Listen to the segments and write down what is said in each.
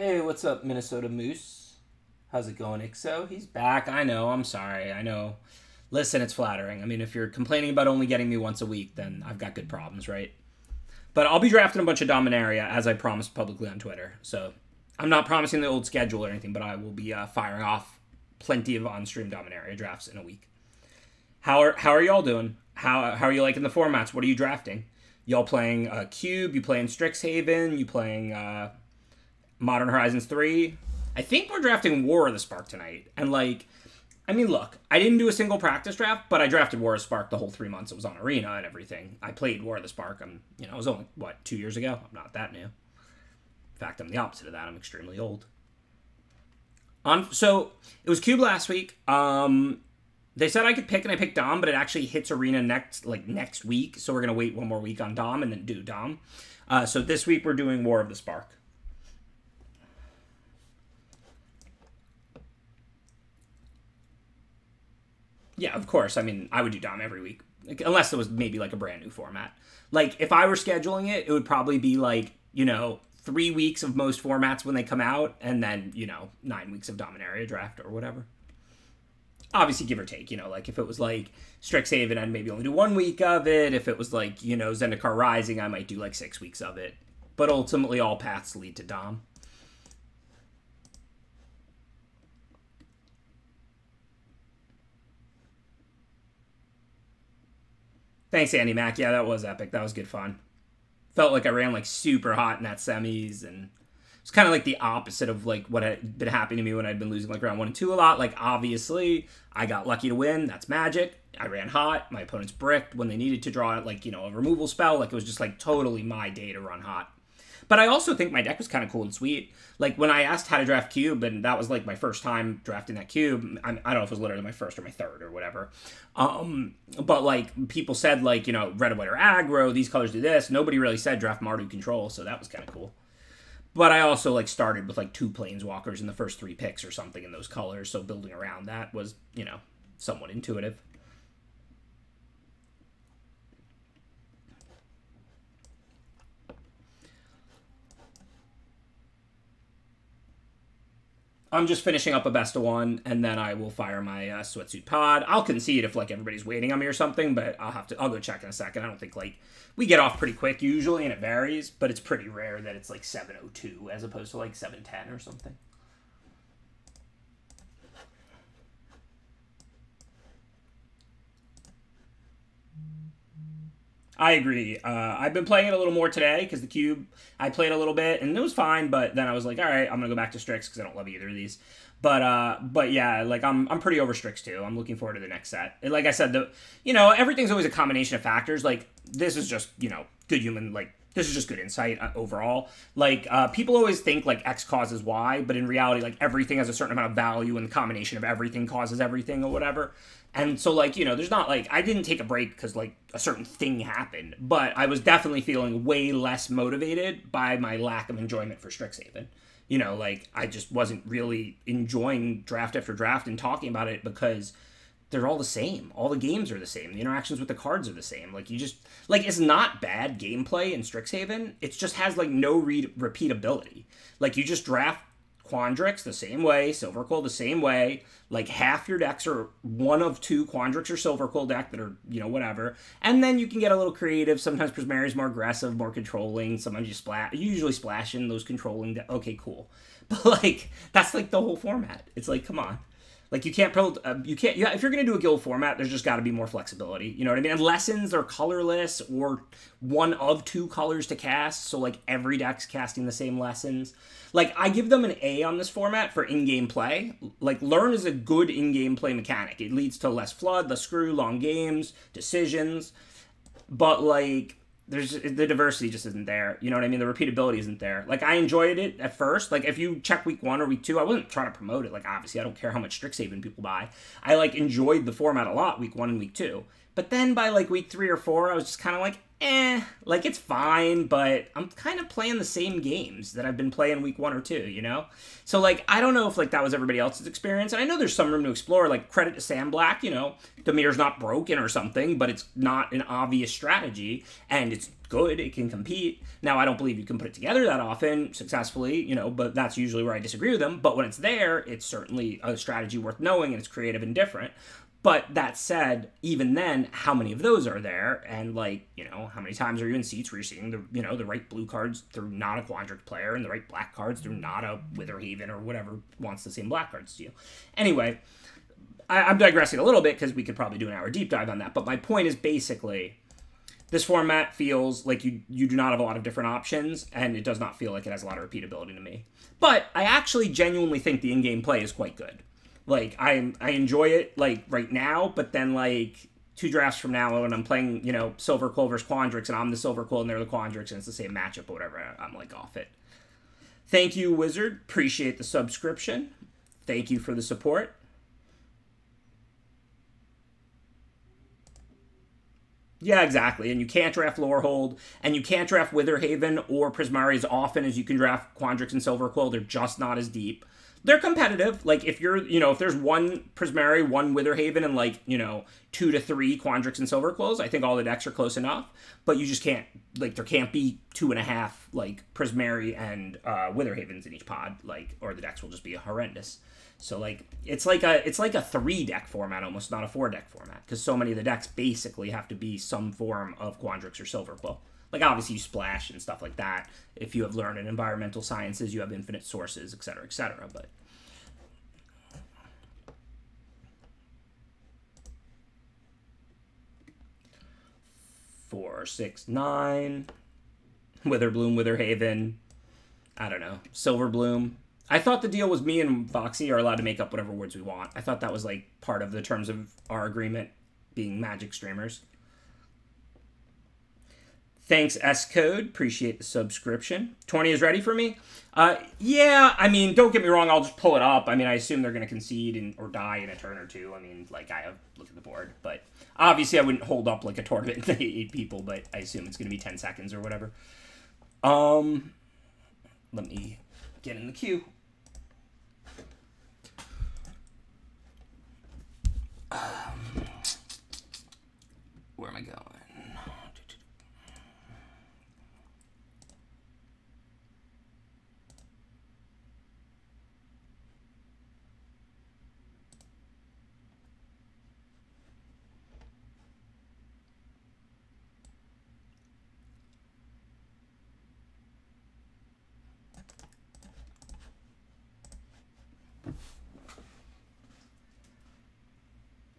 Hey, what's up, Minnesota Moose? How's it going, Ixo? He's back. I know. I'm sorry. I know. Listen, it's flattering. I mean, if you're complaining about only getting me once a week, then I've got good problems, right? But I'll be drafting a bunch of Dominaria as I promised publicly on Twitter. So I'm not promising the old schedule or anything, but I will be uh, firing off plenty of on-stream Dominaria drafts in a week. How are how are y'all doing? How how are you liking the formats? What are you drafting? Y'all playing uh, Cube? You playing Strixhaven? You playing uh, Modern Horizons 3. I think we're drafting War of the Spark tonight. And like, I mean, look, I didn't do a single practice draft, but I drafted War of the Spark the whole three months it was on Arena and everything. I played War of the Spark. I'm, you know, it was only what two years ago. I'm not that new. In fact, I'm the opposite of that. I'm extremely old. On so it was Cube last week. Um, they said I could pick and I picked Dom, but it actually hits Arena next like next week. So we're gonna wait one more week on Dom and then do Dom. Uh, so this week we're doing War of the Spark. Yeah, of course. I mean, I would do Dom every week, like, unless it was maybe like a brand new format. Like if I were scheduling it, it would probably be like you know three weeks of most formats when they come out, and then you know nine weeks of Dominaria draft or whatever. Obviously, give or take. You know, like if it was like Strixhaven, I'd maybe only do one week of it. If it was like you know Zendikar Rising, I might do like six weeks of it. But ultimately, all paths lead to Dom. Thanks, Andy Mack. Yeah, that was epic. That was good fun. Felt like I ran like super hot in that semis, and it's kind of like the opposite of like what had been happening to me when I'd been losing like round one and two a lot. Like obviously, I got lucky to win. That's magic. I ran hot. My opponents bricked when they needed to draw like you know a removal spell. Like it was just like totally my day to run hot. But I also think my deck was kind of cool and sweet. Like when I asked how to draft cube, and that was like my first time drafting that cube. I, I don't know if it was literally my first or my third or whatever. Um, but like people said, like you know, red, white, or aggro. These colors do this. Nobody really said draft Mardu control, so that was kind of cool. But I also like started with like two planeswalkers in the first three picks or something in those colors, so building around that was you know somewhat intuitive. I'm just finishing up a best of one, and then I will fire my uh, sweatsuit pod. I'll concede if like everybody's waiting on me or something, but I'll have to. I'll go check in a second. I don't think like we get off pretty quick usually, and it varies, but it's pretty rare that it's like 7:02 as opposed to like 7:10 or something. I agree. Uh, I've been playing it a little more today because the cube I played a little bit and it was fine, but then I was like, all right, I'm gonna go back to Strix because I don't love either of these. But uh, but yeah, like I'm I'm pretty over Strix too. I'm looking forward to the next set. And like I said, the you know everything's always a combination of factors. Like this is just you know good human like this is just good insight uh, overall. Like uh, people always think like X causes Y, but in reality, like everything has a certain amount of value, and the combination of everything causes everything or whatever. And so, like, you know, there's not like I didn't take a break because like a certain thing happened, but I was definitely feeling way less motivated by my lack of enjoyment for Strixhaven. You know, like I just wasn't really enjoying draft after draft and talking about it because they're all the same. All the games are the same. The interactions with the cards are the same. Like you just like it's not bad gameplay in Strixhaven. It just has like no re- repeatability. Like you just draft Quandrix the same way, Silverquill the same way. Like half your decks are one of two Quandrix or Silverquill deck that are, you know, whatever. And then you can get a little creative. Sometimes Prismari is more aggressive, more controlling. Sometimes you splash, you usually splash in those controlling. Okay, cool. But like, that's like the whole format. It's like, come on. Like you can't build, uh, you can't. Yeah, if you're gonna do a guild format, there's just got to be more flexibility. You know what I mean? And lessons are colorless or one of two colors to cast, so like every deck's casting the same lessons. Like I give them an A on this format for in-game play. Like learn is a good in-game play mechanic. It leads to less flood, less screw, long games, decisions. But like there's the diversity just isn't there. You know what I mean? The repeatability isn't there. Like I enjoyed it at first. Like if you check week one or week two, I wasn't trying to promote it. Like obviously I don't care how much Strixhaven people buy. I like enjoyed the format a lot week one and week two. But then by like week three or four, I was just kind of like, eh, like it's fine, but I'm kind of playing the same games that I've been playing week one or two, you know? So like I don't know if like that was everybody else's experience. And I know there's some room to explore, like credit to Sam Black, you know, Dimir's not broken or something, but it's not an obvious strategy and it's good, it can compete. Now I don't believe you can put it together that often successfully, you know, but that's usually where I disagree with them. But when it's there, it's certainly a strategy worth knowing and it's creative and different. But that said, even then, how many of those are there? And like, you know, how many times are you in seats where you're seeing the, you know, the right blue cards through not a Quandrix player and the right black cards through not a Witherhaven or whatever wants the same black cards to you? Anyway, I, am digressing a little bit because we could probably do an hour deep dive on that. But my point is basically, this format feels like you you do not have a lot of different options, and it does not feel like it has a lot of repeatability to me. But I actually genuinely think the in-game play is quite good. Like I I enjoy it like right now, but then like two drafts from now when I'm playing, you know, Silverquill versus Quandrix and I'm the Silverquill and they're the Quandrix and it's the same matchup or whatever, I'm like off it. Thank you, Wizard. Appreciate the subscription. Thank you for the support. Yeah, exactly. And you can't draft Lorehold, and you can't draft Witherhaven or Prismari as often as you can draft Quandrix and Silverquill. They're just not as deep they're competitive. Like if you're, you know, if there's one Prismari, one Witherhaven, and like you know two to three Quandrix and Silverquills, I think all the decks are close enough. But you just can't like there can't be two and a half like Prismari and uh, Witherhavens in each pod, like or the decks will just be horrendous. So like it's like a it's like a three deck format almost, not a four deck format, because so many of the decks basically have to be some form of Quandrix or Silver Quill. Like obviously you splash and stuff like that. If you have learned in environmental sciences, you have infinite sources, et cetera, et cetera. But four, six, nine. Witherbloom, Witherhaven. I don't know. Silverbloom. I thought the deal was me and Voxy are allowed to make up whatever words we want. I thought that was like part of the terms of our agreement being magic streamers. Thanks, S Code. Appreciate the subscription. 20 is ready for me? Uh, yeah, I mean, don't get me wrong. I'll just pull it up. I mean, I assume they're going to concede and, or die in a turn or two. I mean, like, I have look at the board. But obviously, I wouldn't hold up, like, a tournament to eight people, but I assume it's going to be 10 seconds or whatever. Um, Let me get in the queue. Um, where am I going?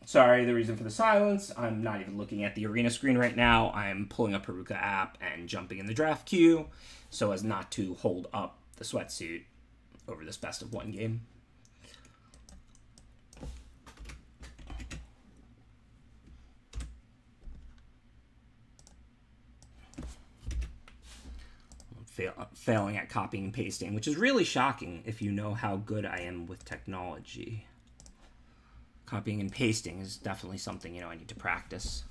Sorry, the reason for the silence. I'm not even looking at the arena screen right now. I'm pulling up Heruka app and jumping in the draft queue so as not to hold up the sweatsuit over this best of one game. Fail, failing at copying and pasting, which is really shocking if you know how good I am with technology copying and pasting is definitely something, you know, I need to practice.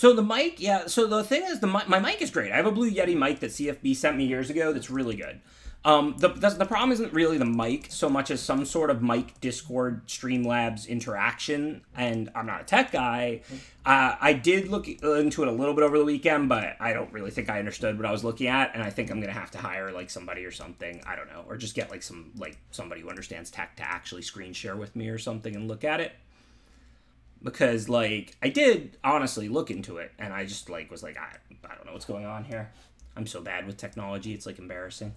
So the mic, yeah. So the thing is, the my mic is great. I have a Blue Yeti mic that CFB sent me years ago. That's really good. Um, the, the, the problem isn't really the mic so much as some sort of mic Discord Streamlabs interaction. And I'm not a tech guy. Uh, I did look into it a little bit over the weekend, but I don't really think I understood what I was looking at. And I think I'm gonna have to hire like somebody or something. I don't know, or just get like some like somebody who understands tech to actually screen share with me or something and look at it because like I did honestly look into it and I just like was like I, I don't know what's going on here. I'm so bad with technology, it's like embarrassing.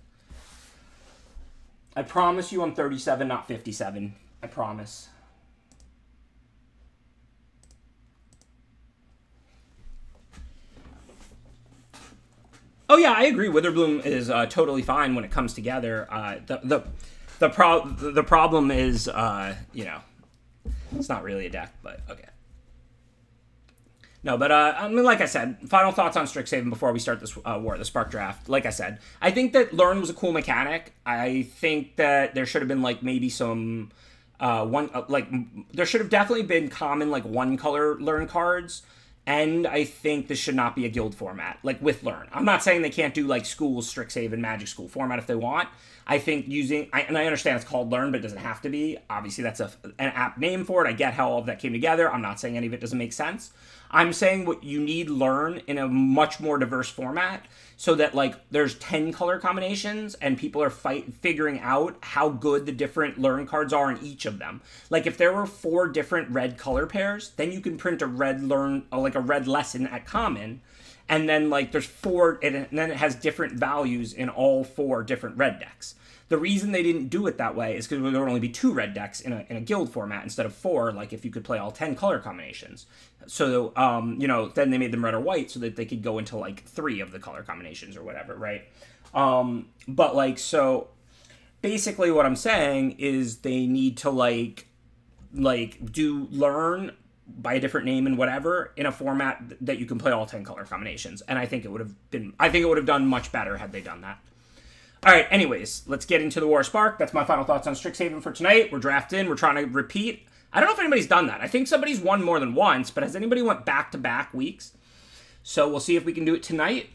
I promise you I'm 37, not 57. I promise. Oh yeah, I agree. Witherbloom is uh, totally fine when it comes together. Uh, the the the pro the problem is uh, you know it's not really a deck, but okay. No, but uh, I mean, like I said, final thoughts on Strixhaven before we start this uh, war, the Spark Draft. Like I said, I think that Learn was a cool mechanic. I think that there should have been like maybe some uh, one uh, like there should have definitely been common like one color Learn cards. And I think this should not be a guild format, like with Learn. I'm not saying they can't do like school, Strixhaven, Magic School format if they want. I think using, I, and I understand it's called Learn, but it doesn't have to be. Obviously, that's a, an app name for it. I get how all of that came together. I'm not saying any of it doesn't make sense. I'm saying what you need learn in a much more diverse format so that like there's 10 color combinations and people are fight figuring out how good the different learn cards are in each of them. Like if there were four different red color pairs, then you can print a red learn like a red lesson at common and then like there's four and then it has different values in all four different red decks. The reason they didn't do it that way is because there would only be two red decks in a, in a guild format instead of four, like if you could play all 10 color combinations. So, um, you know, then they made them red or white so that they could go into like three of the color combinations or whatever, right? Um, but like, so basically what I'm saying is they need to like, like do learn by a different name and whatever in a format that you can play all 10 color combinations. And I think it would have been, I think it would have done much better had they done that. All right, anyways, let's get into the War Spark. That's my final thoughts on Strixhaven for tonight. We're drafting. We're trying to repeat. I don't know if anybody's done that. I think somebody's won more than once, but has anybody went back-to-back weeks? So we'll see if we can do it tonight.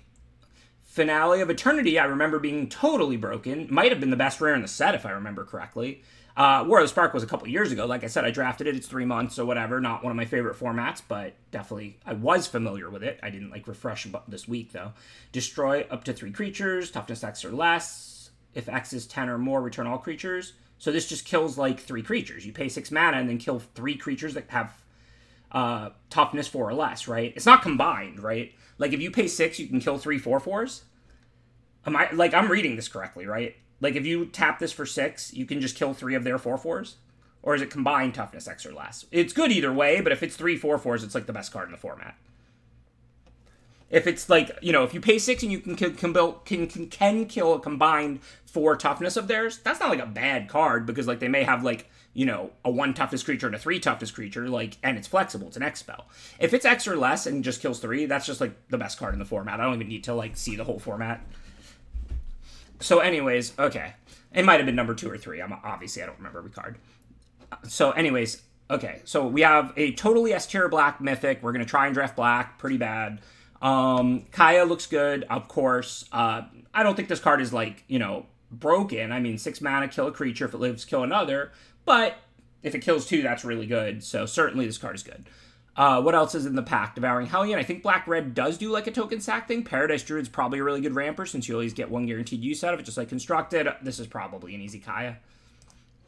Finale of Eternity, I remember being totally broken. Might have been the best rare in the set, if I remember correctly. Uh, War of the Spark was a couple years ago. Like I said, I drafted it. It's three months or whatever. Not one of my favorite formats, but definitely I was familiar with it. I didn't like refresh this week though. Destroy up to three creatures, toughness X or less. If X is 10 or more, return all creatures. So this just kills like three creatures. You pay six mana and then kill three creatures that have uh, toughness four or less, right? It's not combined, right? Like if you pay six, you can kill three four fours. Am I like I'm reading this correctly, right? Like if you tap this for six, you can just kill three of their four fours? Or is it combined toughness X or less? It's good either way, but if it's three four fours, it's like the best card in the format. If it's like, you know, if you pay six and you can can, can, can, can kill a combined four toughness of theirs, that's not like a bad card because like they may have like, you know, a one toughness creature and a three toughness creature, like, and it's flexible. It's an X spell. If it's X or less and just kills three, that's just like the best card in the format. I don't even need to like see the whole format. So, anyways, okay. It might have been number two or three. I'm obviously I don't remember every card. So, anyways, okay. So we have a totally S tier black mythic. We're gonna try and draft black. Pretty bad. Um, Kaya looks good, of course. Uh, I don't think this card is like you know broken. I mean, six mana, kill a creature. If it lives, kill another. But if it kills two, that's really good. So certainly this card is good. Uh, what else is in the pack? Devouring Hellion. I think Black Red does do like a token sack thing. Paradise Druid's probably a really good ramper since you always get one guaranteed use out of it, just like Constructed. This is probably an easy Kaya.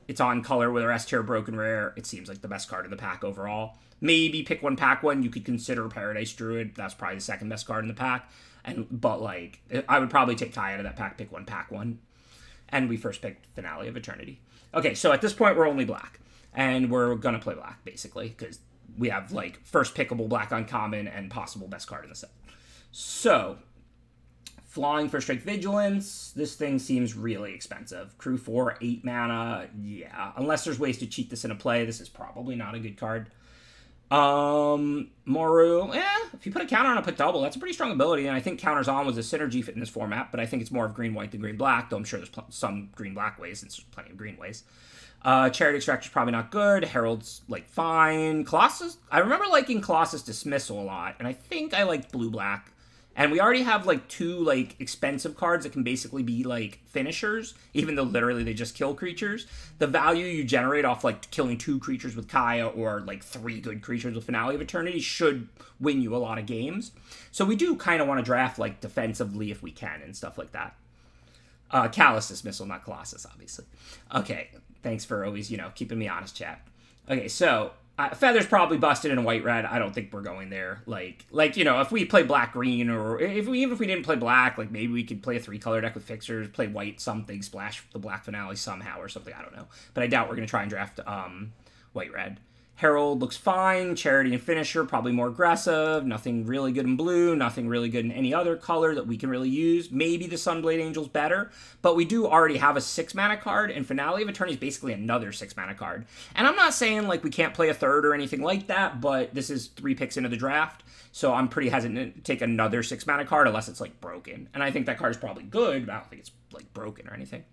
It's on color with a S tier broken rare. It seems like the best card in the pack overall. Maybe pick one, pack one. You could consider Paradise Druid. That's probably the second best card in the pack. And but like I would probably take Kaya out of that pack, pick one, pack one. And we first picked Finale of Eternity. Okay, so at this point we're only black. And we're gonna play black, basically, because we have like first pickable black uncommon and possible best card in the set. So, flying for strike vigilance. This thing seems really expensive. Crew four, eight mana. Yeah, unless there's ways to cheat this in a play, this is probably not a good card. Um, Mowu, eh, if you put a counter on a put double, that's a pretty strong ability, and I think counters on was a synergy fit in this format, but I think it's more of green white than green black, though I'm sure there's some green black ways, since there's plenty of green ways. Uh, Charity Extractor probably not good. Herald's like fine. Colossus, I remember liking Colossus Dismissal a lot, and I think I liked Blue Black. And we already have like two like expensive cards that can basically be like finishers, even though literally they just kill creatures. The value you generate off like killing two creatures with Kaya or like three good creatures with Finale of Eternity should win you a lot of games. So we do kind of want to draft like defensively if we can and stuff like that. Uh, Callous Dismissal, not Colossus, obviously. Okay, Thanks for always, you know, keeping me honest, chat. Okay, so uh, Feather's probably busted in white red. I don't think we're going there. Like, like you know, if we play black green, or if we even if we didn't play black, like maybe we could play a three color deck with fixers, play white something, splash the black finale somehow or something. I don't know, but I doubt we're gonna try and draft um white red. Herald looks fine. Charity and Finisher, probably more aggressive. Nothing really good in blue. Nothing really good in any other color that we can really use. Maybe the Sunblade Angel's better. But we do already have a six mana card, and Finale of Eternity is basically another six mana card. And I'm not saying like we can't play a third or anything like that, but this is three picks into the draft. So I'm pretty hesitant to take another six mana card unless it's like broken. And I think that card is probably good, but I don't think it's like broken or anything.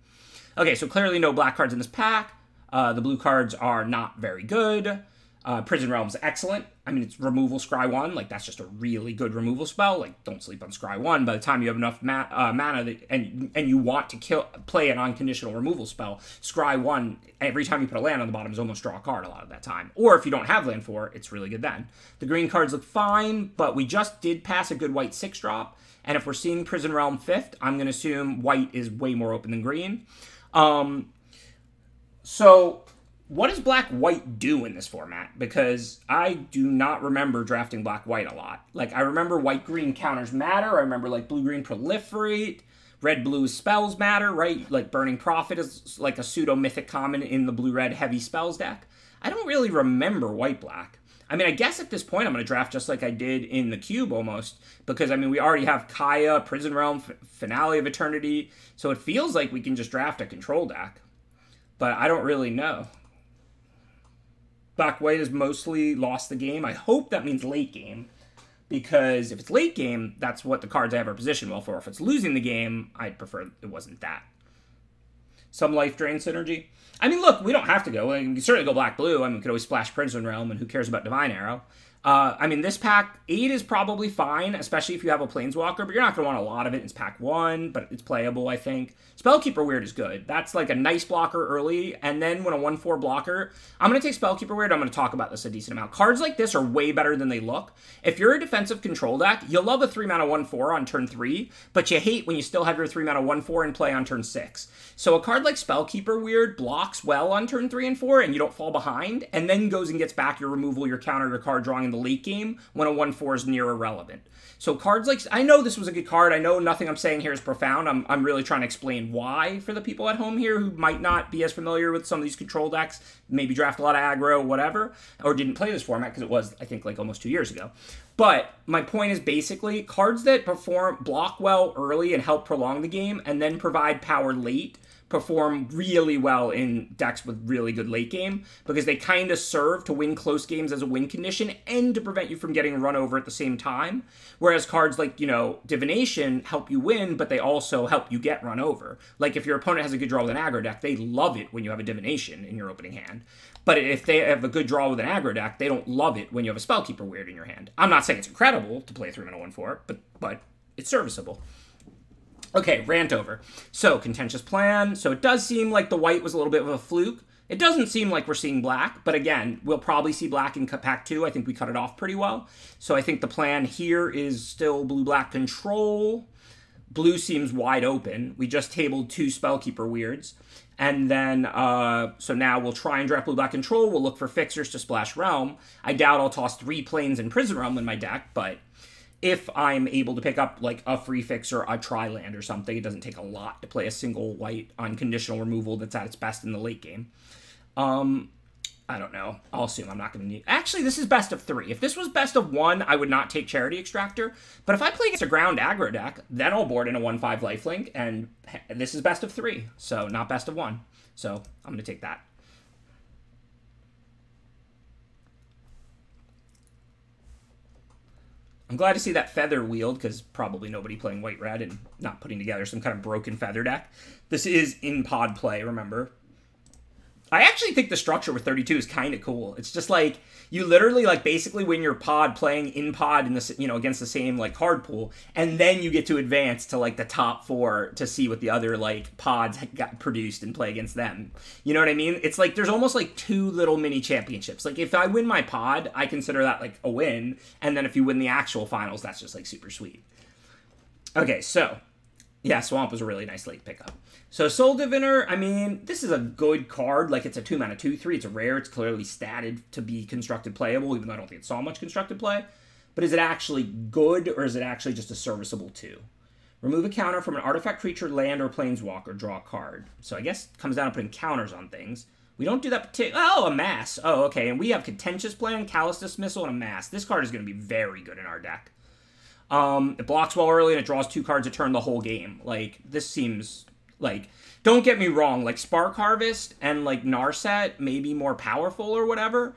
Okay, so clearly no black cards in this pack. Uh, the blue cards are not very good. Uh, Prison Realm's excellent. I mean, it's removal Scry 1. Like, that's just a really good removal spell. Like, don't sleep on Scry 1. By the time you have enough ma- uh, mana that, and and you want to kill play an unconditional removal spell, Scry 1, every time you put a land on the bottom, is almost draw a card a lot of that time. Or if you don't have land for it, it's really good then. The green cards look fine, but we just did pass a good white 6 drop. And if we're seeing Prison Realm 5th, I'm going to assume white is way more open than green. Um, so what does black white do in this format? Because I do not remember drafting black white a lot. Like I remember white green counters matter. I remember like blue green proliferate. Red blue spells matter, right? Like Burning Prophet is like a pseudo mythic common in the blue red heavy spells deck. I don't really remember white black. I mean, I guess at this point I'm going to draft just like I did in the cube almost because I mean we already have Kaya, Prison Realm, Finale of Eternity, so it feels like we can just draft a control deck. But I don't really know. Black White has mostly lost the game. I hope that means late game, because if it's late game, that's what the cards I have are positioned well for. If it's losing the game, I'd prefer it wasn't that. Some life drain synergy. I mean, look, we don't have to go. We can certainly go black blue. I mean, we could always splash Prison Realm, and who cares about Divine Arrow? Uh, I mean, this pack, 8 is probably fine, especially if you have a Planeswalker, but you're not going to want a lot of it. It's pack 1, but it's playable, I think. Spellkeeper Weird is good. That's like a nice blocker early, and then when a 1-4 blocker, I'm going to take Spellkeeper Weird, I'm going to talk about this a decent amount. Cards like this are way better than they look. If you're a defensive control deck, you'll love a 3-mana 1-4 on turn 3, but you hate when you still have your 3-mana 1-4 in play on turn 6. So a card like Spellkeeper Weird blocks well on turn 3 and 4, and you don't fall behind, and then goes and gets back your removal, your counter, your card drawing the late game when a 1-4 is near irrelevant. So cards like I know this was a good card. I know nothing I'm saying here is profound. I'm, I'm really trying to explain why for the people at home here who might not be as familiar with some of these control decks, maybe draft a lot of aggro, whatever, or didn't play this format because it was I think like almost two years ago. But my point is basically cards that perform block well early and help prolong the game, and then provide power late perform really well in decks with really good late game because they kind of serve to win close games as a win condition and to prevent you from getting run over at the same time. Whereas cards like, you know, Divination help you win, but they also help you get run over. Like if your opponent has a good draw with an aggro deck, they love it when you have a Divination in your opening hand. But if they have a good draw with an aggro deck, they don't love it when you have a Spellkeeper Weird in your hand. I'm not saying it's incredible to play 3 mana 1 4, but but it's serviceable. Okay, rant over. So, contentious plan. So, it does seem like the white was a little bit of a fluke. It doesn't seem like we're seeing black, but again, we'll probably see black in pack two. I think we cut it off pretty well. So, I think the plan here is still blue black control. Blue seems wide open. We just tabled two Spellkeeper Weirds. And then, uh, so now we'll try and draft blue black control. We'll look for fixers to splash Realm. I doubt I'll toss three planes and Prison Realm in my deck, but if I'm able to pick up like a free fix or a tri land or something, it doesn't take a lot to play a single white unconditional removal that's at its best in the late game. Um, I don't know. I'll assume I'm not going to need. Actually, this is best of three. If this was best of one, I would not take Charity Extractor. But if I play against a ground aggro deck, then I'll board in a 1 5 lifelink, and this is best of three. So, not best of one. So, I'm going to take that. I'm glad to see that feather wield because probably nobody playing white red and not putting together some kind of broken feather deck. This is in pod play, remember? I actually think the structure with 32 is kind of cool. It's just like you literally like basically win your pod playing in pod in this you know against the same like card pool, and then you get to advance to like the top four to see what the other like pods got produced and play against them. You know what I mean? It's like there's almost like two little mini championships. Like if I win my pod, I consider that like a win, and then if you win the actual finals, that's just like super sweet. Okay, so yeah, Swamp was a really nice late pickup. So Soul Diviner, I mean, this is a good card. Like it's a two mana two three. It's a rare. It's clearly statted to be constructed playable, even though I don't think it saw much constructed play. But is it actually good, or is it actually just a serviceable two? Remove a counter from an artifact creature, land, or planeswalker. Draw a card. So I guess it comes down to putting counters on things. We don't do that particular. Oh, a mass. Oh, okay. And we have contentious plan, callous dismissal, and a mass. This card is going to be very good in our deck. Um, it blocks well early and it draws two cards a turn the whole game. Like this seems like. Don't get me wrong. Like Spark Harvest and like Narset may be more powerful or whatever,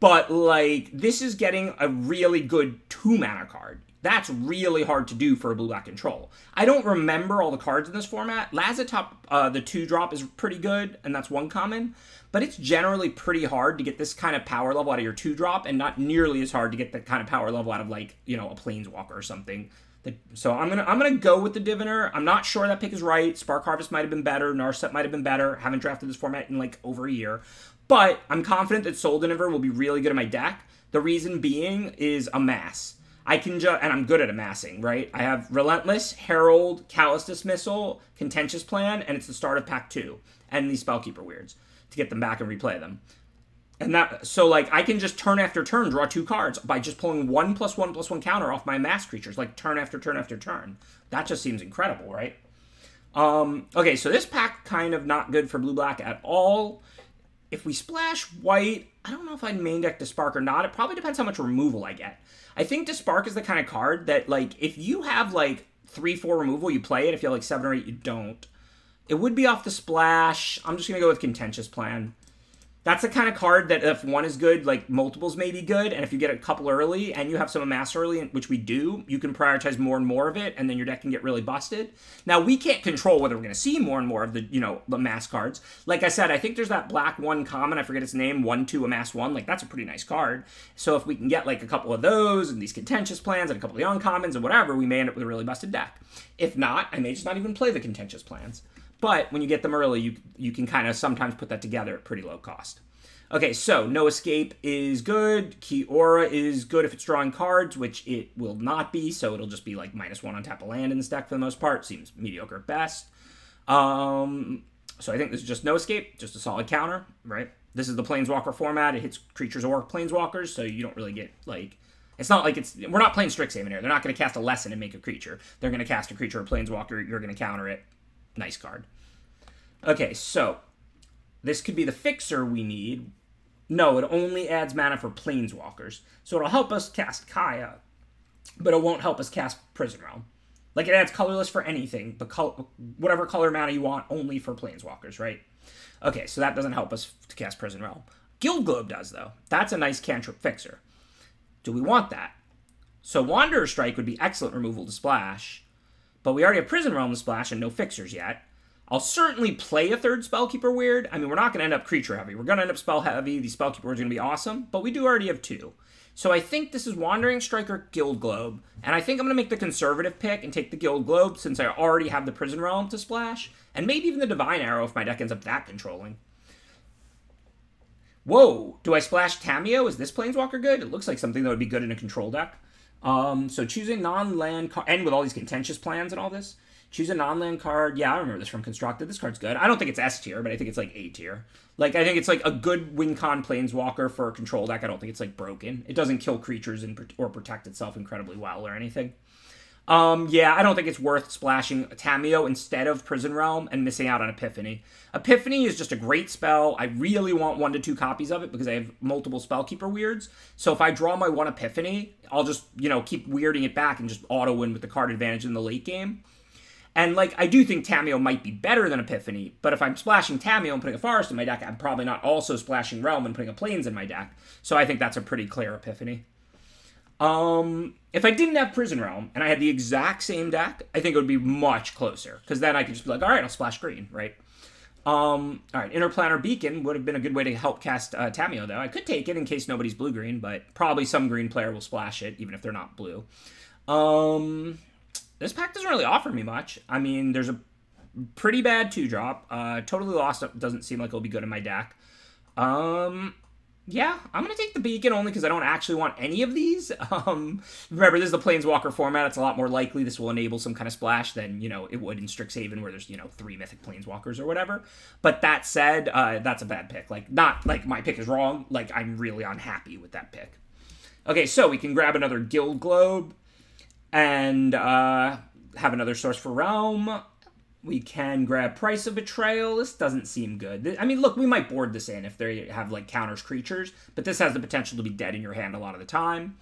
but like this is getting a really good two mana card. That's really hard to do for a blue black control. I don't remember all the cards in this format. Lazotep, uh, the two drop is pretty good, and that's one common, but it's generally pretty hard to get this kind of power level out of your two drop, and not nearly as hard to get that kind of power level out of like you know a planeswalker or something. So I'm gonna I'm gonna go with the Diviner. I'm not sure that pick is right. Spark Harvest might have been better. Narset might have been better. Haven't drafted this format in like over a year, but I'm confident that Soul will be really good in my deck. The reason being is a mass. I can just, and I'm good at amassing, right? I have Relentless, Herald, Callous Dismissal, Contentious Plan, and it's the start of Pack 2, and these Spellkeeper Weirds to get them back and replay them. And that, so like, I can just turn after turn draw two cards by just pulling one plus one plus one counter off my mass creatures, like turn after turn after turn. That just seems incredible, right? Um, okay, so this pack kind of not good for blue black at all. If we splash white, I don't know if I'd main deck Despark or not. It probably depends how much removal I get. I think Despark is the kind of card that, like, if you have, like, 3 4 removal, you play it. If you have, like, 7 or 8, you don't. It would be off the splash. I'm just going to go with Contentious Plan that's the kind of card that if one is good, like multiples may be good, and if you get a couple early and you have some amass early, which we do, you can prioritize more and more of it, and then your deck can get really busted. Now we can't control whether we're going to see more and more of the you know the mass cards. Like I said, I think there's that black one common, I forget its name, one two amass one. Like that's a pretty nice card. So if we can get like a couple of those and these contentious plans and a couple of the uncommons and whatever, we may end up with a really busted deck. If not, I may just not even play the contentious plans. But when you get them early, you you can kind of sometimes put that together at pretty low cost. Okay, so No Escape is good. Kiora is good if it's drawing cards, which it will not be, so it'll just be like minus one on tap of land in this deck for the most part. Seems mediocre at best. Um, so I think this is just No Escape, just a solid counter, right? This is the Planeswalker format. It hits creatures or Planeswalkers, so you don't really get like it's not like it's we're not playing Strixhaven here. They're not going to cast a lesson and make a creature. They're going to cast a creature or Planeswalker. You're going to counter it. Nice card. Okay, so this could be the fixer we need. No, it only adds mana for planeswalkers. So it'll help us cast Kaya, but it won't help us cast Prison Realm. Like it adds colorless for anything, but col- whatever color mana you want, only for planeswalkers, right? Okay, so that doesn't help us to cast Prison Realm. Guild Globe does, though. That's a nice cantrip fixer. Do we want that? So Wanderer Strike would be excellent removal to splash, but we already have Prison Realm splash and no fixers yet. I'll certainly play a third Spellkeeper Weird. I mean, we're not going to end up creature heavy. We're going to end up spell heavy. The Spellkeeper are going to be awesome, but we do already have two. So I think this is Wandering Striker Guild Globe, and I think I'm going to make the conservative pick and take the Guild Globe since I already have the Prison Realm to splash, and maybe even the Divine Arrow if my deck ends up that controlling. Whoa, do I splash Tamiyo? Is this Planeswalker good? It looks like something that would be good in a control deck. Um, so choosing non-land, card, and with all these contentious plans and all this, Choose a non-land card. Yeah, I remember this from Constructed. This card's good. I don't think it's S tier, but I think it's like A tier. Like I think it's like a good win con planeswalker for a control deck. I don't think it's like broken. It doesn't kill creatures and or protect itself incredibly well or anything. Um, yeah, I don't think it's worth splashing Tamiyo instead of Prison Realm and missing out on Epiphany. Epiphany is just a great spell. I really want one to two copies of it because I have multiple Spellkeeper weirds. So if I draw my one Epiphany, I'll just, you know, keep weirding it back and just auto win with the card advantage in the late game. And like I do think Tamiyo might be better than Epiphany, but if I'm splashing Tamiyo and putting a forest in my deck, I'm probably not also splashing Realm and putting a Plains in my deck. So I think that's a pretty clear Epiphany. Um, if I didn't have Prison Realm and I had the exact same deck, I think it would be much closer because then I could just be like, all right, I'll splash green, right? Um, all right, Interplanar Beacon would have been a good way to help cast uh, Tamiyo, though. I could take it in case nobody's blue green, but probably some green player will splash it, even if they're not blue. Um, this pack doesn't really offer me much. I mean, there's a pretty bad two drop. Uh, totally lost doesn't seem like it'll be good in my deck. Um, yeah, I'm gonna take the beacon only because I don't actually want any of these. Um, remember, this is the Planeswalker format. It's a lot more likely this will enable some kind of splash than you know it would in Strixhaven, where there's you know three mythic Planeswalkers or whatever. But that said, uh, that's a bad pick. Like, not like my pick is wrong. Like, I'm really unhappy with that pick. Okay, so we can grab another Guild Globe and uh, have another source for Realm. We can grab Price of Betrayal. This doesn't seem good. I mean, look, we might board this in if they have like counters creatures, but this has the potential to be dead in your hand a lot of the time.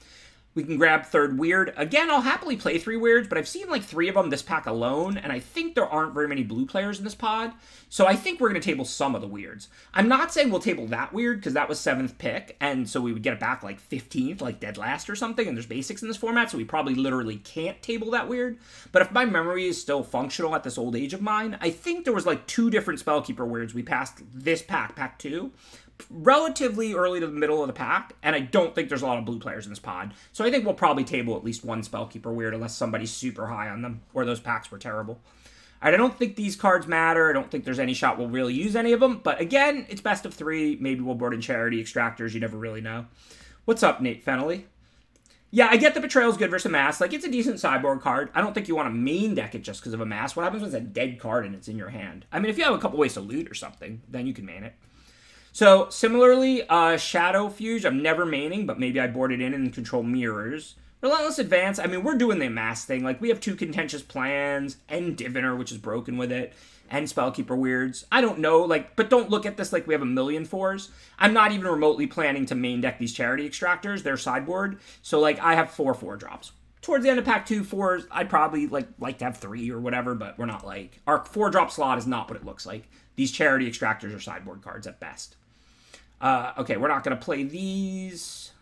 We can grab third weird. Again, I'll happily play three weirds, but I've seen like three of them this pack alone, and I think there aren't very many blue players in this pod. So I think we're going to table some of the weirds. I'm not saying we'll table that weird because that was seventh pick, and so we would get it back like 15th, like dead last or something, and there's basics in this format, so we probably literally can't table that weird. But if my memory is still functional at this old age of mine, I think there was like two different Spellkeeper weirds we passed this pack, pack two, relatively early to the middle of the pack, and I don't think there's a lot of blue players in this pod. So I think we'll probably table at least one Spellkeeper weird unless somebody's super high on them or those packs were terrible. I don't think these cards matter. I don't think there's any shot we'll really use any of them. But again, it's best of three. Maybe we'll board in Charity Extractors. You never really know. What's up, Nate Fennelly? Yeah, I get the Betrayal's good versus mass. Like, it's a decent sideboard card. I don't think you want to main deck it just because of a Mass. What happens when it's a dead card and it's in your hand? I mean, if you have a couple ways to loot or something, then you can main it. So similarly, uh, Shadow Fuge, I'm never maining, but maybe I board it in and control mirrors. Relentless Advance, I mean, we're doing the mass thing. Like, we have two contentious plans, and Diviner, which is broken with it, and Spellkeeper Weirds. I don't know, like, but don't look at this like we have a million fours. I'm not even remotely planning to main deck these Charity Extractors. They're sideboard. So, like, I have four four drops. Towards the end of pack two, fours, I'd probably, like, like to have three or whatever, but we're not, like, our four drop slot is not what it looks like. These Charity Extractors are sideboard cards at best. Uh, okay, we're not going to play these.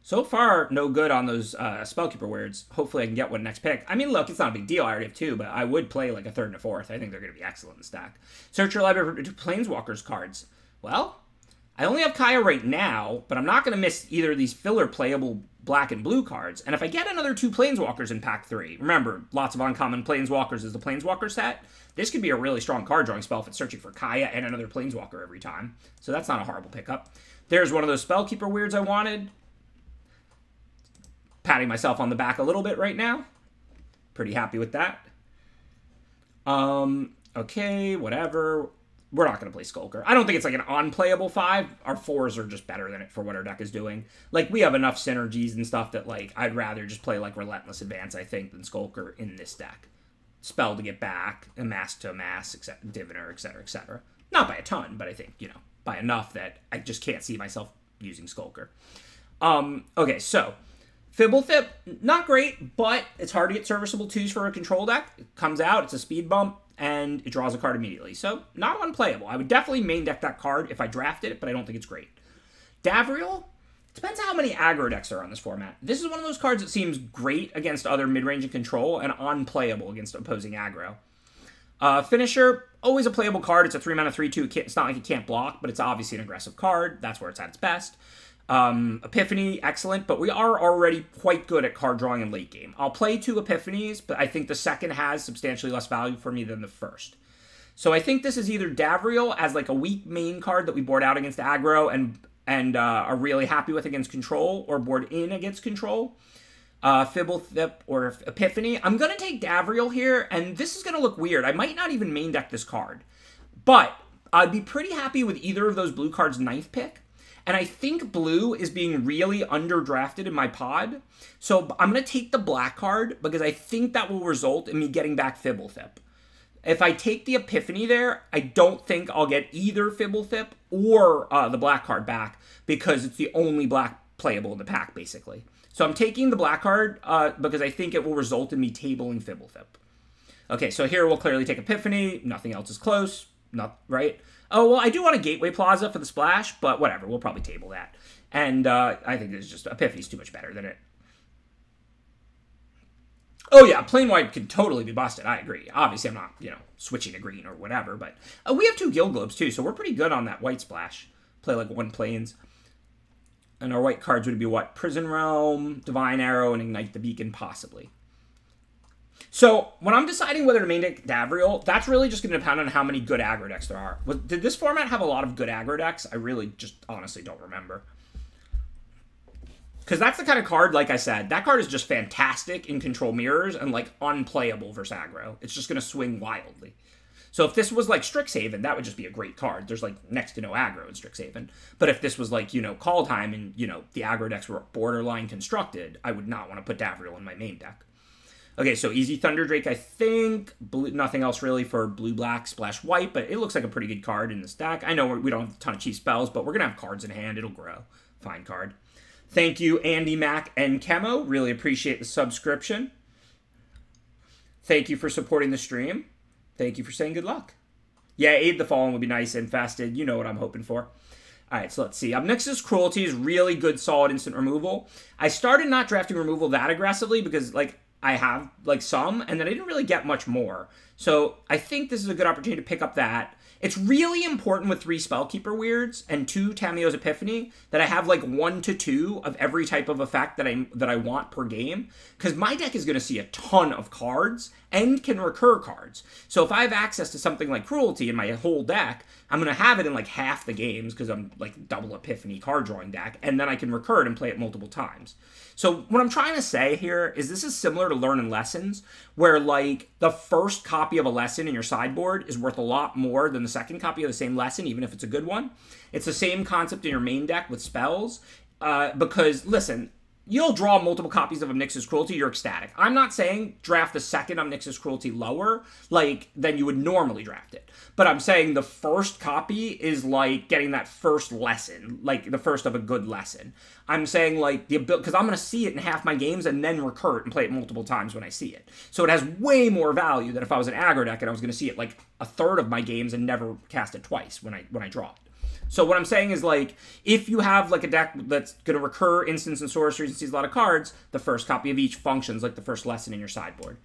So far, no good on those uh, Spellkeeper words. Hopefully I can get one next pick. I mean, look, it's not a big deal. I already have two, but I would play like a third and a fourth. I think they're going to be excellent in the stack. Search your library for Planeswalkers cards. Well, I only have Kaya right now, but I'm not going to miss either of these filler playable black and blue cards. And if I get another two Planeswalkers in pack three, remember, lots of uncommon Planeswalkers is the Planeswalker set. This could be a really strong card drawing spell if it's searching for Kaya and another Planeswalker every time. So that's not a horrible pickup. There's one of those Spellkeeper weirds I wanted. Patting myself on the back a little bit right now. Pretty happy with that. Um, okay, whatever we're not going to play Skulker. I don't think it's like an unplayable five. Our fours are just better than it for what our deck is doing. Like we have enough synergies and stuff that like I'd rather just play like Relentless Advance, I think, than Skulker in this deck. Spell to get back, amass to amass, etc., diviner, etc., etc. Not by a ton, but I think you know by enough that I just can't see myself using Skulker. Um, okay, so Fblthp, not great, but it's hard to get serviceable twos for a control deck. It comes out, it's a speed bump and it draws a card immediately. So, not unplayable. I would definitely main deck that card if I drafted it, but I don't think it's great. Davriel, depends on how many aggro decks are on this format. This is one of those cards that seems great against other mid-range and control and unplayable against opposing aggro. Uh, finisher, always a playable card. It's a 3 mana 3 2. It's not like it can't block, but it's obviously an aggressive card. That's where it's at its best. Um, Epiphany, excellent, but we are already quite good at card drawing in late game. I'll play two Epiphanies, but I think the second has substantially less value for me than the first. So I think this is either Davriel as like a weak main card that we board out against aggro and and uh, are really happy with against control, or board in against control. Uh, Fblthp or Epiphany. I'm gonna take Davriel here, and this is gonna look weird. I might not even main deck this card, but I'd be pretty happy with either of those blue cards' ninth pick. And I think blue is being really underdrafted in my pod. So I'm going to take the black card because I think that will result in me getting back Fblthp. If I take the Epiphany there, I don't think I'll get either Fblthp or uh, the black card back because it's the only black playable in the pack, basically. So I'm taking the black card uh, because I think it will result in me tabling Fblthp. Okay, so here we'll clearly take Epiphany. Nothing else is close. Not right. Oh, well, I do want a Gateway Plaza for the splash, but whatever. We'll probably table that. And uh, I think it's just Epiphany's too much better than it. Oh, yeah, plain white can totally be busted. I agree. Obviously, I'm not, you know, switching to green or whatever, but uh, we have two Guild Globes, too, so we're pretty good on that white splash. Play like one plains. And our white cards would be what? Prison Realm, Divine Arrow, and Ignite the Beacon, possibly. So when I'm deciding whether to main deck Davriel, that's really just going to depend on how many good aggro decks there are. Did this format have a lot of good aggro decks? I really just honestly don't remember. Because that's the kind of card, like I said, that card is just fantastic in control mirrors and like unplayable versus aggro. It's just going to swing wildly. So if this was like Strixhaven, that would just be a great card. There's like next to no aggro in Strixhaven. But if this was like, you know, Kaldheim and, you know, the aggro decks were borderline constructed, I would not want to put Davriel in my main deck. Okay, so Easy Thunder Drake, I think. Blue, nothing else really for blue, black, splash, white, but it looks like a pretty good card in the stack. I know we don't have a ton of cheap spells, but we're going to have cards in hand. It'll grow. Fine card. Thank you, Andy Mack and Chemo. Really appreciate the subscription. Thank you for supporting the stream. Thank you for saying good luck. Yeah, Aid the Fallen would be nice. Infested. You know what I'm hoping for. All right, so let's see. Ob Nixilis's Cruelty is really good, solid instant removal. I started not drafting removal that aggressively because, like, I have like some, and then I didn't really get much more. So I think this is a good opportunity to pick up that. It's really important with three Spellkeeper Weirds and two Tamiyo's Epiphany that I have like one to two of every type of effect that I that I want per game. Because my deck is going to see a ton of cards and can recur cards. So if I have access to something like Cruelty in my whole deck, I'm going to have it in like half the games because I'm like double Epiphany card drawing deck, and then I can recur it and play it multiple times. So what I'm trying to say here is this is similar to learning lessons, where like the first copy of a lesson in your sideboard is worth a lot more than the second copy of the same lesson, even if it's a good one. It's the same concept in your main deck with spells. Uh, because listen, you'll draw multiple copies of Ob Nixilis's Cruelty, you're ecstatic. I'm not saying draft the second Ob Nixilis's Cruelty lower, like, than you would normally draft it. But I'm saying the first copy is like getting that first lesson, like the first of a good lesson. I'm saying like the ability, because I'm going to see it in half my games and then recur it and play it multiple times when I see it. So it has way more value than if I was an aggro deck and I was going to see it like a third of my games and never cast it twice when I when I draw it. So what I'm saying is like if you have like a deck that's going to recur instants and sorceries and sees a lot of cards, the first copy of each functions like the first lesson in your sideboard.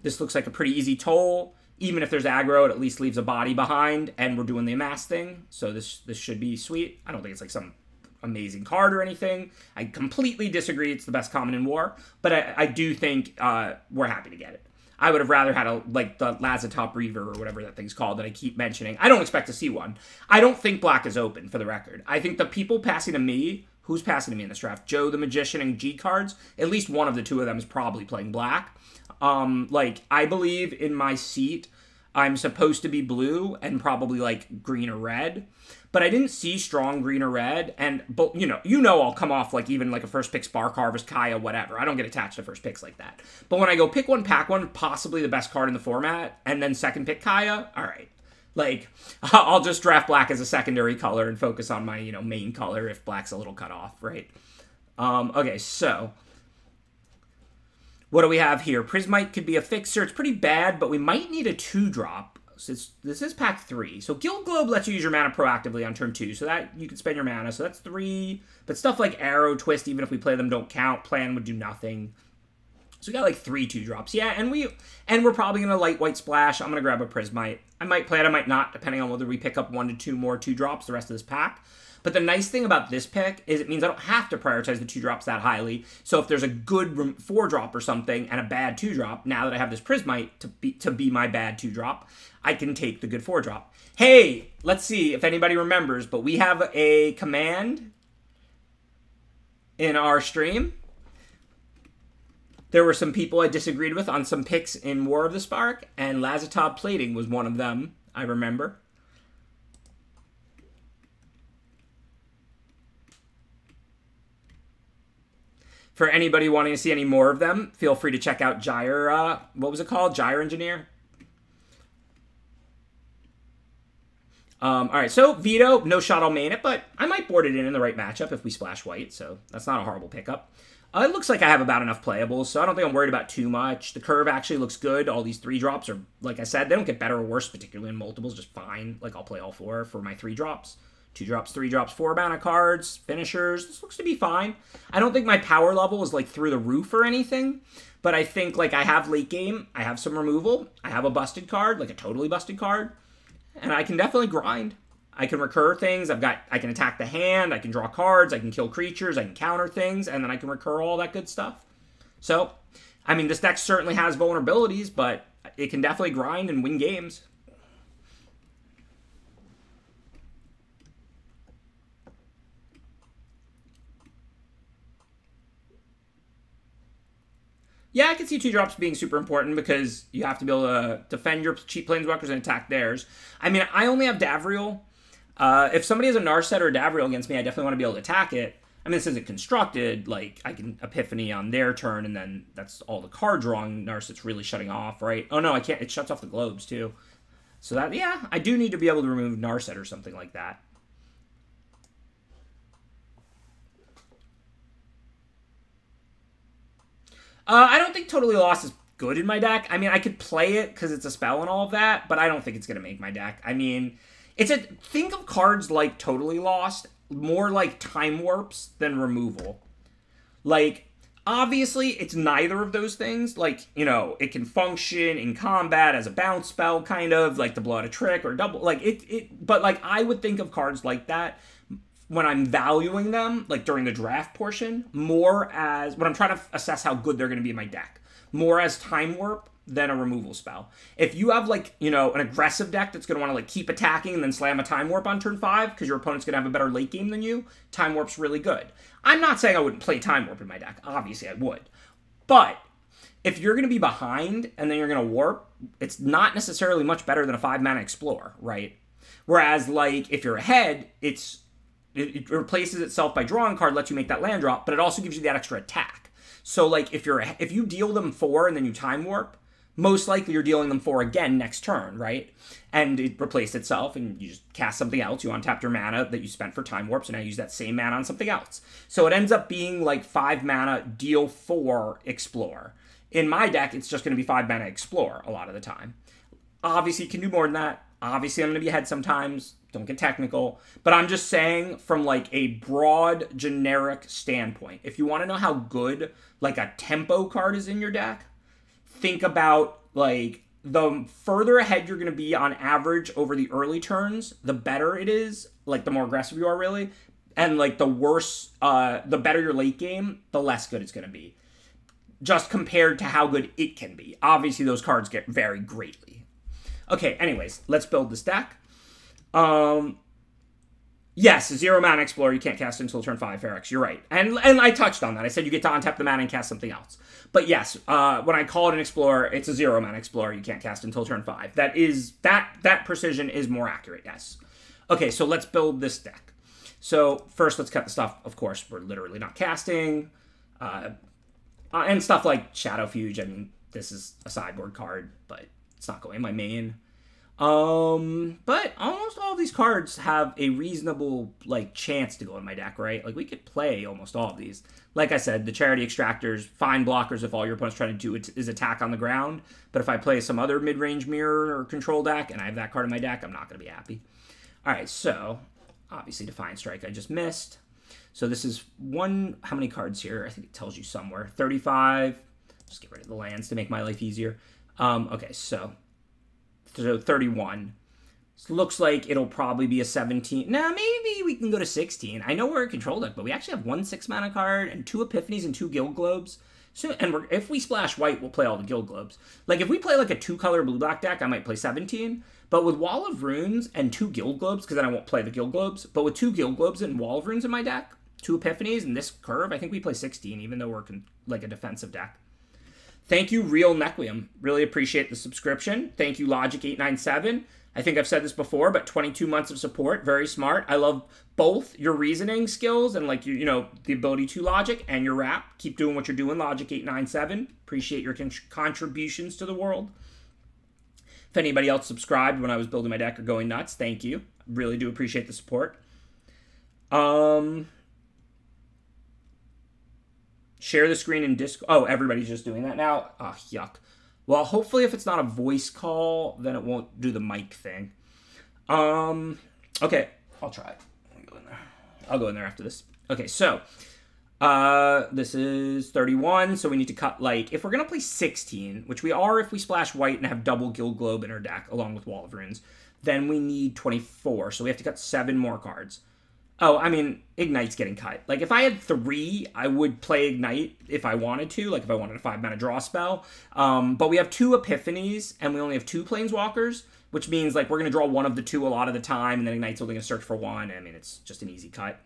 This looks like a pretty easy toll. Even if there's aggro, it at least leaves a body behind, and we're doing the amass thing. So this this should be sweet. I don't think it's like some amazing card or anything. I completely disagree. It's the best common in war, but I, I do think uh, we're happy to get it. I would have rather had a like the Lazotep Reaver or whatever that thing's called that I keep mentioning. I don't expect to see one. I don't think black is open for the record. I think the people passing to me, who's passing to me in this draft? Joe the Magician and G cards. At least one of the two of them is probably playing black. Um, like I believe in my seat, I'm supposed to be blue and probably like green or red but I didn't see strong green or red. And but you know, you know, I'll come off like even like a first pick Spark Harvest, Kaya, whatever. I don't get attached to first picks like that. But when I go pick one, pack one, possibly the best card in the format, and then second pick Kaya, all right. Like I'll just draft black as a secondary color and focus on my you know main color if black's a little cut off, right? Um, okay, so what do we have here? Prismite could be a fixer. It's pretty bad, but we might need a two drop this is pack three. So Guild Globe lets you use your mana proactively on turn two, so that you can spend your mana. So that's three. But stuff like Arrow, Twist, even if we play them, don't count. Plan would do nothing. So we got like three two drops. Yeah, and we and we're probably gonna light white splash. I'm gonna grab a Prismite. I might play it, I might not, depending on whether we pick up one to two more two drops the rest of this pack. But the nice thing about this pick is it means I don't have to prioritize the two drops that highly. So if there's a good four drop or something and a bad two drop, now that I have this Prismite to be to be my bad two drop, I can take the good four drop. Hey, let's see if anybody remembers, but we have a command in our stream. There were some people I disagreed with on some picks in War of the Spark, and Lazotep Plating was one of them, I remember. For anybody wanting to see any more of them, feel free to check out Gyre, uh, what was it called? Gyre Engineer? Um, all right, so Veto, no shot, I'll main it, but I might board it in in the right matchup if we splash white, so that's not a horrible pickup. Uh, it looks like I have about enough playables, so I don't think I'm worried about too much. The curve actually looks good. All these three drops are, like I said, they don't get better or worse, particularly in multiples, just fine. Like, I'll play all four for my three drops. Two drops, three drops, four mana cards, finishers. This looks to be fine. I don't think my power level is, like, through the roof or anything, but I think, like, I have late game. I have some removal. I have a busted card, like a totally busted card and I can definitely grind. I can recur things. I've got I can attack the hand, I can draw cards, I can kill creatures, I can counter things, and then I can recur all that good stuff. So, I mean, this deck certainly has vulnerabilities, but it can definitely grind and win games. Yeah, I can see two drops being super important because you have to be able to defend your cheap planeswalkers and attack theirs. I mean, I only have Davriel. Uh, if somebody has a Narset or a Davriel against me, I definitely want to be able to attack it. I mean, this isn't constructed. Like, I can Epiphany on their turn, and then that's all the card drawing Narset's really shutting off, right? Oh, no, I can't. It shuts off the globes, too. So that, yeah, I do need to be able to remove Narset or something like that. Uh, I don't think Totally Lost is good in my deck. I mean, I could play it because it's a spell and all of that, but I don't think it's going to make my deck. I mean, it's a think of cards like Totally Lost more like time warps than removal. Like, obviously, it's neither of those things. Like, you know, it can function in combat as a bounce spell, kind of like the blood a trick or double. Like it, it. But like, I would think of cards like that when I'm valuing them, like during the draft portion, more as when I'm trying to assess how good they're going to be in my deck, more as time warp than a removal spell. If you have like, you know, an aggressive deck that's going to want to like keep attacking and then slam a time warp on turn 5 because your opponent's going to have a better late game than you, time warp's really good. I'm not saying I wouldn't play time warp in my deck. Obviously I would. But if you're going to be behind and then you're going to warp, it's not necessarily much better than a 5 mana explore, right? Whereas like if you're ahead, it's it, replaces itself by drawing card, lets you make that land drop, but it also gives you that extra attack. So like if you're if you deal them four and then you time warp, most likely you're dealing them four again next turn, right? And it replaced itself, and you just cast something else. You untapped your mana that you spent for time warp, so now you use that same mana on something else. So it ends up being like five mana, deal four, explore. In my deck, it's just going to be five mana, explore a lot of the time. Obviously, you can do more than that. Obviously, I'm going to be ahead sometimes. Don't get technical. But I'm just saying from like a broad, generic standpoint. If you want to know how good like a tempo card is in your deck, think about like the further ahead you're going to be on average over the early turns, the better it is. Like the more aggressive you are, really, and like the worse, uh, the better your late game, the less good it's going to be. Just compared to how good it can be. Obviously, those cards get vary greatly. Okay, anyways, let's build this deck. Um, Yes, zero mana explorer you can't cast until turn five, Ferox. You're right, and and I touched on that. I said you get to untap the mana and cast something else. But yes, uh, when I call it an explorer, it's a zero mana explorer you can't cast until turn five. That is that that precision is more accurate. Yes. Okay, so let's build this deck. So first, let's cut the stuff. Of course, we're literally not casting, uh, uh, and stuff like Shadow Shadowfuge. I mean, this is a sideboard card, but it's not going in my main. Um, but almost all of these cards have a reasonable like chance to go in my deck, right? Like we could play almost all of these. Like I said, the charity extractors, fine blockers if all your opponent's trying to do is attack on the ground. But if I play some other mid-range mirror or control deck and I have that card in my deck, I'm not going to be happy. All right, so obviously Defiant Strike I just missed. So this is one. How many cards here? I think it tells you somewhere. Thirty-five. Just get rid of the lands to make my life easier. Um, okay, so so 31. looks like it'll probably be a 17. Now, maybe we can go to 16. I know we're a control deck, but we actually have one six mana card and two Epiphanies and two Guild Globes. So, and if we splash white, we'll play all the Guild Globes. Like, if we play like a two color blue black deck, I might play 17. But with Wall of Runes and two Guild Globes, because then I won't play the Guild Globes, but with two Guild Globes and Wall of Runes in my deck, two Epiphanies and this curve, I think we play 16, even though we're like a defensive deck. Thank you, Real Nequium. Really appreciate the subscription. Thank you, Logic897. I think I've said this before, but 22 months of support, very smart. I love both your reasoning skills and like you, you know, the ability to logic and your rap. Keep doing what you're doing, Logic897. Appreciate your con- contributions to the world. If anybody else subscribed when I was building my deck or going nuts, thank you. Really do appreciate the support. Um, Share the screen in Discord. Oh, everybody's just doing that now? Oh, yuck. Well, hopefully if it's not a voice call, then it won't do the mic thing. Um, okay, I'll try. Go. I'll go in there after this. Okay, so uh, this is 31, so we need to cut, like, if we're going to play 16, which we are if we splash white and have double Guild Globe in our deck, along with Wall of Runes, then we need 24, so we have to cut seven more cards. Oh, I mean, Ignite's getting cut. Like, if I had three, I would play Ignite if I wanted to, like if I wanted a five mana draw spell. Um, but we have two Epiphanies, and we only have two Planeswalkers, which means, like, we're going to draw one of the two a lot of the time, and then Ignite's only going to search for one. I mean, it's just an easy cut.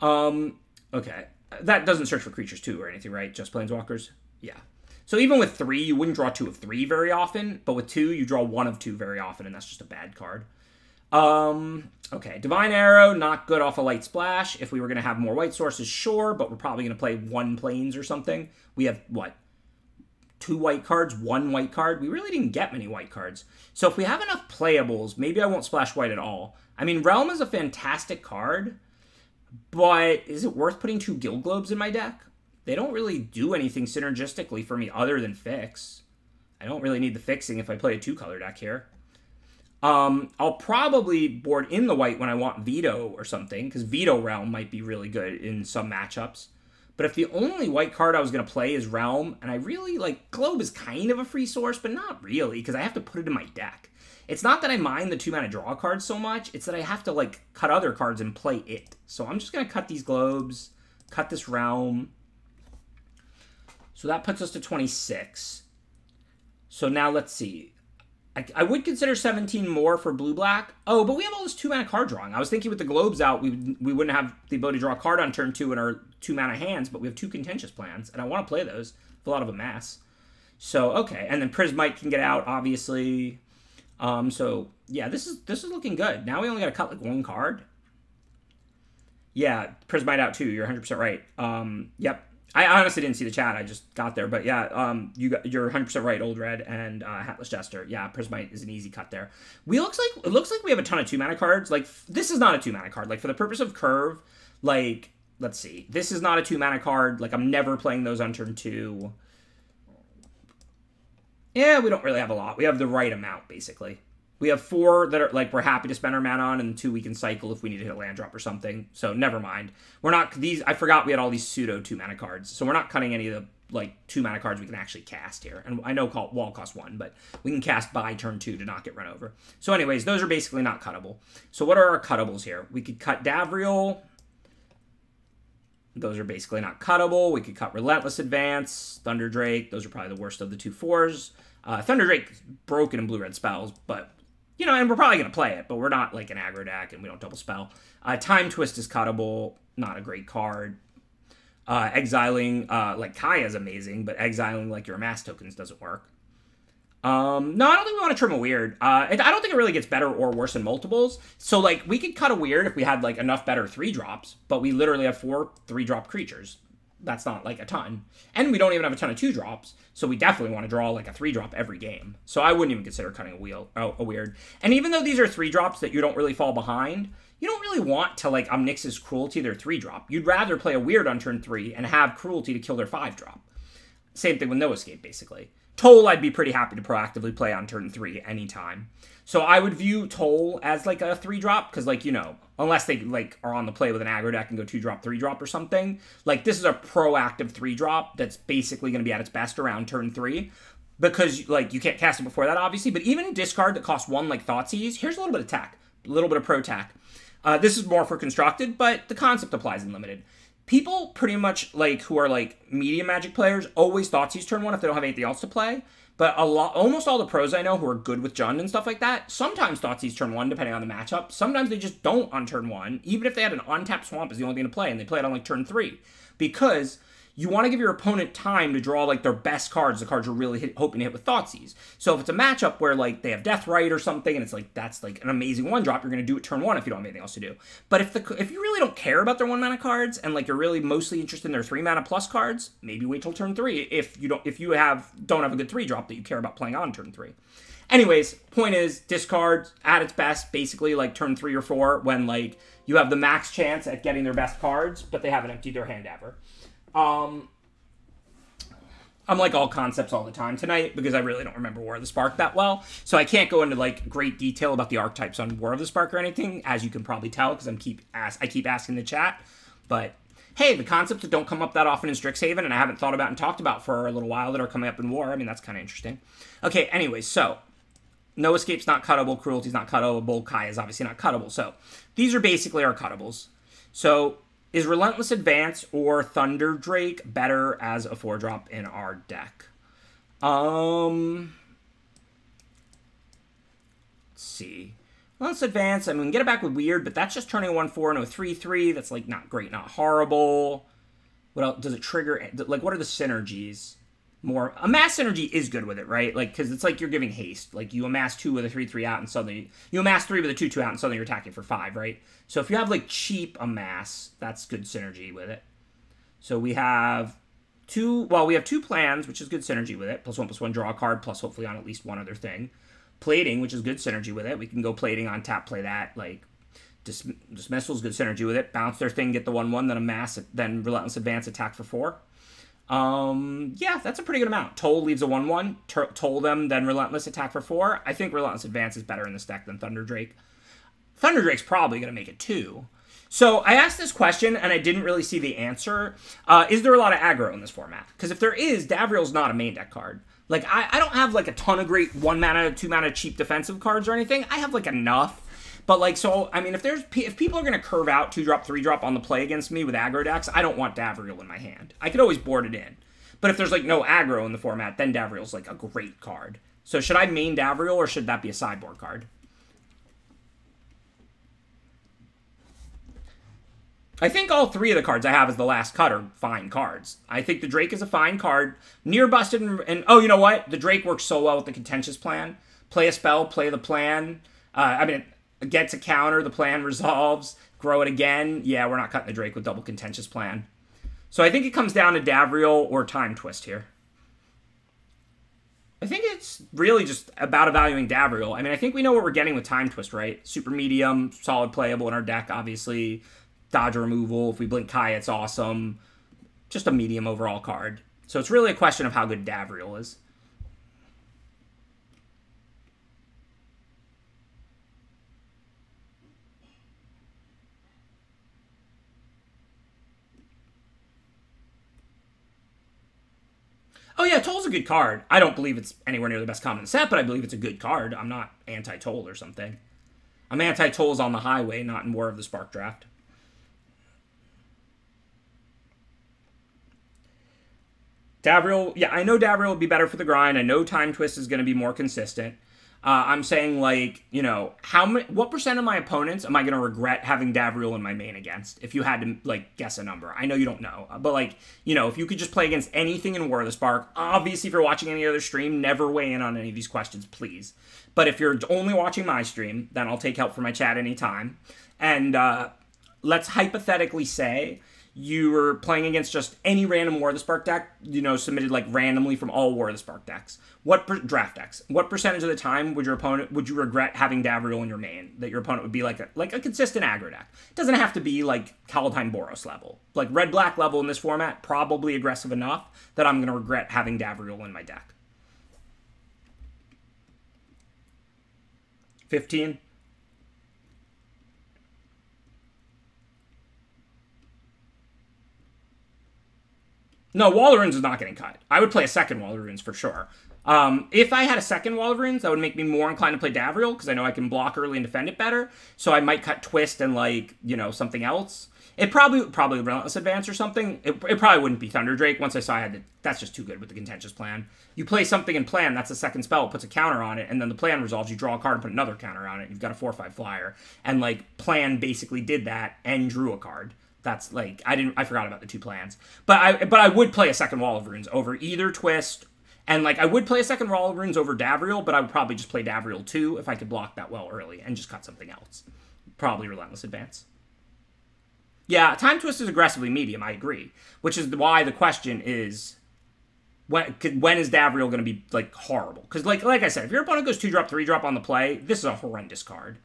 Um, okay. That doesn't search for creatures, too, or anything, right? Just Planeswalkers? Yeah. So even with three, you wouldn't draw two of three very often, but with two, you draw one of two very often, and that's just a bad card. Um, okay, Divine Arrow, not good off a light splash. If we were going to have more white sources, sure, but we're probably going to play one planes or something. We have, what, two white cards, one white card? We really didn't get many white cards. So if we have enough playables, maybe I won't splash white at all. I mean, Realm is a fantastic card, but is it worth putting two Guild Globes in my deck? They don't really do anything synergistically for me other than fix. I don't really need the fixing if I play a two-color deck here. Um, I'll probably board in the white when I want Veto or something, because Veto Realm might be really good in some matchups. But if the only white card I was going to play is Realm, and I really, like, Globe is kind of a free source, but not really, because I have to put it in my deck. It's not that I mind the two-mana draw cards so much, it's that I have to, like, cut other cards and play it. So I'm just going to cut these Globes, cut this Realm. So that puts us to 26. So now let's see. I, I, would consider 17 more for blue black. Oh, but we have all this two mana card drawing. I was thinking with the globes out, we we wouldn't have the ability to draw a card on turn two in our two mana hands, but we have two contentious plans, and I want to play those. A lot of a mass. So okay, and then Prismite can get out, obviously. Um, so yeah, this is this is looking good. Now we only got to cut like one card. Yeah, Prismite out too. You're 100 percent right. Um, yep. I honestly didn't see the chat. I just got there, but yeah, um, you got, you're 100 percent right. Old Red and uh, Hatless Jester. Yeah, Prismite is an easy cut there. We looks like it looks like we have a ton of two mana cards. Like this is not a two mana card. Like for the purpose of curve, like let's see, this is not a two mana card. Like I'm never playing those on turn two. Yeah, we don't really have a lot. We have the right amount basically. We have four that are like we're happy to spend our mana on, and two we can cycle if we need to hit a land drop or something. So never mind. We're not these. I forgot we had all these pseudo two mana cards, so we're not cutting any of the like two mana cards we can actually cast here. And I know call, wall cost one, but we can cast by turn two to not get run over. So anyways, those are basically not cuttable. So what are our cuttables here? We could cut Davriel. Those are basically not cuttable. We could cut Relentless Advance, Thunder Drake. Those are probably the worst of the two fours. Uh, Thunder Drake broken in blue red spells, but you know, and we're probably going to play it, but we're not like an aggro deck and we don't double spell. Uh, Time Twist is cuttable, not a great card. Uh, exiling, uh, like Kaya is amazing, but exiling like your mass tokens doesn't work. Um, no, I don't think we want to trim a weird. Uh, I don't think it really gets better or worse in multiples. So like we could cut a weird if we had like enough better three drops, but we literally have four three drop creatures that's not like a ton. And we don't even have a ton of two drops, so we definitely want to draw like a three drop every game. So I wouldn't even consider cutting a wheel oh, a weird. And even though these are three drops that you don't really fall behind, you don't really want to like um Nyx's cruelty their three drop. You'd rather play a weird on turn three and have cruelty to kill their five drop. Same thing with no escape, basically. Toll, I'd be pretty happy to proactively play on turn three anytime. So I would view Toll as like a three drop because, like you know, unless they like are on the play with an aggro deck and go two drop, three drop or something, like this is a proactive three drop that's basically going to be at its best around turn three because like you can't cast it before that, obviously. But even discard that costs one like Thoughtseize, here's a little bit of tech, a little bit of pro tech. Uh, this is more for constructed, but the concept applies in limited people pretty much like who are like medium magic players always Thoughtseize turn one if they don't have anything else to play. But a lot, almost all the pros I know who are good with Jund and stuff like that, sometimes Thoughtseize turn one depending on the matchup. Sometimes they just don't on turn one, even if they had an untapped swamp is the only thing to play, and they play it on like turn three, because you want to give your opponent time to draw like their best cards, the cards you're really hit, hoping to hit with Thoughtseize. So if it's a matchup where like they have Death Deathrite or something, and it's like that's like an amazing one drop, you're going to do it turn one if you don't have anything else to do. But if the if you really don't care about their one mana cards and like you're really mostly interested in their three mana plus cards, maybe wait till turn three if you don't if you have don't have a good three drop that you care about playing on turn three. Anyways, point is discard at its best, basically like turn three or four when like you have the max chance at getting their best cards, but they haven't emptied their hand ever. Um, I'm like all concepts all the time tonight because I really don't remember War of the Spark that well. So I can't go into like great detail about the archetypes on War of the Spark or anything, as you can probably tell because I'm keep ask I keep asking the chat. But hey, the concepts that don't come up that often in Strixhaven and I haven't thought about and talked about for a little while that are coming up in War. I mean that's kind of interesting. Okay, anyways, so no escape's not cuttable, cruelty's not cuttable, Kaya is obviously not cuttable. So these are basically our cuttables. So is Relentless Advance or Thunder Drake better as a four drop in our deck? Um, let's see. Relentless Advance, I mean, get it back with Weird, but that's just turning 1 4 into a 3 3. That's like not great, not horrible. What else does it trigger? Like, what are the synergies? More amass synergy is good with it, right? Like because it's like you're giving haste. Like you amass two with a three three out, and suddenly you amass three with a two two out, and suddenly you're attacking for five, right? So if you have like cheap amass, that's good synergy with it. So we have two. Well, we have two plans, which is good synergy with it. Plus one plus one draw a card, plus hopefully on at least one other thing. Plating, which is good synergy with it. We can go plating on tap, play that like. Dis- dismissal's good synergy with it. Bounce their thing, get the one one, then amass then relentless advance, attack for four. Um, yeah, that's a pretty good amount. Toll leaves a 1 1. Toll them, then Relentless attack for 4. I think Relentless Advance is better in this deck than Thunder Drake. Thunder Drake's probably going to make it 2. So I asked this question and I didn't really see the answer. Uh, is there a lot of aggro in this format? Because if there is, Davriel's not a main deck card. Like, I, I don't have like a ton of great one mana, two mana cheap defensive cards or anything. I have like enough but like, so I mean, if there's if people are gonna curve out two drop, three drop on the play against me with aggro decks, I don't want Davriel in my hand. I could always board it in. But if there's like no aggro in the format, then Davriel's like a great card. So should I main Davriel or should that be a sideboard card? I think all three of the cards I have as the last cut are fine cards. I think the Drake is a fine card. Near busted and, and oh, you know what? The Drake works so well with the contentious plan. Play a spell, play the plan. Uh, I mean, gets a counter, the plan resolves, grow it again. Yeah, we're not cutting the Drake with double contentious plan. So I think it comes down to Davriel or Time Twist here. I think it's really just about evaluating Davriel. I mean, I think we know what we're getting with Time Twist, right? Super medium, solid playable in our deck, obviously. Dodge removal. If we blink Kaya, it's awesome. Just a medium overall card. So it's really a question of how good Davriel is. Oh, yeah, Toll's a good card. I don't believe it's anywhere near the best common set, but I believe it's a good card. I'm not anti-Toll or something. I'm anti-Tolls on the highway, not in War of the Spark Draft. Davriel, yeah, I know Davriel will be better for the grind. I know Time Twist is going to be more consistent. Uh, I'm saying like you know how many, what percent of my opponents am I going to regret having Davriel in my main against? If you had to like guess a number, I know you don't know, but like you know if you could just play against anything in War of the Spark. Obviously, if you're watching any other stream, never weigh in on any of these questions, please. But if you're only watching my stream, then I'll take help from my chat anytime. And uh, let's hypothetically say you were playing against just any random War of the Spark deck, you know, submitted like randomly from all War of the Spark decks. What per- draft decks? What percentage of the time would your opponent would you regret having Davriel in your main? That your opponent would be like a like a consistent aggro deck. It doesn't have to be like Kaldheim Boros level. Like red black level in this format, probably aggressive enough that I'm gonna regret having Davriel in my deck. 15 No, Wall of Runes is not getting cut. I would play a second Wall of Runes for sure. Um, if I had a second Wall of Runes, that would make me more inclined to play Davriel because I know I can block early and defend it better. So I might cut Twist and like you know something else. It probably probably Relentless Advance or something. It, it probably wouldn't be Thunder Drake. Once I saw I had that's just too good with the contentious plan. You play something in plan, that's a second spell, it puts a counter on it, and then the plan resolves. You draw a card and put another counter on it. You've got a four five flyer, and like plan basically did that and drew a card that's like I didn't I forgot about the two plans. But I but I would play a second Wall of Runes over either Twist and like I would play a second Wall of Runes over Davriel, but I would probably just play Davriel too if I could block that well early and just cut something else. Probably Relentless Advance. Yeah, Time Twist is aggressively medium, I agree. Which is why the question is when when is Davriel going to be like horrible? Because like like I said, if your opponent goes two drop three drop on the play, this is a horrendous card.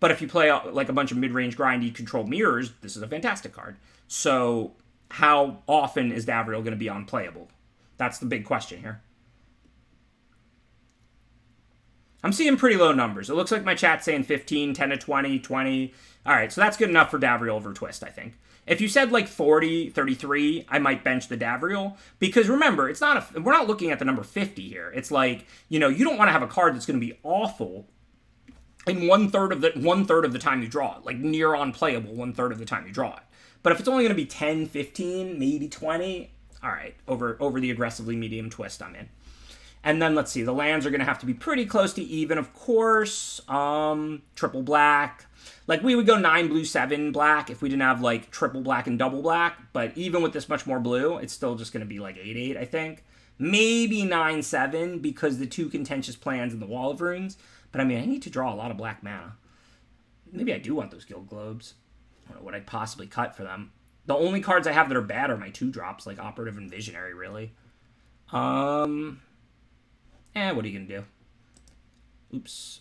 But if you play uh, like a bunch of mid-range grindy control mirrors, this is a fantastic card. So how often is Davriel going to be unplayable? That's the big question here. I'm seeing pretty low numbers. It looks like my chat's saying 15, 10 to 20, 20. All right, so that's good enough for Davriel over Twist, I think. If you said like 40, 33, I might bench the Davriel because remember, it's not a we're not looking at the number 50 here. It's like, you know, you don't want to have a card that's going to be awful in one third of the one third of the time you draw it, like near unplayable one third of the time you draw it. But if it's only going to be 10, 15, maybe 20, all right, over over the aggressively medium twist I'm in. And then let's see, the lands are going to have to be pretty close to even, of course. Um, triple black. Like we would go nine blue, seven black if we didn't have like triple black and double black. But even with this much more blue, it's still just going to be like eight eight, I think. Maybe 9 7 because the two contentious plans and the Wall of Runes. But I mean, I need to draw a lot of black mana. Maybe I do want those Guild Globes. I don't know what I'd possibly cut for them. The only cards I have that are bad are my two drops, like Operative and Visionary, really. Um, eh, what are you going to do? Oops.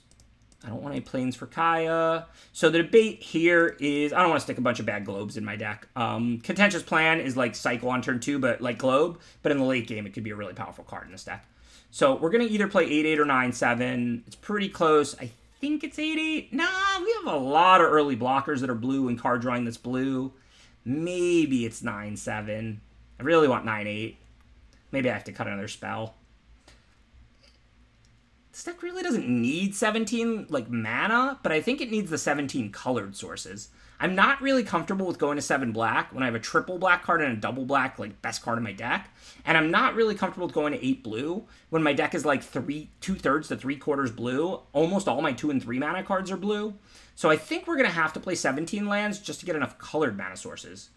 I don't want any planes for Kaya. So the debate here is I don't want to stick a bunch of bad globes in my deck. Um, contentious plan is like cycle on turn two, but like globe. But in the late game, it could be a really powerful card in this deck. So we're gonna either play eight eight or nine seven. It's pretty close. I think it's eight eight. Nah, we have a lot of early blockers that are blue and card drawing that's blue. Maybe it's nine seven. I really want nine eight. Maybe I have to cut another spell. This deck really doesn't need 17 like mana, but I think it needs the 17 colored sources. I'm not really comfortable with going to 7 black when I have a triple black card and a double black, like best card in my deck. And I'm not really comfortable with going to 8 blue when my deck is like three two thirds to three quarters blue. Almost all my 2 and 3 mana cards are blue. So I think we're gonna have to play 17 lands just to get enough colored mana sources.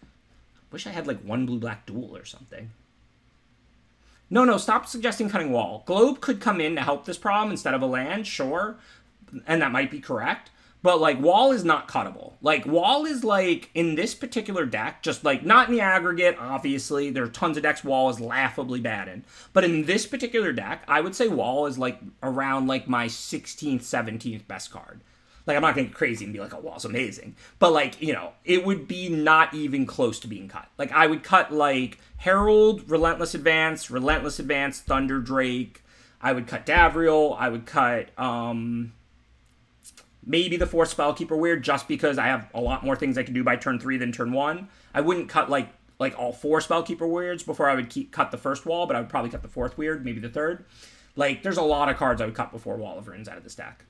Wish I had like one blue black duel or something. No, no, stop suggesting cutting wall. Globe could come in to help this problem instead of a land, sure. And that might be correct. But like wall is not cuttable. Like wall is like in this particular deck, just like not in the aggregate, obviously. There are tons of decks wall is laughably bad in. But in this particular deck, I would say wall is like around like my 16th, 17th best card. Like I'm not gonna get crazy and be like, oh, wall's amazing. But like, you know, it would be not even close to being cut. Like I would cut like Herald, Relentless Advance, Relentless Advance, Thunder Drake. I would cut Davriel. I would cut um, maybe the fourth Spellkeeper Weird just because I have a lot more things I can do by turn three than turn one. I wouldn't cut like like all four Spellkeeper Weirds before I would keep cut the first wall, but I would probably cut the fourth weird, maybe the third. Like there's a lot of cards I would cut before Wall of Runes out of the stack.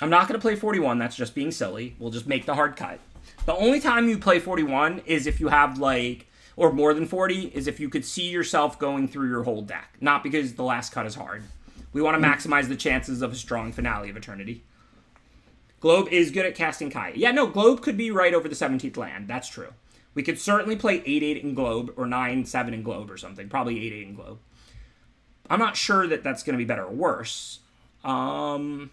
I'm not going to play 41. That's just being silly. We'll just make the hard cut. The only time you play 41 is if you have like or more than 40 is if you could see yourself going through your whole deck, not because the last cut is hard. We want to maximize the chances of a strong finale of Eternity. Globe is good at casting Kaya. Yeah, no, Globe could be right over the 17th land. That's true. We could certainly play 8-8 in Globe or 9-7 in Globe or something. Probably 8-8 in Globe. I'm not sure that that's going to be better or worse. Um,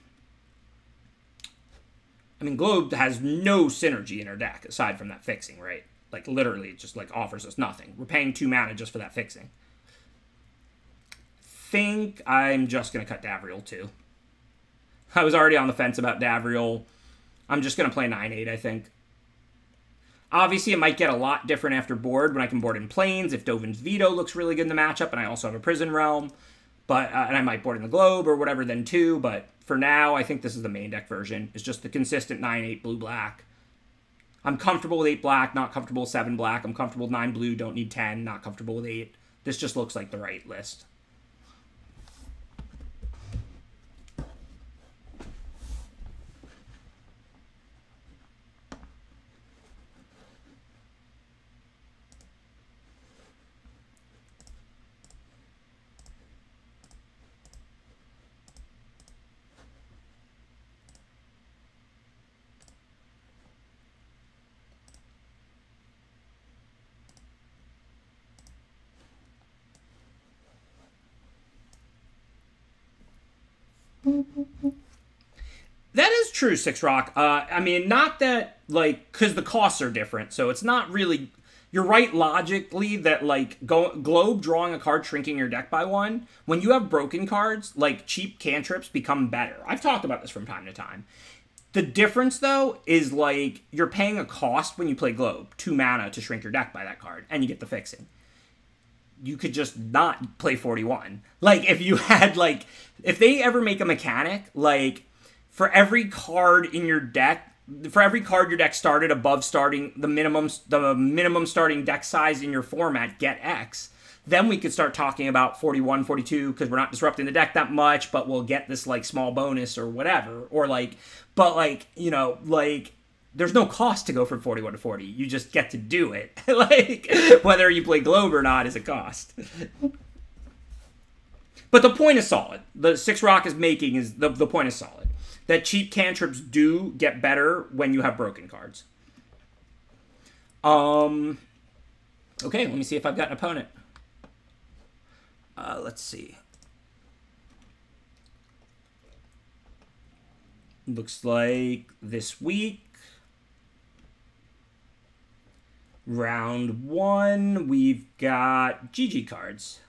I mean, Globe has no synergy in her deck aside from that fixing, right? Like literally, it just like offers us nothing. We're paying two mana just for that fixing. Think I'm just gonna cut Davriel too. I was already on the fence about Davriel. I'm just gonna play 9-8, I think. Obviously, it might get a lot different after board when I can board in planes. If Dovin's Veto looks really good in the matchup, and I also have a Prison Realm, but uh, and I might board in the Globe or whatever then too. But for now, I think this is the main deck version. It's just the consistent 9-8 blue-black. I'm comfortable with 8 black, not comfortable with 7 black. I'm comfortable with 9 blue, don't need 10, not comfortable with 8. This just looks like the right list. That is true, Six Rock. Uh, I mean, not that like because the costs are different, so it's not really. You're right logically that like go, globe drawing a card shrinking your deck by one. When you have broken cards, like cheap cantrips become better. I've talked about this from time to time. The difference though is like you're paying a cost when you play globe, two mana to shrink your deck by that card, and you get the fixing you could just not play 41. Like if you had like if they ever make a mechanic like for every card in your deck for every card your deck started above starting the minimum the minimum starting deck size in your format get X. Then we could start talking about 41, 42 because we're not disrupting the deck that much, but we'll get this like small bonus or whatever. Or like but like, you know, like there's no cost to go from 41 to 40. You just get to do it. like whether you play Globe or not is a cost. but the point is solid. The Six Rock is making is the, the point is solid. That cheap cantrips do get better when you have broken cards. Um okay, let me see if I've got an opponent. Uh, let's see. Looks like this week, round one, we've got GG cards.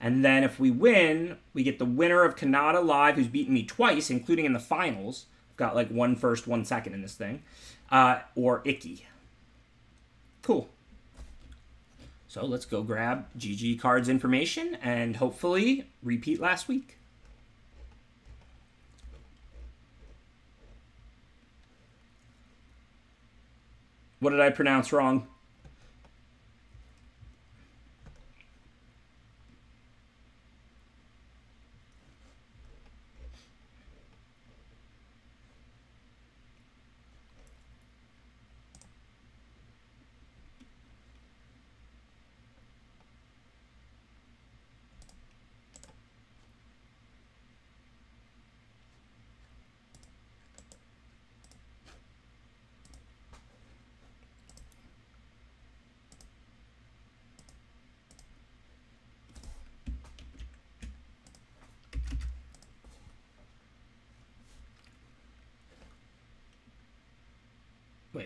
And then if we win, we get the winner of Kanata Live, who's beaten me twice, including in the finals. I've got like one first, one second in this thing. Uh, or Icky. Cool. So let's go grab GG cards information and hopefully repeat last week. What did I pronounce wrong?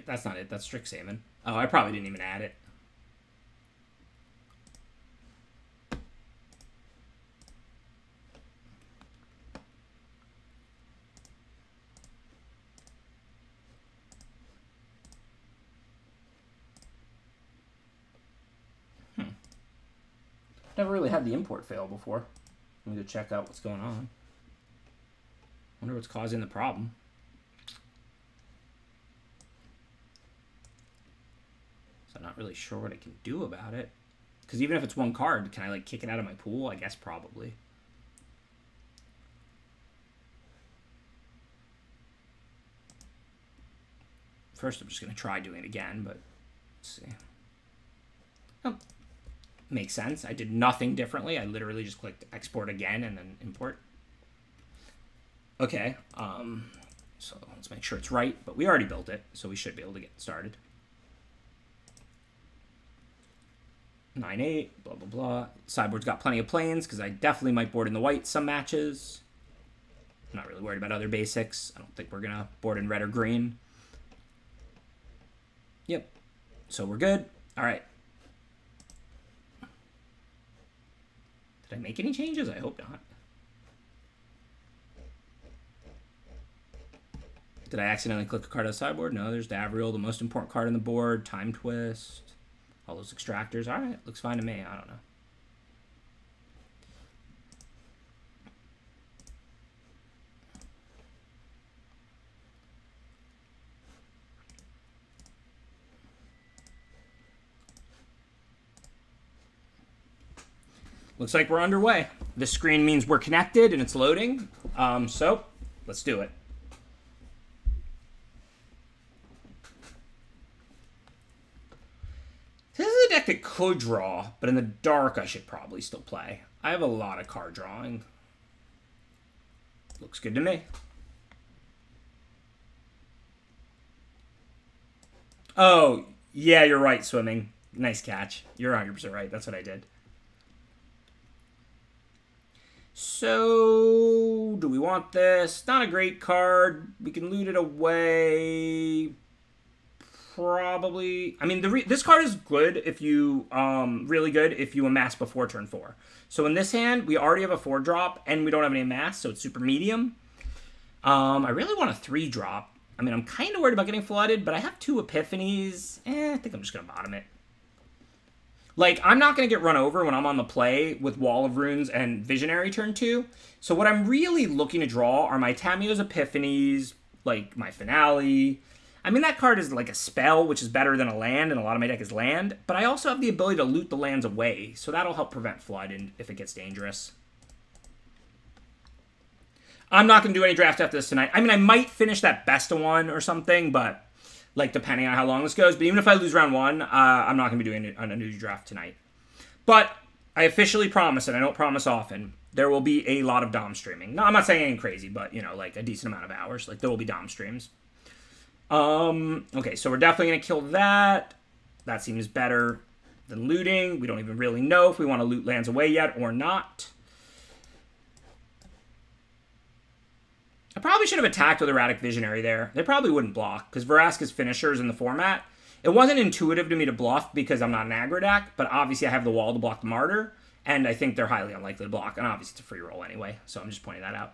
Wait, that's not it. That's Strixhaven. Oh, I probably didn't even add it. Hmm. Never really had the import fail before. Let me go check out what's going on. Wonder what's causing the problem. So I'm not really sure what I can do about it. Because even if it's one card, can I like kick it out of my pool? I guess probably. First, I'm just going to try doing it again, but let's see. Oh, makes sense. I did nothing differently. I literally just clicked export again and then import. Okay, um, so let's make sure it's right, but we already built it, so we should be able to get started. 9-8, blah, blah, blah. Sideboard's got plenty of planes, because I definitely might board in the white some matches. I'm not really worried about other basics. I don't think we're going to board in red or green. Yep. So we're good. All right. Did I make any changes? I hope not. Did I accidentally click a card on the sideboard? No, there's Davriel, the most important card on the board. Time Twist. All those extractors. All right, looks fine to me. I don't know. Looks like we're underway. This screen means we're connected and it's loading. Um, so let's do it. That could draw, but in the dark I should probably still play. I have a lot of card drawing. Looks good to me. Oh, yeah, you're right, swimming. Nice catch. You're 100% right. That's what I did. So, do we want this? Not a great card. We can loot it away probably. I mean, the re- this card is good if you um really good if you amass before turn four. So in this hand, we already have a four drop and we don't have any amass, so it's super medium. Um, I really want a three drop. I mean, I'm kind of worried about getting flooded, but I have two epiphanies. Eh, I think I'm just gonna bottom it. Like, I'm not going to get run over when I'm on the play with Wall of Runes and Visionary turn 2. So what I'm really looking to draw are my Tamiyo's Epiphanies, like my Finale, I mean, that card is like a spell, which is better than a land, and a lot of my deck is land, but I also have the ability to loot the lands away, so that'll help prevent flood if it gets dangerous. I'm not going to do any draft after this tonight. I mean, I might finish that best of one or something, but like depending on how long this goes. But even if I lose round one, uh, I'm not going to be doing a new draft tonight. But I officially promise, and I don't promise often, there will be a lot of Dom streaming. No, I'm not saying anything crazy, but you know, like a decent amount of hours. Like there will be Dom streams. Um, okay, so we're definitely going to kill that. That seems better. than looting, we don't even really know if we want to loot lands away yet or not. I probably should have attacked with Erratic Visionary there. They probably wouldn't block, because Vraska's finishers in the format. It wasn't intuitive to me to bluff because I'm not an aggro deck, but obviously I have the wall to block the Martyr, and I think they're highly unlikely to block, and obviously it's a free roll anyway, so I'm just pointing that out.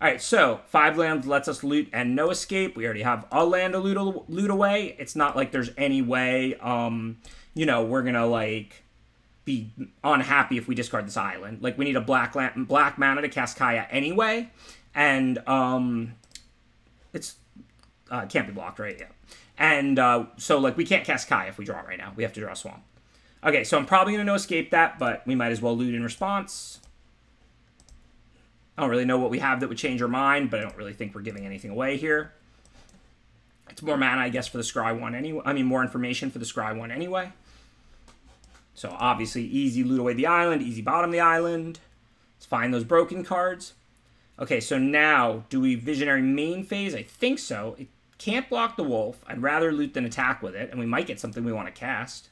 All right, so five lands lets us loot and no escape. We already have a land to loot, loot away. It's not like there's any way, um, you know, we're gonna like be unhappy if we discard this island. Like we need a black land, black mana to cast Kaya anyway, and um, it's uh, can't be blocked, right? Yeah. And uh, so like we can't cast Kaya if we draw right now. We have to draw swamp. Okay, so I'm probably gonna no escape that, but we might as well loot in response. I don't really know what we have that would change our mind, but I don't really think we're giving anything away here. It's more mana, I guess, for the Scry one anyway. I mean, more information for the Scry one anyway. So obviously, easy loot away the island, easy bottom the island. Let's find those broken cards. Okay, so now, do we Visionary main phase? I think so. It can't block the Wolf. I'd rather loot than attack with it, and we might get something we want to cast.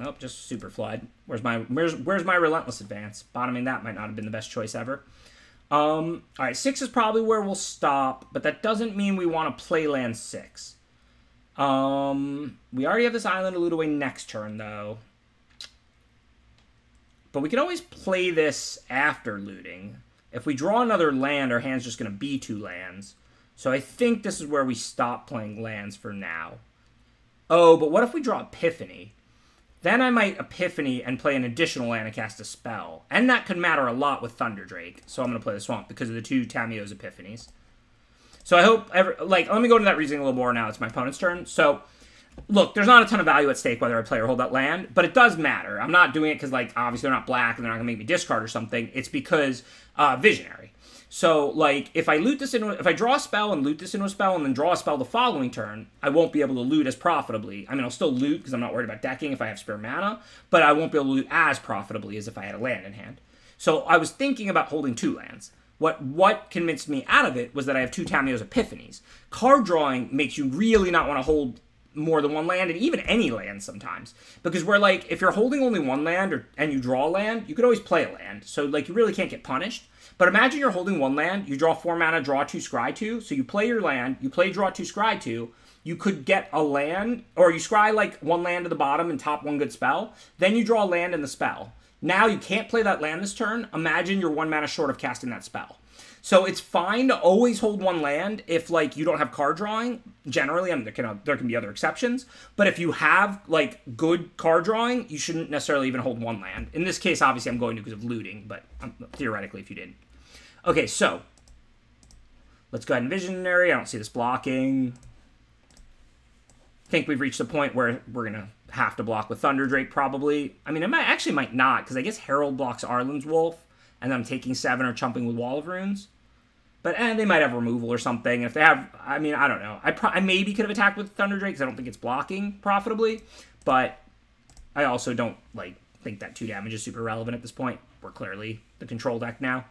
Oh, just super flood. Where's my where's where's my relentless advance? Bottoming that might not have been the best choice ever. Um, all right, six is probably where we'll stop, but that doesn't mean we want to play land six. Um, we already have this island loot away next turn though. But we can always play this after looting. If we draw another land, our hand's just going to be two lands. So I think this is where we stop playing lands for now. Oh, but what if we draw Epiphany? Then I might Epiphany and play an additional land and cast a spell. And that could matter a lot with Thunderdrake. So I'm going to play the Swamp because of the two Tamiyo's Epiphanies. So I hope, ever, like, let me go into that reasoning a little more now. It's my opponent's turn. So, look, there's not a ton of value at stake whether I play or hold that land, but it does matter. I'm not doing it because, like, obviously they're not black and they're not going to make me discard or something. It's because uh, Visionary. So, like, if I loot this in, if I draw a spell and loot this into a spell and then draw a spell the following turn, I won't be able to loot as profitably. I mean, I'll still loot because I'm not worried about decking if I have spare mana, but I won't be able to loot as profitably as if I had a land in hand. So I was thinking about holding two lands. What what convinced me out of it was that I have two Tamiyo's Epiphanies. Card drawing makes you really not want to hold more than one land and even any land sometimes because we're like if you're holding only one land or and you draw a land you could always play a land so like you really can't get punished but imagine you're holding one land, you draw four mana, draw two, scry two. So you play your land, you play draw two, scry two. You could get a land, or you scry like one land to the bottom and top one good spell. Then you draw a land in the spell. Now you can't play that land this turn. Imagine you're one mana short of casting that spell. So it's fine to always hold one land if like you don't have card drawing. Generally, I mean, there can there can be other exceptions, but if you have like good card drawing, you shouldn't necessarily even hold one land. In this case, obviously, I'm going to because of looting, but um, theoretically, if you didn't. Okay, so let's go ahead and visionary. I don't see this blocking. I think we've reached the point where we're gonna have to block with Thunderdrake probably. I mean, it might actually might not because I guess Herald blocks Arlinn's Wolf, and then I'm taking seven or chumping with Wall of Runes. But and eh, they might have removal or something. If they have, I mean, I don't know. I, I maybe could have attacked with Thunderdrake because I don't think it's blocking profitably, but I also don't like think that two damage is super relevant at this point. We're clearly the control deck now.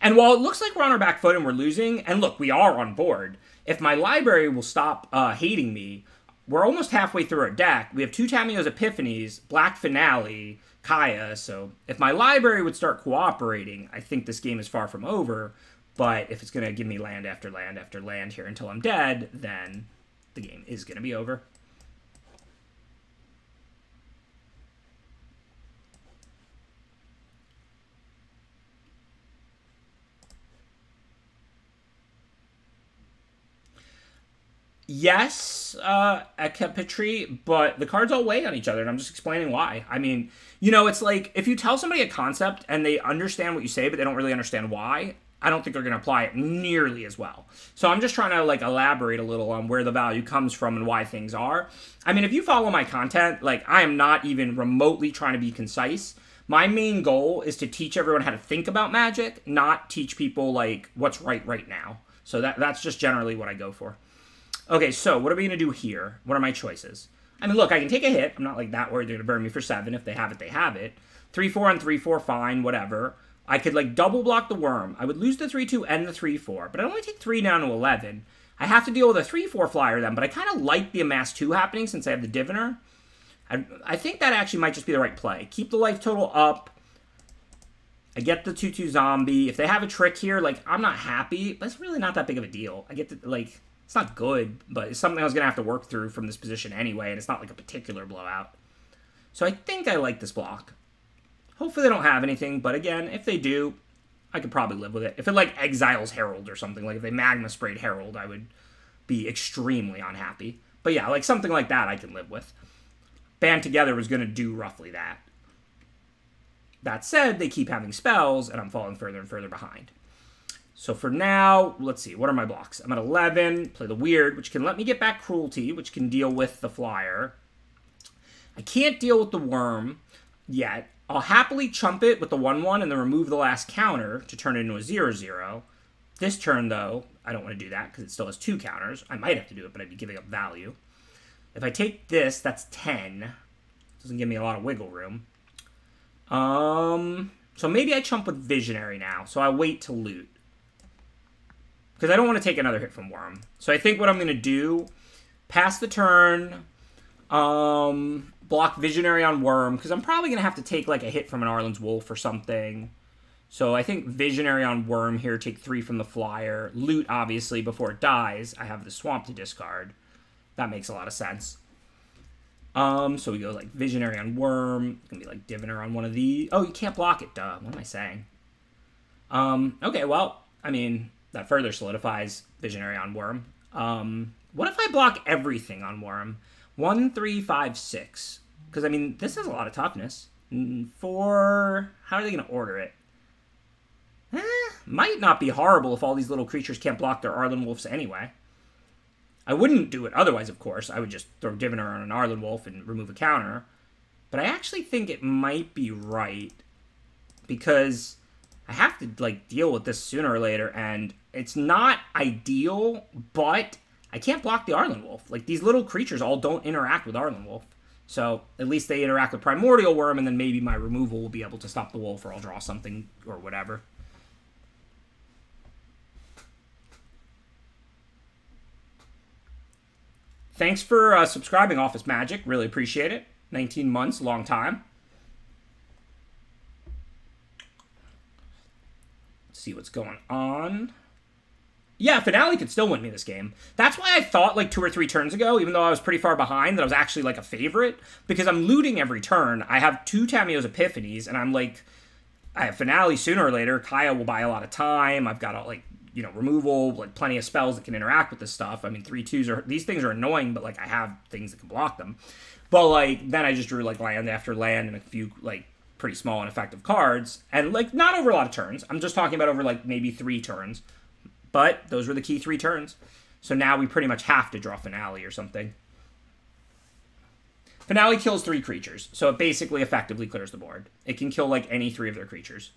And while it looks like we're on our back foot and we're losing, and look, we are on board, if my library will stop uh, hating me, we're almost halfway through our deck. We have two Tamiyo's Epiphanies, Black Finale, Kaya, so if my library would start cooperating, I think this game is far from over. But if it's going to give me land after land after land here until I'm dead, then the game is going to be over. Yes, uh, Ekpetri, but the cards all weigh on each other, and I'm just explaining why. I mean, you know, it's like if you tell somebody a concept and they understand what you say, but they don't really understand why, I don't think they're going to apply it nearly as well. So I'm just trying to like elaborate a little on where the value comes from and why things are. I mean, if you follow my content, like I am not even remotely trying to be concise. My main goal is to teach everyone how to think about magic, not teach people like what's right right now. So that that's just generally what I go for. Okay, so what are we going to do here? What are my choices? I mean, look, I can take a hit. I'm not like that worried they're going to burn me for seven. If they have it, they have it. 3 4 on 3 4, fine, whatever. I could like double block the worm. I would lose the 3 2 and the 3 4, but I only take 3 down to 11. I have to deal with a 3 4 flyer then, but I kind of like the Amass 2 happening since I have the Diviner. I, I think that actually might just be the right play. Keep the life total up. I get the 2-2 zombie. If they have a trick here, like, I'm not happy, but it's really not that big of a deal. I get the, like, it's not good, but it's something I was going to have to work through from this position anyway, and it's not like a particular blowout. So I think I like this block. Hopefully they don't have anything, but again, if they do, I could probably live with it. If it, like, exiles Herald or something, like if they Magma sprayed Herald, I would be extremely unhappy. But yeah, like something like that I can live with. Band Together was going to do roughly that. That said, they keep having spells, and I'm falling further and further behind. So for now, let's see, what are my blocks? I'm at 11, play the Weird, which can let me get back Cruelty, which can deal with the Flyer. I can't deal with the Worm yet. I'll happily chump it with the 1-1 and then remove the last counter to turn it into a 0-0. This turn, though, I don't want to do that because it still has two counters. I might have to do it, but I'd be giving up value. If I take this, that's 10. Doesn't give me a lot of wiggle room. Um, so maybe I chump with Visionary now. So I wait to loot. Because I don't want to take another hit from Worm. So I think what I'm going to do, pass the turn, um, block Visionary on Worm, because I'm probably going to have to take like a hit from an Arlinn's Wolf or something. So I think Visionary on Worm here, take three from the Flyer. Loot, obviously, before it dies. I have the Swamp to discard. That makes a lot of sense. Um, so we go like Visionary on Worm. It's gonna be like Diviner on one of these. Oh, you can't block it, duh. What am I saying? Um, okay, well, I mean, that further solidifies Visionary on Worm. Um, what if I block everything on Worm? One, three, five, six. Because, I mean, this has a lot of toughness. Four, how are they going to order it? Eh, might not be horrible if all these little creatures can't block their Arlinn Wolves anyway. I wouldn't do it otherwise, of course. I would just throw Diviner on an Arlinn Wolf and remove a counter. But I actually think it might be right because I have to like deal with this sooner or later, and it's not ideal, but I can't block the Arlinn Wolf. Like these little creatures all don't interact with Arlinn Wolf. So at least they interact with Primordial Wurm, and then maybe my removal will be able to stop the wolf, or I'll draw something or whatever. Thanks for uh, subscribing, Office Magic. Really appreciate it. 19 months, long time. See what's going on. Yeah, Finale could still win me this game. That's why I thought like two or three turns ago, even though I was pretty far behind, that I was actually like a favorite because I'm looting every turn. I have two Tamiyo's Epiphanies, and I'm like, I have Finale sooner or later. Kaya will buy a lot of time. I've got all, like you know, removal, like plenty of spells that can interact with this stuff. I mean, three twos are these things are annoying, but like I have things that can block them. But like then I just drew like land after land and a few like pretty small and effective cards, and like not over a lot of turns. I'm just talking about over like maybe three turns. But those were the key three turns. So now we pretty much have to draw finale or something. Finale kills three creatures, so it basically effectively clears the board. It can kill like any three of their creatures.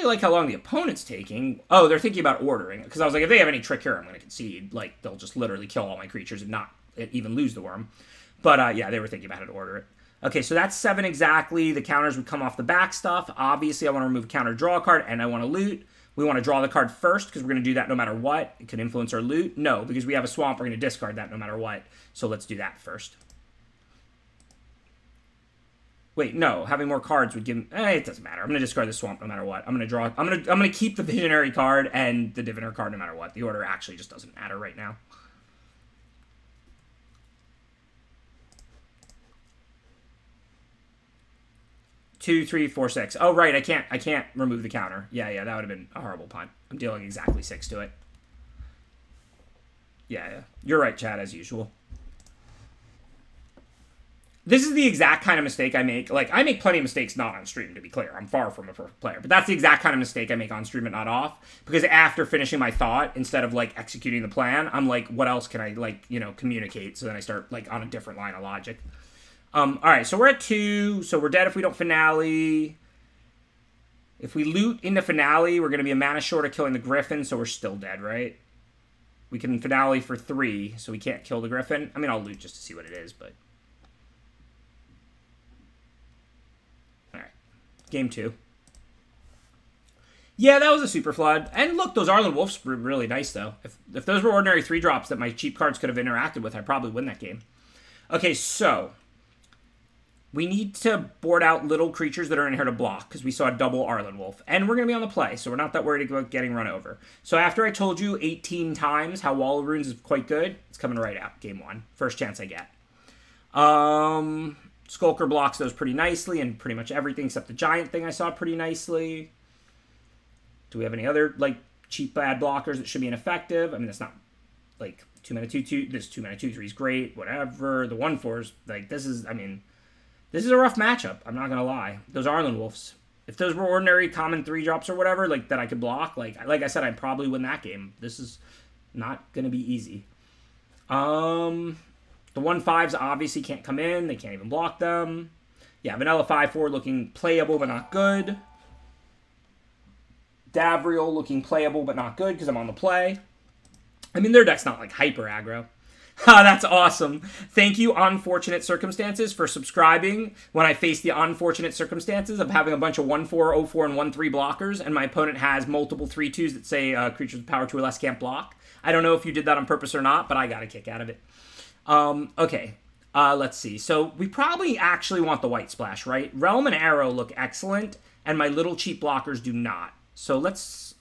really like how long the opponent's taking. Oh, they're thinking about ordering. Because I was like, if they have any trick here, I'm going to concede. Like, they'll just literally kill all my creatures and not even lose the worm. But, uh, yeah, they were thinking about how to order it. Okay, so that's seven exactly. The counters would come off the back stuff. Obviously, I want to remove counter, draw card, and I want to loot. We want to draw the card first because we're going to do that no matter what. It could influence our loot. No, because we have a swamp, we're going to discard that no matter what. So let's do that first. Wait, no. Having more cards would give. Eh, it doesn't matter. I'm gonna discard the swamp no matter what. I'm gonna draw. I'm gonna. I'm gonna keep the visionary card and the diviner card no matter what. The order actually just doesn't matter right now. Two, three, four, six. Oh right, I can't. I can't remove the counter. Yeah, yeah, that would have been a horrible punt. I'm dealing exactly six to it. Yeah, yeah. You're right, Chad, as usual this is the exact kind of mistake I make. Like, I make plenty of mistakes not on stream, to be clear. I'm far from a perfect player. But that's the exact kind of mistake I make on stream and not off. Because after finishing my thought, instead of, like, executing the plan, I'm like, what else can I, like, you know, communicate? So then I start, like, on a different line of logic. Um, all right, so we're at two. So we're dead if we don't finale. If we loot in the finale, we're going to be a mana short of killing the griffin, so we're still dead, right? We can finale for three, so we can't kill the griffin. I mean, I'll loot just to see what it is, but... All right, game two. Yeah, that was a super flood. And look, those Arlinn Wolfs were really nice, though. If, if those were ordinary three drops that my cheap cards could have interacted with, I'd probably win that game. Okay, so we need to board out little creatures that are in here to block because we saw a double Arlinn Wolf. And we're going to be on the play, so we're not that worried about getting run over. So after I told you 18 times how Wall of Runes is quite good, it's coming right out. Game one. First chance I get. Um, Skulker blocks those pretty nicely, and pretty much everything except the giant thing I saw pretty nicely. Do we have any other like cheap bad blockers that should be ineffective? I mean, that's not like two mana two two. This two mana two three is great. Whatever. The one fours like this is. I mean, this is a rough matchup. I'm not gonna lie. Those Arlinn Wolves. If those were ordinary common three drops or whatever, like that I could block, like like I said, I'd probably win that game. This is not gonna be easy. Um, the one fives obviously can't come in. They can't even block them. Yeah, vanilla five four looking playable but not good. Davriel looking playable but not good because I'm on the play. I mean, their deck's not like hyper aggro. Ha, that's awesome. Thank you, Unfortunate Circumstances, for subscribing when I face the unfortunate circumstances of having a bunch of 1 4, 4, and 1 3 blockers, and my opponent has multiple 3 2s that say uh, creatures with power 2 or less can't block. I don't know if you did that on purpose or not, but I got a kick out of it. Um, okay, uh, let's see. So we probably actually want the white splash, right? Realm and Arrow look excellent, and my little cheap blockers do not. So let's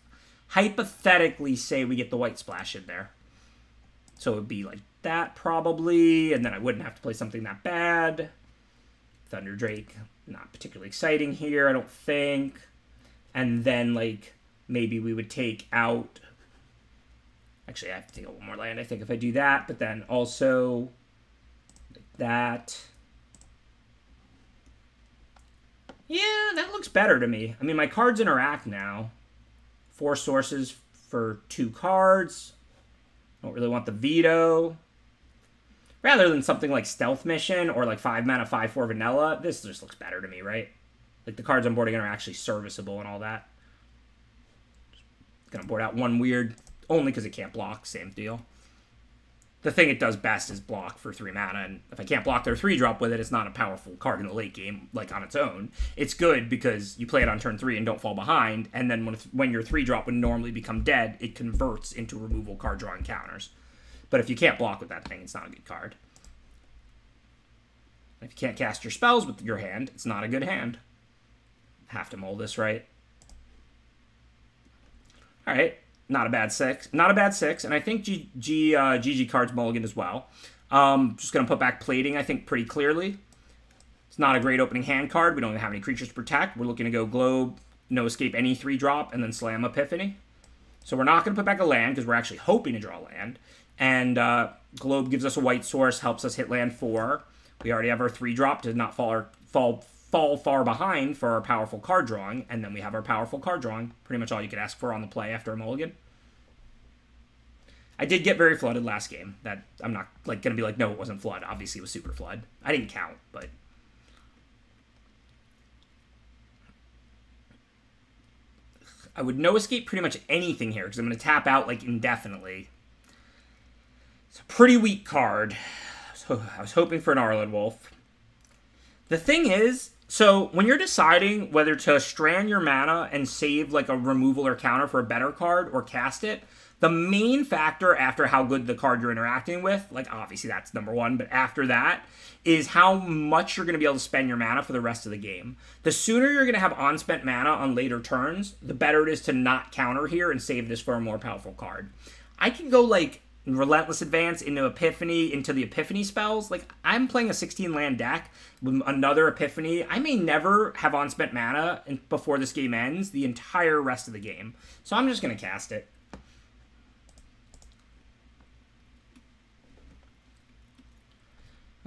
hypothetically say we get the white splash in there. So it would be like that probably, and then I wouldn't have to play something that bad. Thunder Drake, not particularly exciting here, I don't think. And then like maybe we would take out. Actually, I have to take out one more land. I think if I do that, but then also like that. Yeah, that looks better to me. I mean, my cards interact now. Four sources for two cards. Don't really want the veto. Rather than something like Stealth Mission or like 5 mana, 5 4 vanilla, this just looks better to me, right? Like the cards I'm boarding are actually serviceable and all that. Gonna board out one weird, only because it can't block, same deal the thing it does best is block for three mana, and if I can't block their three drop with it, it's not a powerful card in the late game, like on its own. It's good because you play it on turn three and don't fall behind, and then when when your three drop would normally become dead, it converts into removal card drawing counters. But if you can't block with that thing, it's not a good card. If you can't cast your spells with your hand, it's not a good hand. Have to mold this right. All right. Not a bad six. Not a bad six. And I think G, G uh, GG cards mulligan as well. Um, just going to put back plating, I think, pretty clearly. It's not a great opening hand card. We don't have any creatures to protect. We're looking to go Globe, No Escape, any three drop, and then Slam Epiphany. So we're not going to put back a land because we're actually hoping to draw land. And uh, Globe gives us a white source, helps us hit land four. We already have our three drop to not fall, fall fall far behind for our powerful card drawing, and then we have our powerful card drawing. Pretty much all you could ask for on the play after a mulligan. I did get very flooded last game. That I'm not like gonna be like, no, it wasn't flood. Obviously, it was super flood. I didn't count, but I would no escape pretty much anything here because I'm gonna tap out like indefinitely. It's a pretty weak card. So I was hoping for an Arlinn Wolf. The thing is, so when you're deciding whether to strand your mana and save like a removal or counter for a better card or cast it, the main factor after how good the card you're interacting with, like obviously that's number one, but after that is how much you're going to be able to spend your mana for the rest of the game. The sooner you're going to have unspent mana on later turns, the better it is to not counter here and save this for a more powerful card. I can go like Relentless Advance into Epiphany into the Epiphany spells. Like I'm playing a 16 land deck with another Epiphany. I may never have unspent mana before this game ends the entire rest of the game. So I'm just gonna cast it.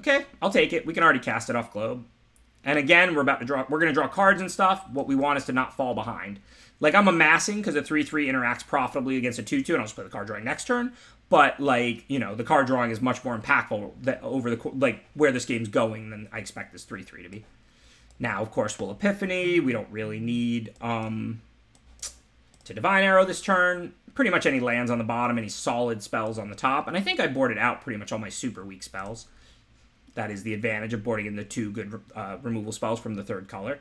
Okay, I'll take it. We can already cast it off Globe. And again, we're about to draw. We're gonna draw cards and stuff. What we want is to not fall behind. Like I'm amassing because a three three interacts profitably against a two two, and I'll just play the card drawing next turn but like you know the card drawing is much more impactful that over the like where this game's going than I expect this three three to be. Now, of course, will Epiphany. We don't really need um, to Divine Arrow this turn. Pretty much any lands on the bottom, any solid spells on the top, and I think I boarded out pretty much all my super weak spells. That is the advantage of boarding in the two good uh, removal spells from the third color.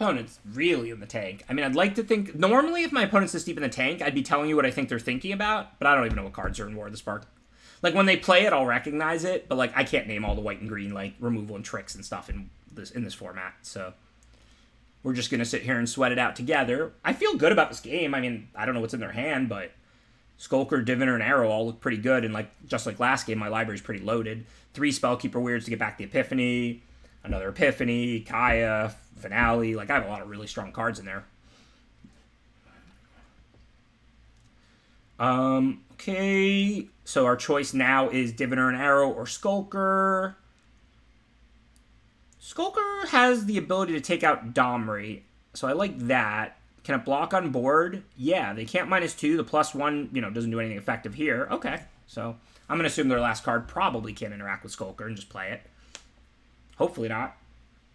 Opponent's really in the tank. I mean, I'd like to think normally if my opponent's this deep in the tank, I'd be telling you what I think they're thinking about, but I don't even know what cards are in War of the Spark. Like when they play it, I'll recognize it, but like I can't name all the white and green like removal and tricks and stuff in this in this format. So we're just gonna sit here and sweat it out together. I feel good about this game. I mean, I don't know what's in their hand, but Skulker, Diviner, and Arrow all look pretty good. And like just like last game, my library's pretty loaded. Three Spellkeeper Weirds to get back the Epiphany, another Epiphany, Kaya, Finale. Like I have a lot of really strong cards in there. Um, okay, so our choice now is Diviner and Arrow or Skulker. Skulker has the ability to take out Domri, so I like that. Can it block on board? Yeah, they can't minus two. The plus one, you know, doesn't do anything effective here. Okay, so I'm going to assume their last card probably can't interact with Skulker and just play it. Hopefully not.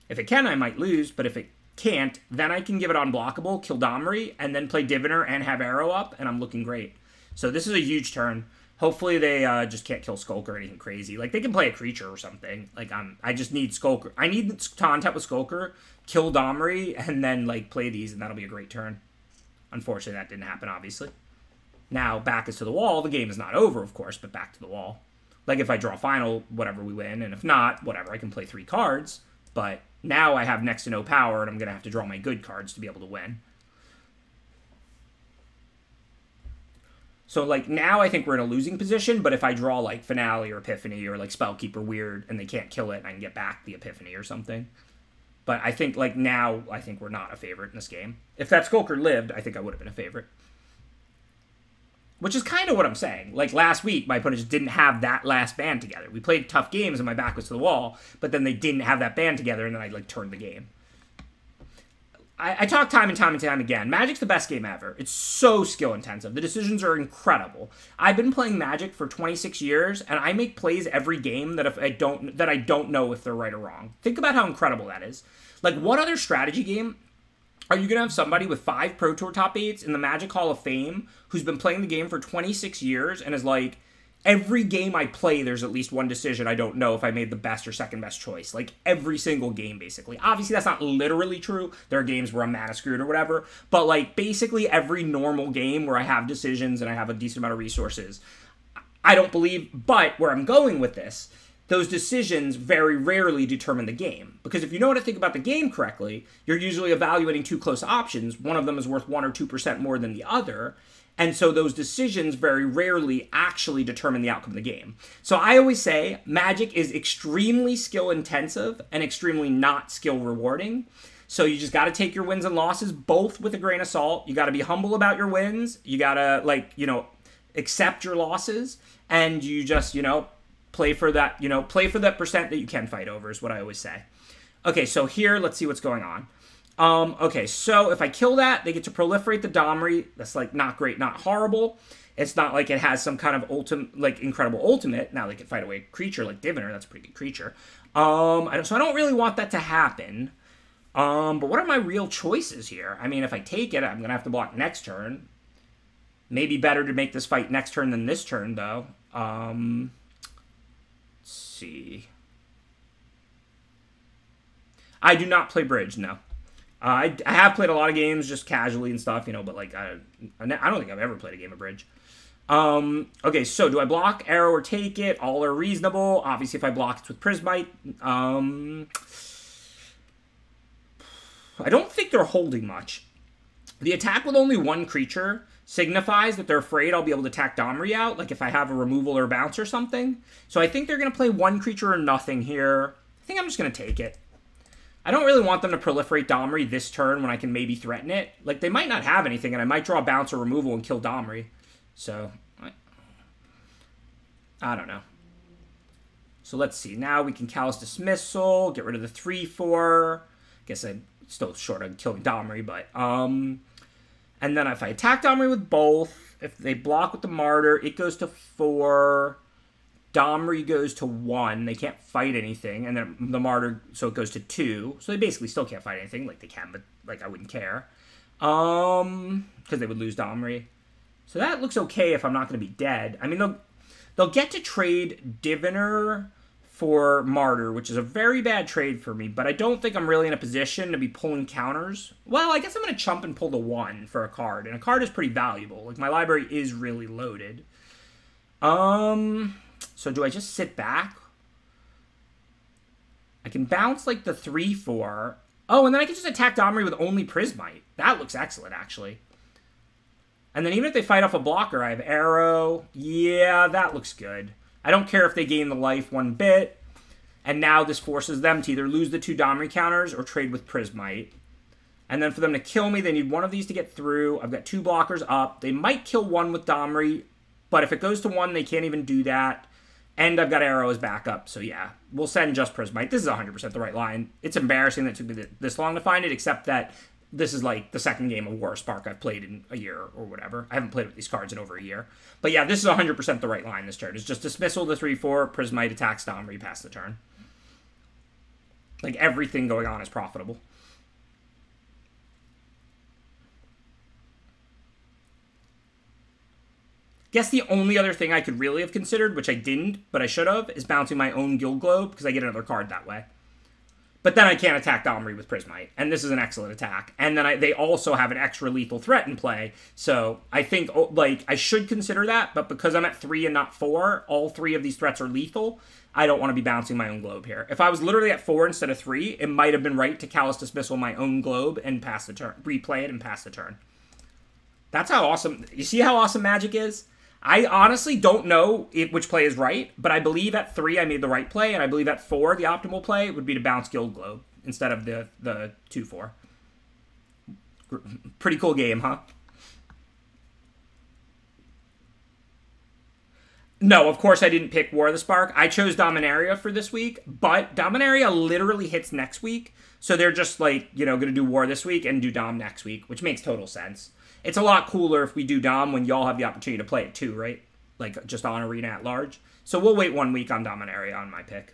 If it can, I might lose, but if it can't, then I can give it unblockable, kill Domri, and then play Diviner and have Arrow up, and I'm looking great. So this is a huge turn. Hopefully they uh, just can't kill Skulker or anything crazy. Like they can play a creature or something. Like I'm, I just need Skulker. I need to untap with Skulker, kill Domri, and then like play these, and that'll be a great turn. Unfortunately, that didn't happen. Obviously. Now back is to the wall. The game is not over, of course, but back to the wall. Like if I draw final, whatever we win, and if not, whatever. I can play three cards, but now I have next to no power, and I'm gonna have to draw my good cards to be able to win. So like now I think we're in a losing position, but if I draw like Finale or Epiphany or like Spellkeeper Weird and they can't kill it, I can get back the Epiphany or something. But I think like now I think we're not a favorite in this game. If that Skulker lived, I think I would have been a favorite. Which is kind of what I'm saying. Like last week, my opponent just didn't have that last band together. We played tough games and my back was to the wall, but then they didn't have that band together and then I like turned the game. I, I, talk time and time and time again. Magic's the best game ever. It's so skill intensive. The decisions are incredible. I've been playing Magic for 26 years, and I make plays every game that if I don't that I don't know if they're right or wrong. Think about how incredible that is. Like, what other strategy game are you gonna have somebody with five Pro Tour top eights in the Magic Hall of Fame who's been playing the game for 26 years and is like, every game I play, there's at least one decision I don't know if I made the best or second best choice. Like every single game, basically. Obviously, that's not literally true. There are games where I'm mana screwed or whatever. But like basically every normal game where I have decisions and I have a decent amount of resources, I don't believe. But where I'm going with this, those decisions very rarely determine the game. Because if you know how to think about the game correctly, you're usually evaluating two close options. One of them is worth 1 or 2% more than the other. And so those decisions very rarely actually determine the outcome of the game. So I always say Magic is extremely skill intensive and extremely not skill rewarding. So you just got to take your wins and losses both with a grain of salt. You got to be humble about your wins. You got to like, you know, accept your losses and you just, you know, play for that, you know, play for that percent that you can fight over is what I always say. Okay, so here let's see what's going on. Um, okay, so if I kill that, they get to proliferate the Domri. That's like not great, not horrible. It's not like it has some kind of ultimate, like incredible ultimate. Now they can fight away a creature like Diviner. That's a pretty good creature. Um, I so I don't really want that to happen. Um, but what are my real choices here? I mean, if I take it, I'm gonna have to block next turn. Maybe better to make this fight next turn than this turn, though. Um, see. I do not play bridge, no. Uh, I, I have played a lot of games just casually and stuff, you know, but like I, I don't think I've ever played a game of bridge. Um, okay, so do I block, arrow, or take it? All are reasonable. Obviously, if I block, it's with Prismite. Um, I don't think they're holding much. The attack with only one creature signifies that they're afraid I'll be able to attack Domri out, like if I have a removal or bounce or something. So I think they're going to play one creature or nothing here. I think I'm just going to take it. I don't really want them to proliferate Domri this turn when I can maybe threaten it. Like, they might not have anything, and I might draw bounce or removal and kill Domri. So, I, I don't know. So let's see. Now we can Callous Dismissal, get rid of the 3-4. Guess I'm still short of killing Domri, but... um, And then if I attack Domri with both, if they block with the Martyr, it goes to 4... Domri goes to one. They can't fight anything, and then the Martyr, so it goes to two. So they basically still can't fight anything. Like they can, but like I wouldn't care, um, because they would lose Domri. So that looks okay if I'm not going to be dead. I mean, they'll they'll get to trade Diviner for Martyr, which is a very bad trade for me, but I don't think I'm really in a position to be pulling counters. Well, I guess I'm going to chump and pull the one for a card, and a card is pretty valuable. Like, my library is really loaded. Um, so do I just sit back? I can bounce, like, the 3-4. Oh, and then I can just attack Domri with only Prismite. That looks excellent, actually. And then even if they fight off a blocker, I have Arrow. Yeah, that looks good. I don't care if they gain the life one bit. And now this forces them to either lose the two Domri counters or trade with Prismite. And then for them to kill me, they need one of these to get through. I've got two blockers up. They might kill one with Domri, but if it goes to one, they can't even do that. And I've got Arrow as backup, so yeah, we'll send just Prismite. This is 100% the right line. It's embarrassing that it took me this long to find it, except that this is like the second game of War Spark I've played in a year or whatever. I haven't played with these cards in over a year. But yeah, this is 100% the right line this turn. It's just Dismissal the 3-4, Prismite attack Stomp, repass the turn. Like everything going on is profitable. Guess the only other thing I could really have considered, which I didn't, but I should have, is bouncing my own Guild Globe, because I get another card that way. But then I can't attack Domri with Prismite, and this is an excellent attack. And then I, they also have an extra lethal threat in play, so I think oh, like I should consider that. But because I'm at three and not four, all three of these threats are lethal. I don't want to be bouncing my own globe here. If I was literally at four instead of three, it might have been right to callous dismissal my own globe and pass the turn, replay it and pass the turn. That's how awesome. You see how awesome Magic is? I honestly don't know if, which play is right, but I believe at three I made the right play, and I believe at four the optimal play would be to bounce Guild Globe instead of the the two four. Pretty cool game, huh? No, of course I didn't pick War of the Spark. I chose Dominaria for this week, but Dominaria literally hits next week. So they're just like, you know, going to do War this week and do Dom next week, which makes total sense. It's a lot cooler if we do Dom when y'all have the opportunity to play it too, right? Like just on Arena at large. So we'll wait one week on Dominaria on my pick.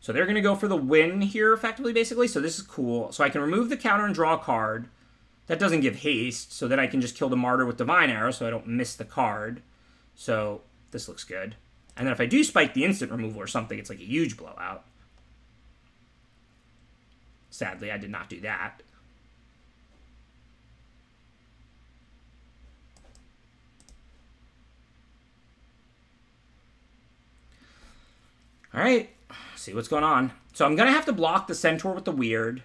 So they're going to go for the win here, effectively, basically. So this is cool. So I can remove the counter and draw a card. That doesn't give haste, so then I can just kill the Martyr with Divine Arrow so I don't miss the card. So this looks good. And then if I do spike the instant removal or something, it's like a huge blowout. Sadly, I did not do that. All right, see what's going on. So I'm going to have to block the Centaur with the Weird.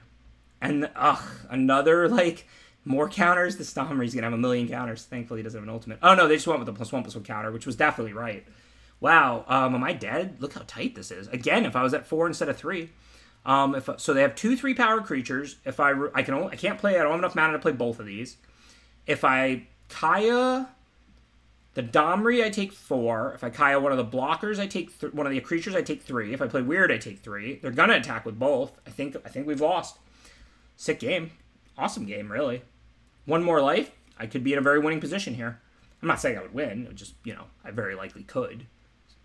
And, ugh, another, like, more counters. The Domri's gonna have a million counters. Thankfully, he doesn't have an ultimate. Oh no, they just went with the plus one plus one counter, which was definitely right. Wow, um, am I dead? Look how tight this is. Again, if I was at four instead of three, um, if so, they have two three power creatures. If I I can only I can't play. I don't have enough mana to play both of these. If I Kaya the Domri, I take four. If I Kaya one of the blockers, I take one of the creatures. I take three. If I play Weird, I take three. They're gonna attack with both. I think I think we've lost. Sick game, awesome game, really one more life, I could be in a very winning position here. I'm not saying I would win, would just, you know, I very likely could.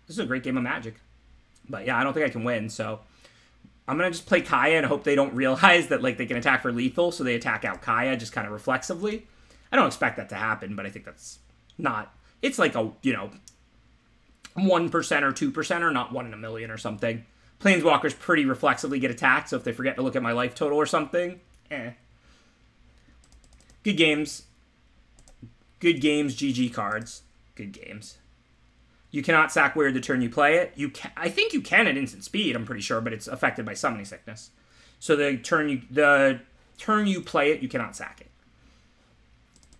This is a great game of Magic. But yeah, I don't think I can win, so I'm going to just play Kaya and hope they don't realize that, like, they can attack for lethal, so they attack out Kaya just kind of reflexively. I don't expect that to happen, but I think that's not... It's like a, you know, 1% or 2% or not 1 in a million or something. Planeswalkers pretty reflexively get attacked, so if they forget to look at my life total or something, eh, Good games. Good games, GG cards. Good games. You cannot sack weird the turn you play it. You can, I think you can at instant speed, I'm pretty sure, but it's affected by summoning sickness. So the turn you the turn you play it, you cannot sack it.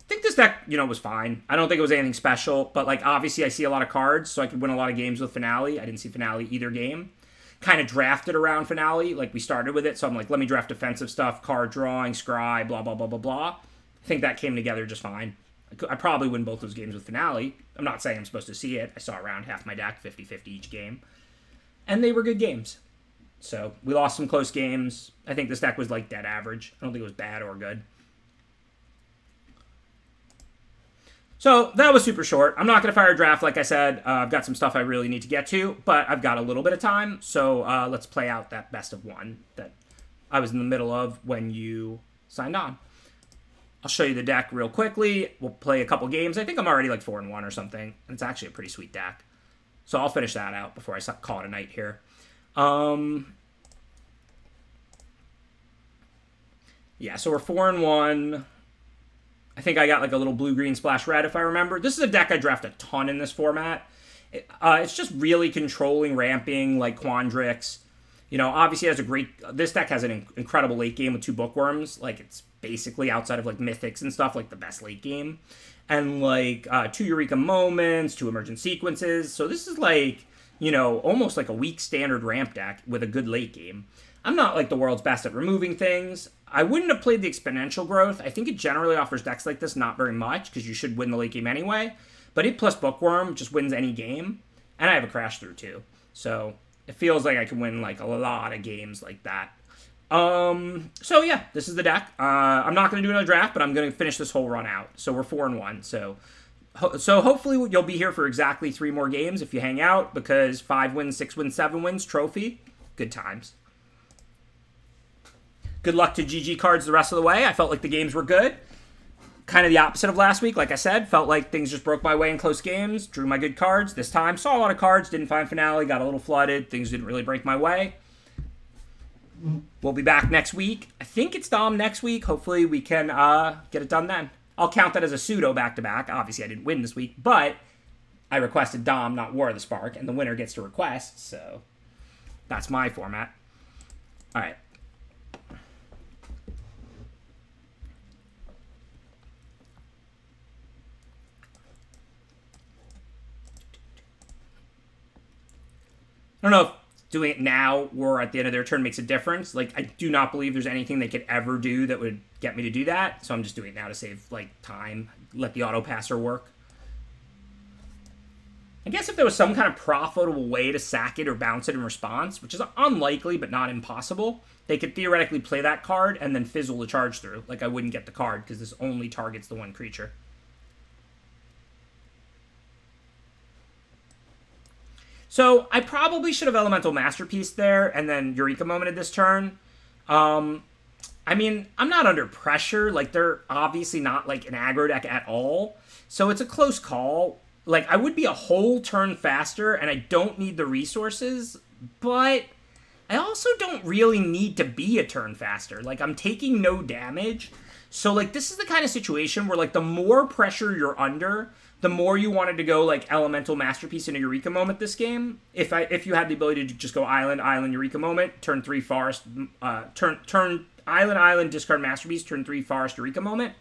I think this deck, you know, was fine. I don't think it was anything special, but like obviously I see a lot of cards, so I could win a lot of games with finale. I didn't see finale either game. Kind of drafted around finale, like we started with it, so I'm like, let me draft defensive stuff, card drawing, scry, blah blah blah blah blah. I think that came together just fine. I probably win both those games with finale. I'm not saying I'm supposed to see it. I saw around half my deck, 50 50 each game. And they were good games. So we lost some close games. I think this deck was like dead average. I don't think it was bad or good. So that was super short. I'm not going to fire a draft, like I said. Uh, I've got some stuff I really need to get to, but I've got a little bit of time. So uh, let's play out that best of one that I was in the middle of when you signed on. I'll show you the deck real quickly. We'll play a couple games. I think I'm already like four and one or something. It's actually a pretty sweet deck. So I'll finish that out before I call it a night here. Um, yeah, so we're four and one. I think I got like a little blue green splash red if I remember. This is a deck I draft a ton in this format. Uh, it's just really controlling ramping like Quandrix. You know, obviously has a great. This deck has an incredible late game with two Bookwurms. Like it's basically outside of like mythics and stuff like the best late game, and like uh, two Eureka moments, two emergent sequences. So this is like you know almost like a weak standard ramp deck with a good late game. I'm not like the world's best at removing things. I wouldn't have played the exponential growth. I think it generally offers decks like this not very much because you should win the late game anyway. But it plus Bookwurm just wins any game. And I have a crash through too. So it feels like I can win like a lot of games like that. Um, so yeah, this is the deck. Uh, I'm not going to do another draft, but I'm going to finish this whole run out. So we're four and one. So, ho- so hopefully you'll be here for exactly three more games if you hang out because five wins, six wins, seven wins, trophy, good times. Good luck to GG cards the rest of the way. I felt like the games were good. Kind of the opposite of last week. Like I said, felt like things just broke my way in close games. Drew my good cards. This time, saw a lot of cards. Didn't find finale. Got a little flooded. Things didn't really break my way. We'll be back next week. I think it's Dom next week. Hopefully, we can uh, get it done then. I'll count that as a pseudo back to back. Obviously, I didn't win this week, but I requested Dom, not War of the Spark, and the winner gets to request. So that's my format. All right. Don't know if doing it now or at the end of their turn makes a difference. Like I do not believe there's anything they could ever do that would get me to do that. So I'm just doing it now to save like time, let the auto passer work. I guess if there was some kind of profitable way to sack it or bounce it in response, which is unlikely but not impossible, they could theoretically play that card and then fizzle the charge through. Like I wouldn't get the card because this only targets the one creature. So I probably should have Elemental Masterpiece there and then Eureka Moment this turn. Um, I mean, I'm not under pressure. Like, they're obviously not like an aggro deck at all. So it's a close call. Like, I would be a whole turn faster and I don't need the resources, but I also don't really need to be a turn faster. Like, I'm taking no damage. So, like, this is the kind of situation where, like, the more pressure you're under, the more you wanted to go like elemental masterpiece in a eureka moment this game if i if you had the ability to just go island island eureka moment turn three forest uh, turn turn island island discard masterpiece turn three forest eureka moment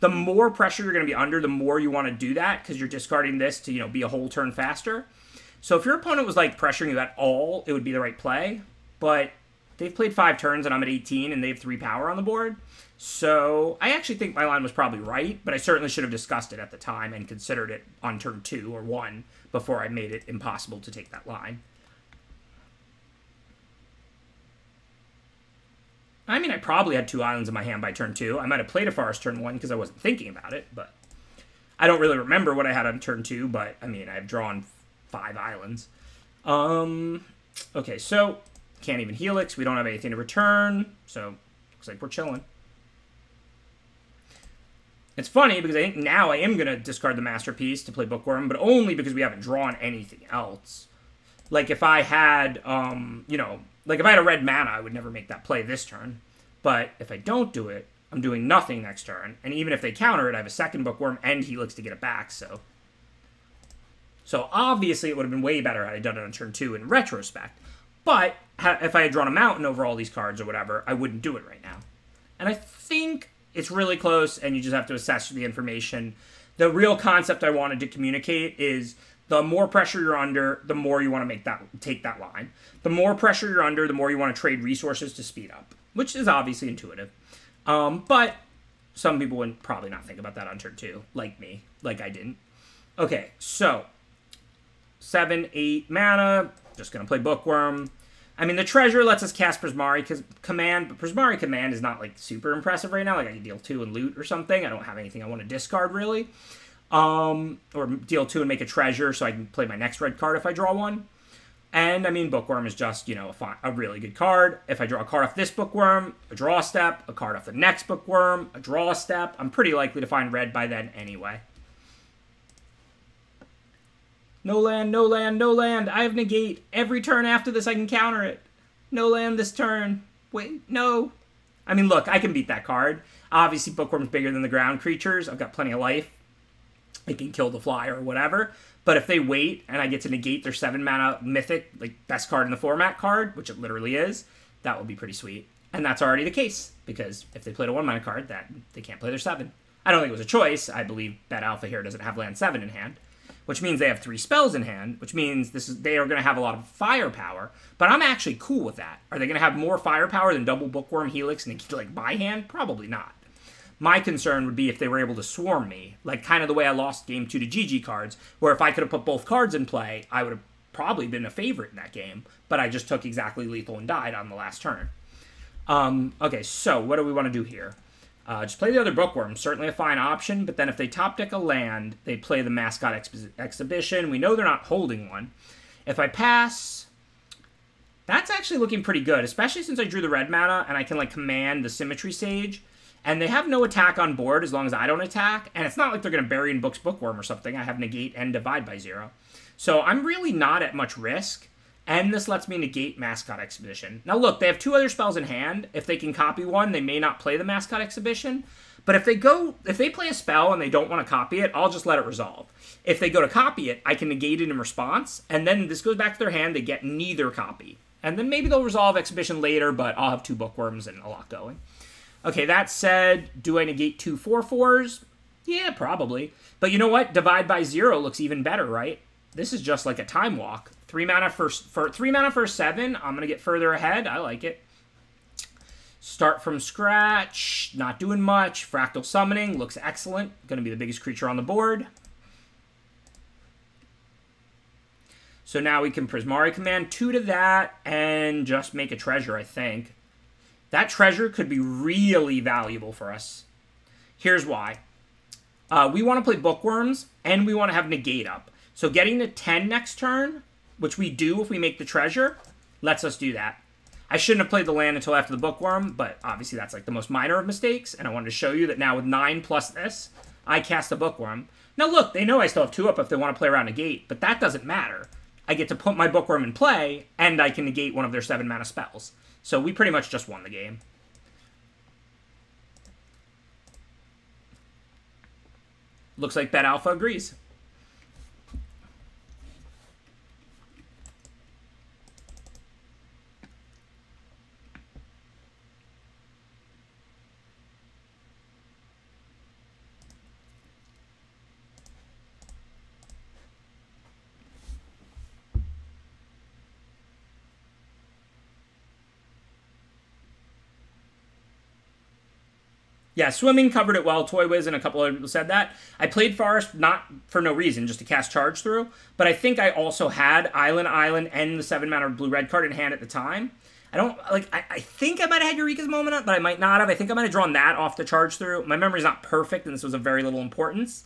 the more pressure you're going to be under the more you want to do that because you're discarding this to you know be a whole turn faster. So if your opponent was like pressuring you at all it would be the right play but they've played five turns and i'm at 18 and they have three power on the board so I actually think my line was probably right, but I certainly should have discussed it at the time and considered it on turn two or one before I made it impossible to take that line. I mean, I probably had two islands in my hand by turn two. I might have played a forest turn one because I wasn't thinking about it, but I don't really remember what I had on turn two, but I mean, I've drawn five islands. Um, okay, so can't even helix. We don't have anything to return, so looks like we're chilling. It's funny because I think now I am going to discard the Masterpiece to play Bookwurm, but only because we haven't drawn anything else. Like if I had, um, you know, like if I had a red mana, I would never make that play this turn. But if I don't do it, I'm doing nothing next turn. And even if they counter it, I have a second Bookwurm and Helix to get it back, so... So obviously it would have been way better had I done it on turn two in retrospect. But if I had drawn a mountain over all these cards or whatever, I wouldn't do it right now. And I think it's really close, and you just have to assess the information. The real concept I wanted to communicate is the more pressure you're under, the more you want to make that take that line. The more pressure you're under, the more you want to trade resources to speed up, which is obviously intuitive. Um, but some people would probably not think about that on turn two, like me, like I didn't. Okay, so seven, eight mana. Just gonna play Bookwurm. I mean, the treasure lets us cast Prismari command, but Prismari command is not like super impressive right now. Like I can deal two and loot or something. I don't have anything I want to discard really. Um, or deal two and make a treasure so I can play my next red card if I draw one. And I mean, Bookwurm is just, you know, a, a really good card. If I draw a card off this Bookwurm, a draw step, a card off the next Bookwurm, a draw step, I'm pretty likely to find red by then anyway. No land, no land, no land. I have negate. Every turn after this, I can counter it. No land this turn. Wait, no. I mean, look, I can beat that card. Obviously, Bookwurm's bigger than the ground creatures. I've got plenty of life. It can kill the fly or whatever. But if they wait and I get to negate their seven mana mythic, like best card in the format card, which it literally is, that would be pretty sweet. And that's already the case because if they played a one mana card, that they can't play their seven. I don't think it was a choice. I believe Bet Alpha here doesn't have land seven in hand, which means they have three spells in hand, which means this is they are going to have a lot of firepower. But I'm actually cool with that. Are they going to have more firepower than double Bookwurm Helix and like by hand? Probably not. My concern would be if they were able to swarm me, like kind of the way I lost game two to GG cards, where if I could have put both cards in play, I would have probably been a favorite in that game, but I just took exactly lethal and died on the last turn. Um, okay, so what do we want to do here? Uh, just play the other Bookwurm, certainly a fine option, but then if they top deck a land, they play the Mascot Expo Exhibition. We know they're not holding one. If I pass, that's actually looking pretty good, especially since I drew the red mana and I can like command the Symmetry Sage and they have no attack on board as long as I don't attack. And it's not like they're going to bury in Book's Bookwurm or something. I have negate and divide by zero. So I'm really not at much risk. And this lets me negate Mascot Exhibition. Now look, they have two other spells in hand. If they can copy one, they may not play the Mascot Exhibition. But if they go, if they play a spell and they don't want to copy it, I'll just let it resolve. If they go to copy it, I can negate it in response, and then this goes back to their hand. They get neither copy, and then maybe they'll resolve exhibition later. But I'll have two bookwurms and a lot going. Okay, that said, do I negate two four fours? Yeah, probably. But you know what? Divide by zero looks even better, right? This is just like a time walk. Three mana for, for three mana for seven. I'm gonna get further ahead. I like it. Start from scratch. Not doing much. Fractal summoning looks excellent. Gonna be the biggest creature on the board. So now we can Prismari command two to that and just make a treasure, I think. That treasure could be really valuable for us. Here's why. Uh, we want to play Bookwurms, and we want to have Negate up. So getting to 10 next turn, which we do if we make the treasure, lets us do that. I shouldn't have played the land until after the Bookwurm, but obviously that's like the most minor of mistakes, and I wanted to show you that now with 9 plus this, I cast a Bookwurm. Now look, they know I still have 2 up if they want to play around negate, but that doesn't matter. I get to put my Bookwurm in play, and I can negate one of their 7 mana spells. So we pretty much just won the game. Looks like Bet Alpha agrees. Yeah, swimming covered it well. Toy Wiz and a couple other people said that. I played Forest not for no reason, just to cast charge through. But I think I also had Island Island and the seven mana blue red card in hand at the time. I don't like. I, I think I might have had Eureka's Moment, but I might not have. I think I might have drawn that off the charge through. My memory's not perfect, and this was of very little importance.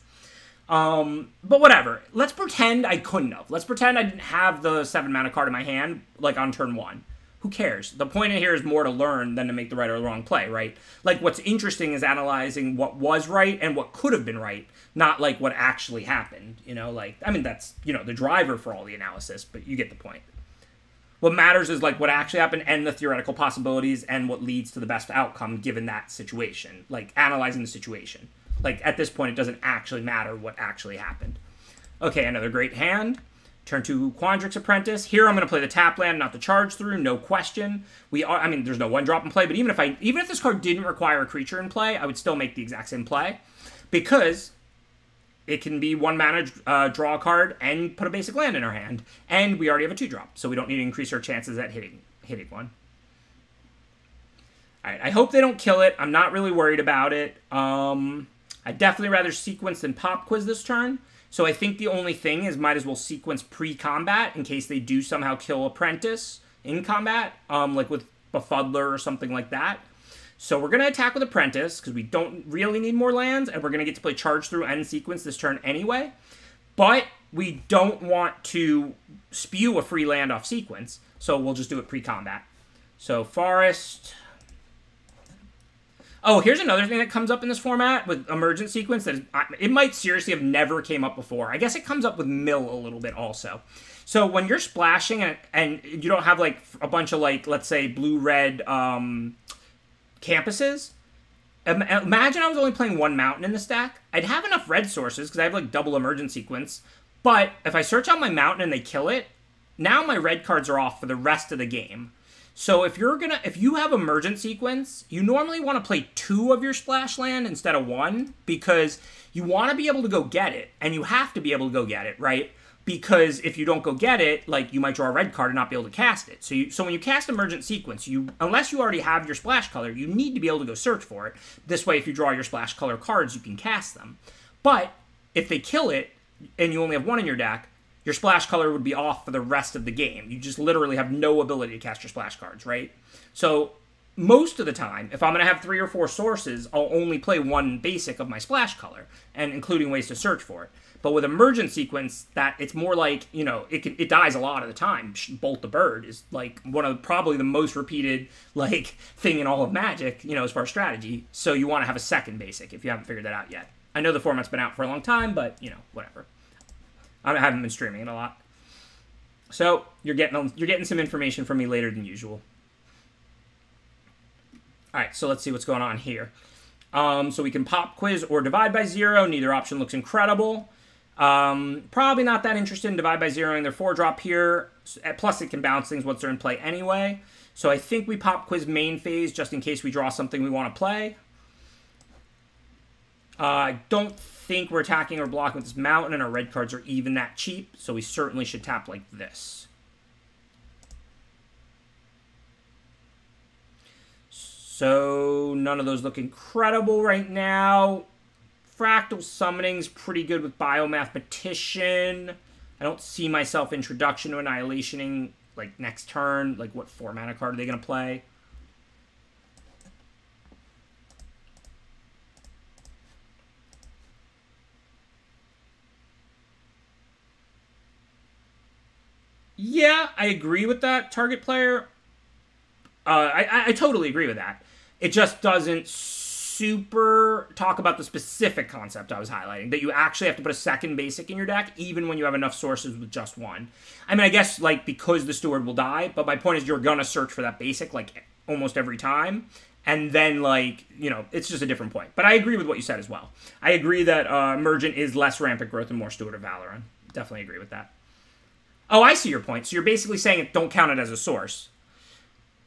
Um, but whatever. Let's pretend I couldn't have. Let's pretend I didn't have the seven mana card in my hand, like on turn one who cares? The point here is more to learn than to make the right or the wrong play, right? Like what's interesting is analyzing what was right and what could have been right, not like what actually happened. You know, like I mean that's you know the driver for all the analysis, but you get the point. What matters is like what actually happened and the theoretical possibilities and what leads to the best outcome given that situation. Like analyzing the situation. Like at this point, it doesn't actually matter what actually happened. Okay, another great hand. Turn to Quandrix Apprentice. Here I'm going to play the tap land, not the charge through, no question. We are, I mean, there's no one drop in play, but even if I, even if this card didn't require a creature in play, I would still make the exact same play because it can be one mana, uh, draw a card, and put a basic land in our hand, and we already have a two drop, so we don't need to increase our chances at hitting hitting one. All right, I hope they don't kill it. I'm not really worried about it. Um, I'd definitely rather sequence than pop quiz this turn. So I think the only thing is might as well sequence pre-combat in case they do somehow kill Apprentice in combat, um, like with Befuddler or something like that. So we're going to attack with Apprentice because we don't really need more lands, and we're going to get to play Charge Through End Sequence this turn anyway. But we don't want to spew a free land off sequence, so we'll just do it pre-combat. So Forest... Oh, here's another thing that comes up in this format with emergent sequence that is, it might seriously have never came up before. I guess it comes up with mill a little bit also. So when you're splashing and, and you don't have like a bunch of like let's say blue red um, campuses, imagine I was only playing one mountain in the stack. I'd have enough red sources because I have like double emergent sequence. But if I search out my mountain and they kill it, now my red cards are off for the rest of the game. So if you're gonna, if you have emergent sequence, you normally want to play two of your splash land instead of one because you want to be able to go get it, and you have to be able to go get it, right? Because if you don't go get it, like you might draw a red card and not be able to cast it. So you, so when you cast emergent sequence, you unless you already have your splash color, you need to be able to go search for it. This way, if you draw your splash color cards, you can cast them. But if they kill it and you only have one in your deck, your splash color would be off for the rest of the game. You just literally have no ability to cast your splash cards, right? So most of the time, if I'm going to have three or four sources, I'll only play one basic of my splash color, and including ways to search for it. But with emergent sequence, that it's more like you know it can, it dies a lot of the time. Bolt the bird is like one of probably the most repeated like thing in all of Magic, you know, as far as strategy. So you want to have a second basic if you haven't figured that out yet. I know the format's been out for a long time, but you know whatever. I haven't been streaming it a lot. So you're getting you're getting some information from me later than usual. All right, so let's see what's going on here. Um, so we can pop quiz or divide by zero. Neither option looks incredible. Um, probably not that interested in divide by zeroing their four drop here. Plus, it can bounce things once they're in play anyway. So I think we pop quiz main phase just in case we draw something we want to play. Uh, I don't think we're attacking or blocking with this mountain, and our red cards are even that cheap, so we certainly should tap like this. So none of those look incredible right now. Fractal Summoning's pretty good with Biomathematician. I don't see myself Introduction to Annihilationing like next turn. Like what four mana card are they going to play? Yeah, I agree with that target player. Uh, I, I totally agree with that. It just doesn't super talk about the specific concept I was highlighting that you actually have to put a second basic in your deck even when you have enough sources with just one. I mean, I guess like because the steward will die, but my point is you're gonna search for that basic like almost every time. And then, like, you know, it's just a different point. But I agree with what you said as well. I agree that uh, Emergent is less rampant growth and more Steward of Valeron. Definitely agree with that. Oh, I see your point. So you're basically saying it don't count it as a source.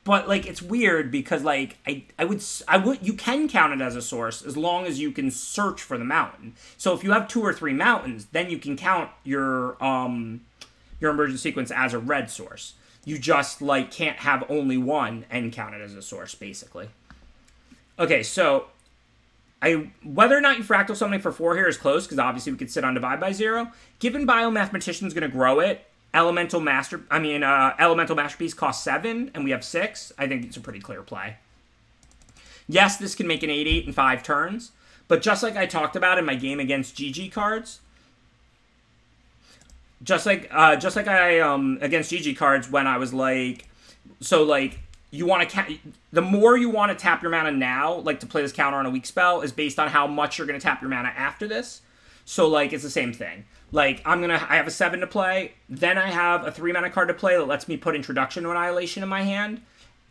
But like it's weird because like I I would I would you can count it as a source as long as you can search for the mountain. So if you have two or three mountains, then you can count your um your emergent sequence as a red source. You just like can't have only one and count it as a source basically. Okay, so I whether or not you fractal something for four here is close because obviously we could sit on divide by zero. Given biomathematician's going to grow it, Elemental Master, I mean, uh, Elemental Masterpiece costs seven, and we have six. I think it's a pretty clear play. Yes, this can make an 8-8 in five turns, but just like I talked about in my game against GG cards, just like uh, just like I um against GG cards when I was like, so like you want to the more you want to tap your mana now, like to play this counter on a weak spell, is based on how much you're going to tap your mana after this. So like it's the same thing. Like I'm gonna, I have a seven to play. Then I have a three mana card to play that lets me put Introduction to Annihilation in my hand,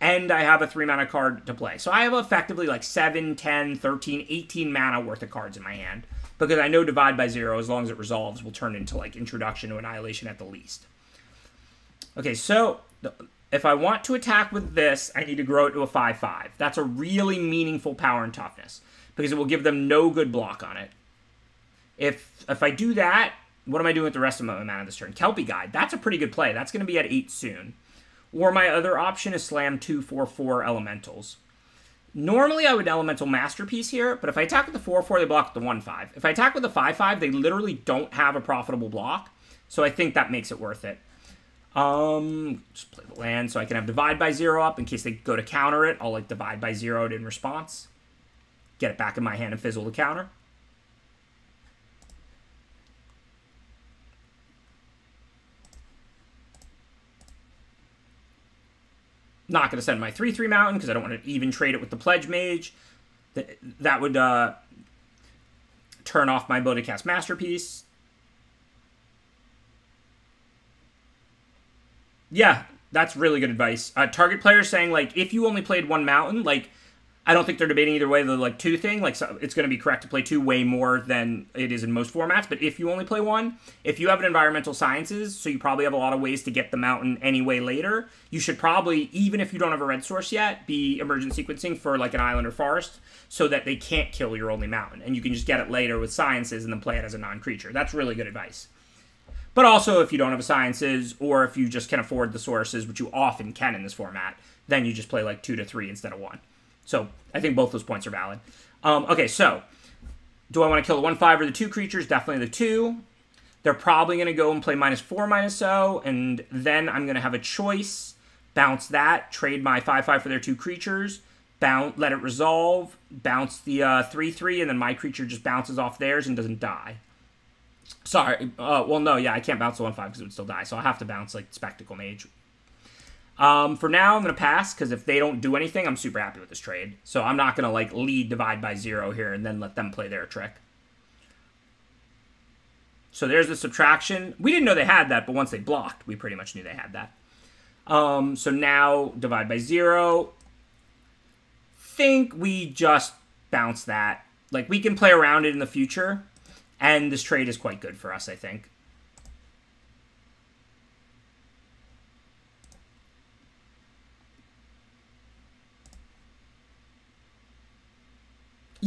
and I have a three mana card to play. So I have effectively like 7, 10, 13, 18 mana worth of cards in my hand because I know Divide by Zero, as long as it resolves, will turn into like Introduction to Annihilation at the least. Okay, so if I want to attack with this, I need to grow it to a 5-5. That's a really meaningful power and toughness because it will give them no good block on it. If if I do that, what am I doing with the rest of my mana this turn? Kelpie Guide. That's a pretty good play. That's going to be at 8 soon. Or my other option is slam 2 4 4 elementals. Normally I would elemental masterpiece here, but if I attack with the 4 4, they block the 1 5. If I attack with the 5 5, they literally don't have a profitable block. So I think that makes it worth it. Um, just play the land so I can have divide by zero up in case they go to counter it. I'll like divide by zero in response. Get it back in my hand and fizzle the counter. Not going to send my 3-3 mountain because I don't want to even trade it with the Pledge Mage. That, that would uh, turn off my ability to cast Masterpiece. Yeah, that's really good advice. Uh, target players saying, like, if you only played one mountain, like, I don't think they're debating either way. The like two thing, like so it's going to be correct to play two way more than it is in most formats. But if you only play one, if you have an environmental sciences, so you probably have a lot of ways to get the mountain anyway later. You should probably, even if you don't have a red source yet, be emergent sequencing for like an island or forest, so that they can't kill your only mountain, and you can just get it later with sciences and then play it as a non-creature. That's really good advice. But also, if you don't have a sciences, or if you just can afford the sources, which you often can in this format, then you just play like two to three instead of one. So I think both those points are valid. Um, okay, so do I want to kill the 1 5 or the 2 creatures? Definitely the 2. They're probably going to go and play minus 4, minus so, and then I'm going to have a choice. Bounce that, trade my 5 5 for their 2 creatures, bounce, let it resolve, bounce the uh, 3 3, and then my creature just bounces off theirs and doesn't die. Sorry. Uh, well, no, yeah, I can't bounce the 1 5 because it would still die, so I'll have to bounce like Spectacle Mage, um, for now, I'm going to pass because if they don't do anything, I'm super happy with this trade. So I'm not going to like lead divide by zero here and then let them play their trick. So there's the subtraction. We didn't know they had that, but once they blocked, we pretty much knew they had that. Um, so now divide by zero. Think we just bounce that. Like we can play around it in the future, and this trade is quite good for us, I think.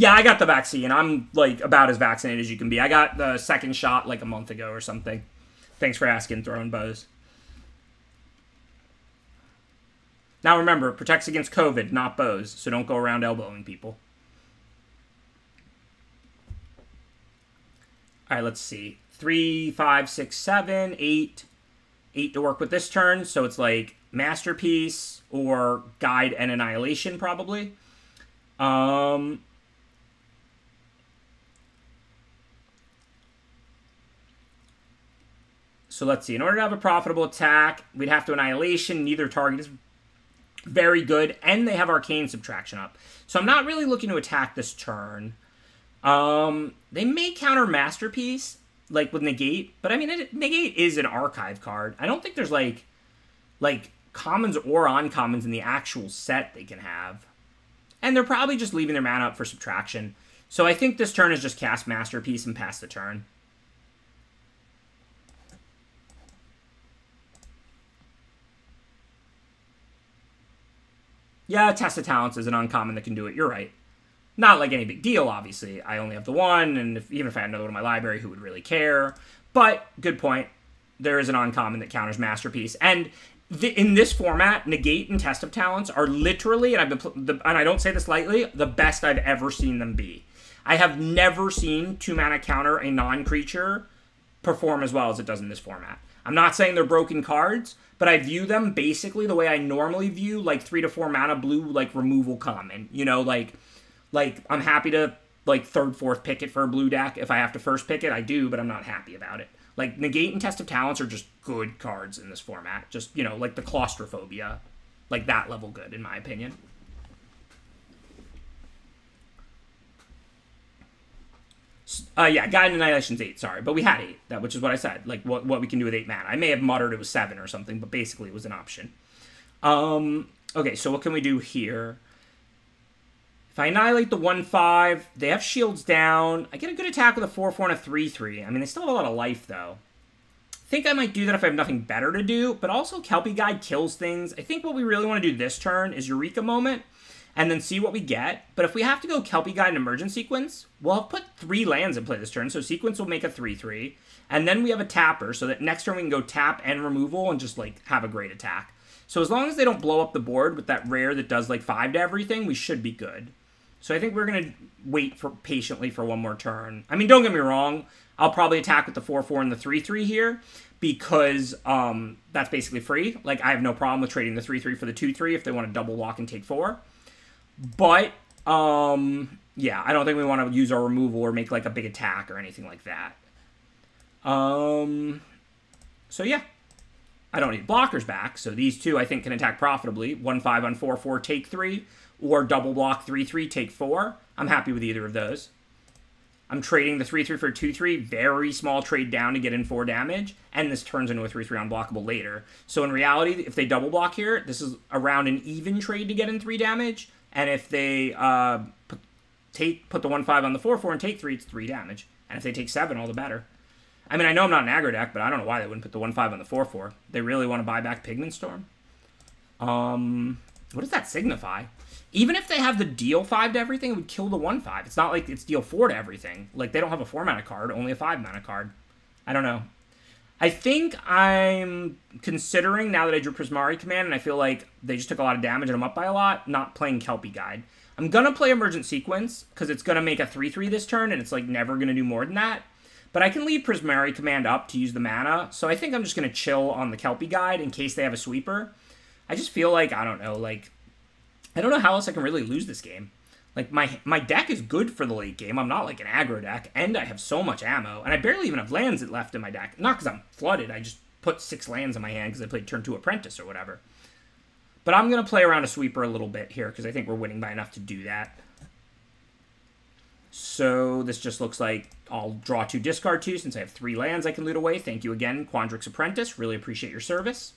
Yeah, I got the vaccine. I'm like about as vaccinated as you can be. I got the second shot like a month ago or something. Thanks for asking, throwing bows. Now remember, it protects against COVID, not bows, so don't go around elbowing people. All right, let's see. Three, five, six, seven, eight. Eight to work with this turn, so it's like Masterpiece or Guide and Annihilation, probably. Um, So let's see. In order to have a profitable attack, we'd have to Annihilation. Neither target is very good. And they have Arcane Subtraction up. So I'm not really looking to attack this turn. Um, they may counter Masterpiece, like with Negate. But I mean, it, Negate is an archive card. I don't think there's like, like commons or uncommons in the actual set they can have. And they're probably just leaving their mana up for Subtraction. So I think this turn is just cast Masterpiece and pass the turn. Yeah, Test of Talents is an uncommon that can do it. You're right. Not like any big deal, obviously. I only have the one, and if, even if I had another one in my library, who would really care? But, good point. There is an uncommon that counters Masterpiece. And the, in this format, Negate and Test of Talents are literally, and I've been, the, and I don't say this lightly, the best I've ever seen them be. I have never seen two mana counter a non creature perform as well as it does in this format. I'm not saying they're broken cards, but I view them basically the way I normally view like three to four mana blue like removal common. You know, like like I'm happy to like third, fourth pick it for a blue deck. If I have to first pick it, I do, but I'm not happy about it. Like negate and test of talents are just good cards in this format. Just you know, like the claustrophobia, like that level good in my opinion. Uh, yeah, Guide in Annihilation's eight. Sorry, but we had eight. That which is what I said. Like what what we can do with eight mana. I may have muttered it was seven or something, but basically it was an option. Um. Okay, so what can we do here? If I annihilate the 1-5, they have shields down. I get a good attack with a 4-4 and a 3-3. I mean, they still have a lot of life, though. I think I might do that if I have nothing better to do, but also Kelpie Guide kills things. I think what we really want to do this turn is Eureka Moment, and then see what we get. But if we have to go Kelpie Guide and Emergent Sequence, we'll have put three lands in play this turn. So Sequence will make a 3-3. And then we have a tapper, so that next turn we can go tap and removal and just, like, have a great attack. So as long as they don't blow up the board with that rare that does, like, 5 to everything, we should be good. So I think we're going to wait for patiently for one more turn. I mean, don't get me wrong. I'll probably attack with the 4-4 and the 3-3 here. because um, that's basically free. Like, I have no problem with trading the 3 3 for the 2 3 if they want to double block and take 4. But, um, yeah, I don't think we want to use our removal or make like a big attack or anything like that. Um, so, yeah. I don't need blockers back, so these two I think can attack profitably. 1 5 on 4 4, take 3, or double block 3 3, take 4. I'm happy with either of those. I'm trading the 3 3 for 2 3, very small trade down to get in 4 damage, and this turns into a 3 3 unblockable later. So in reality, if they double block here, this is around an even trade to get in 3 damage, and if they uh, put, take put the 1 5 on the 4 4 and take 3, it's 3 damage. And if they take 7, all the better. I mean, I know I'm not an aggro deck, but I don't know why they wouldn't put the 1 5 on the 4 4. They really want to buy back Pigment Storm? Um, what does that signify? Even if they have the deal 5 to everything, it would kill the 1 5. It's not like it's deal 4 to everything. Like, they don't have a 4 mana card, only a 5 mana card. I don't know. I think I'm considering, now that I drew Prismari Command, and I feel like they just took a lot of damage and I'm up by a lot, not playing Kelpie Guide. I'm going to play Emergent Sequence, because it's going to make a 3-3 this turn, and it's, like, never going to do more than that. But I can leave Prismari Command up to use the mana, so I think I'm just going to chill on the Kelpie Guide in case they have a sweeper. I just feel like, I don't know, like, I don't know how else I can really lose this game. Like, my my deck is good for the late game. I'm not like an aggro deck, and I have so much ammo, and I barely even have lands left in my deck. Not because I'm flooded, I just put six lands in my hand because I played turn two Apprentice or whatever. But I'm going to play around a sweeper a little bit here because I think we're winning by enough to do that. So this just looks like I'll draw two, discard two, since I have three lands I can loot away. Thank you again, Quandrix Apprentice. Really appreciate your service.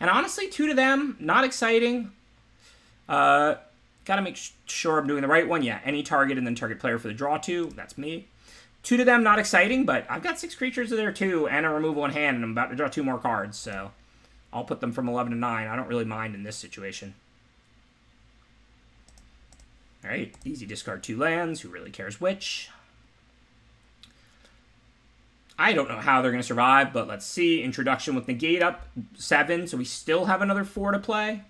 And honestly, two to them, not exciting. Uh, gotta make sure I'm doing the right one. Yeah, any target and then target player for the draw two. That's me. Two to them, not exciting, but I've got six creatures there too, and a removal in hand, and I'm about to draw two more cards, so I'll put them from 11 to 9. I don't really mind in this situation. All right, easy discard two lands. Who really cares which? I don't know how they're going to survive, but let's see. Introduction with negate up seven, so we still have another four to play.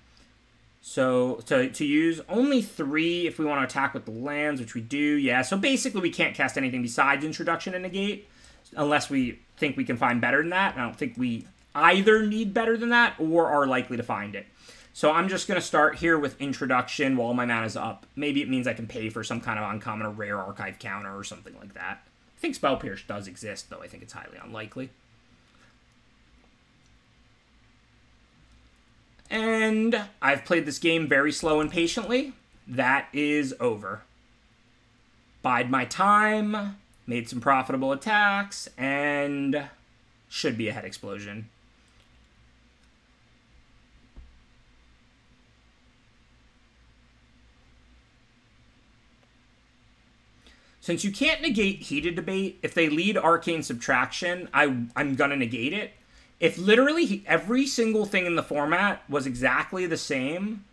So to, to use only three if we want to attack with the lands, which we do. Yeah, so basically we can't cast anything besides introduction and negate unless we think we can find better than that. I don't think we either need better than that or are likely to find it. So I'm just going to start here with Introduction while my mana's up. Maybe it means I can pay for some kind of uncommon or rare archive counter or something like that. I think Spell Pierce does exist, though I think it's highly unlikely. And I've played this game very slow and patiently. That is over. Bide my time, made some profitable attacks, and should be a head explosion. Since you can't negate heated debate, if they lead arcane subtraction, I I'm gonna negate it. If literally every single thing in the format was exactly the same,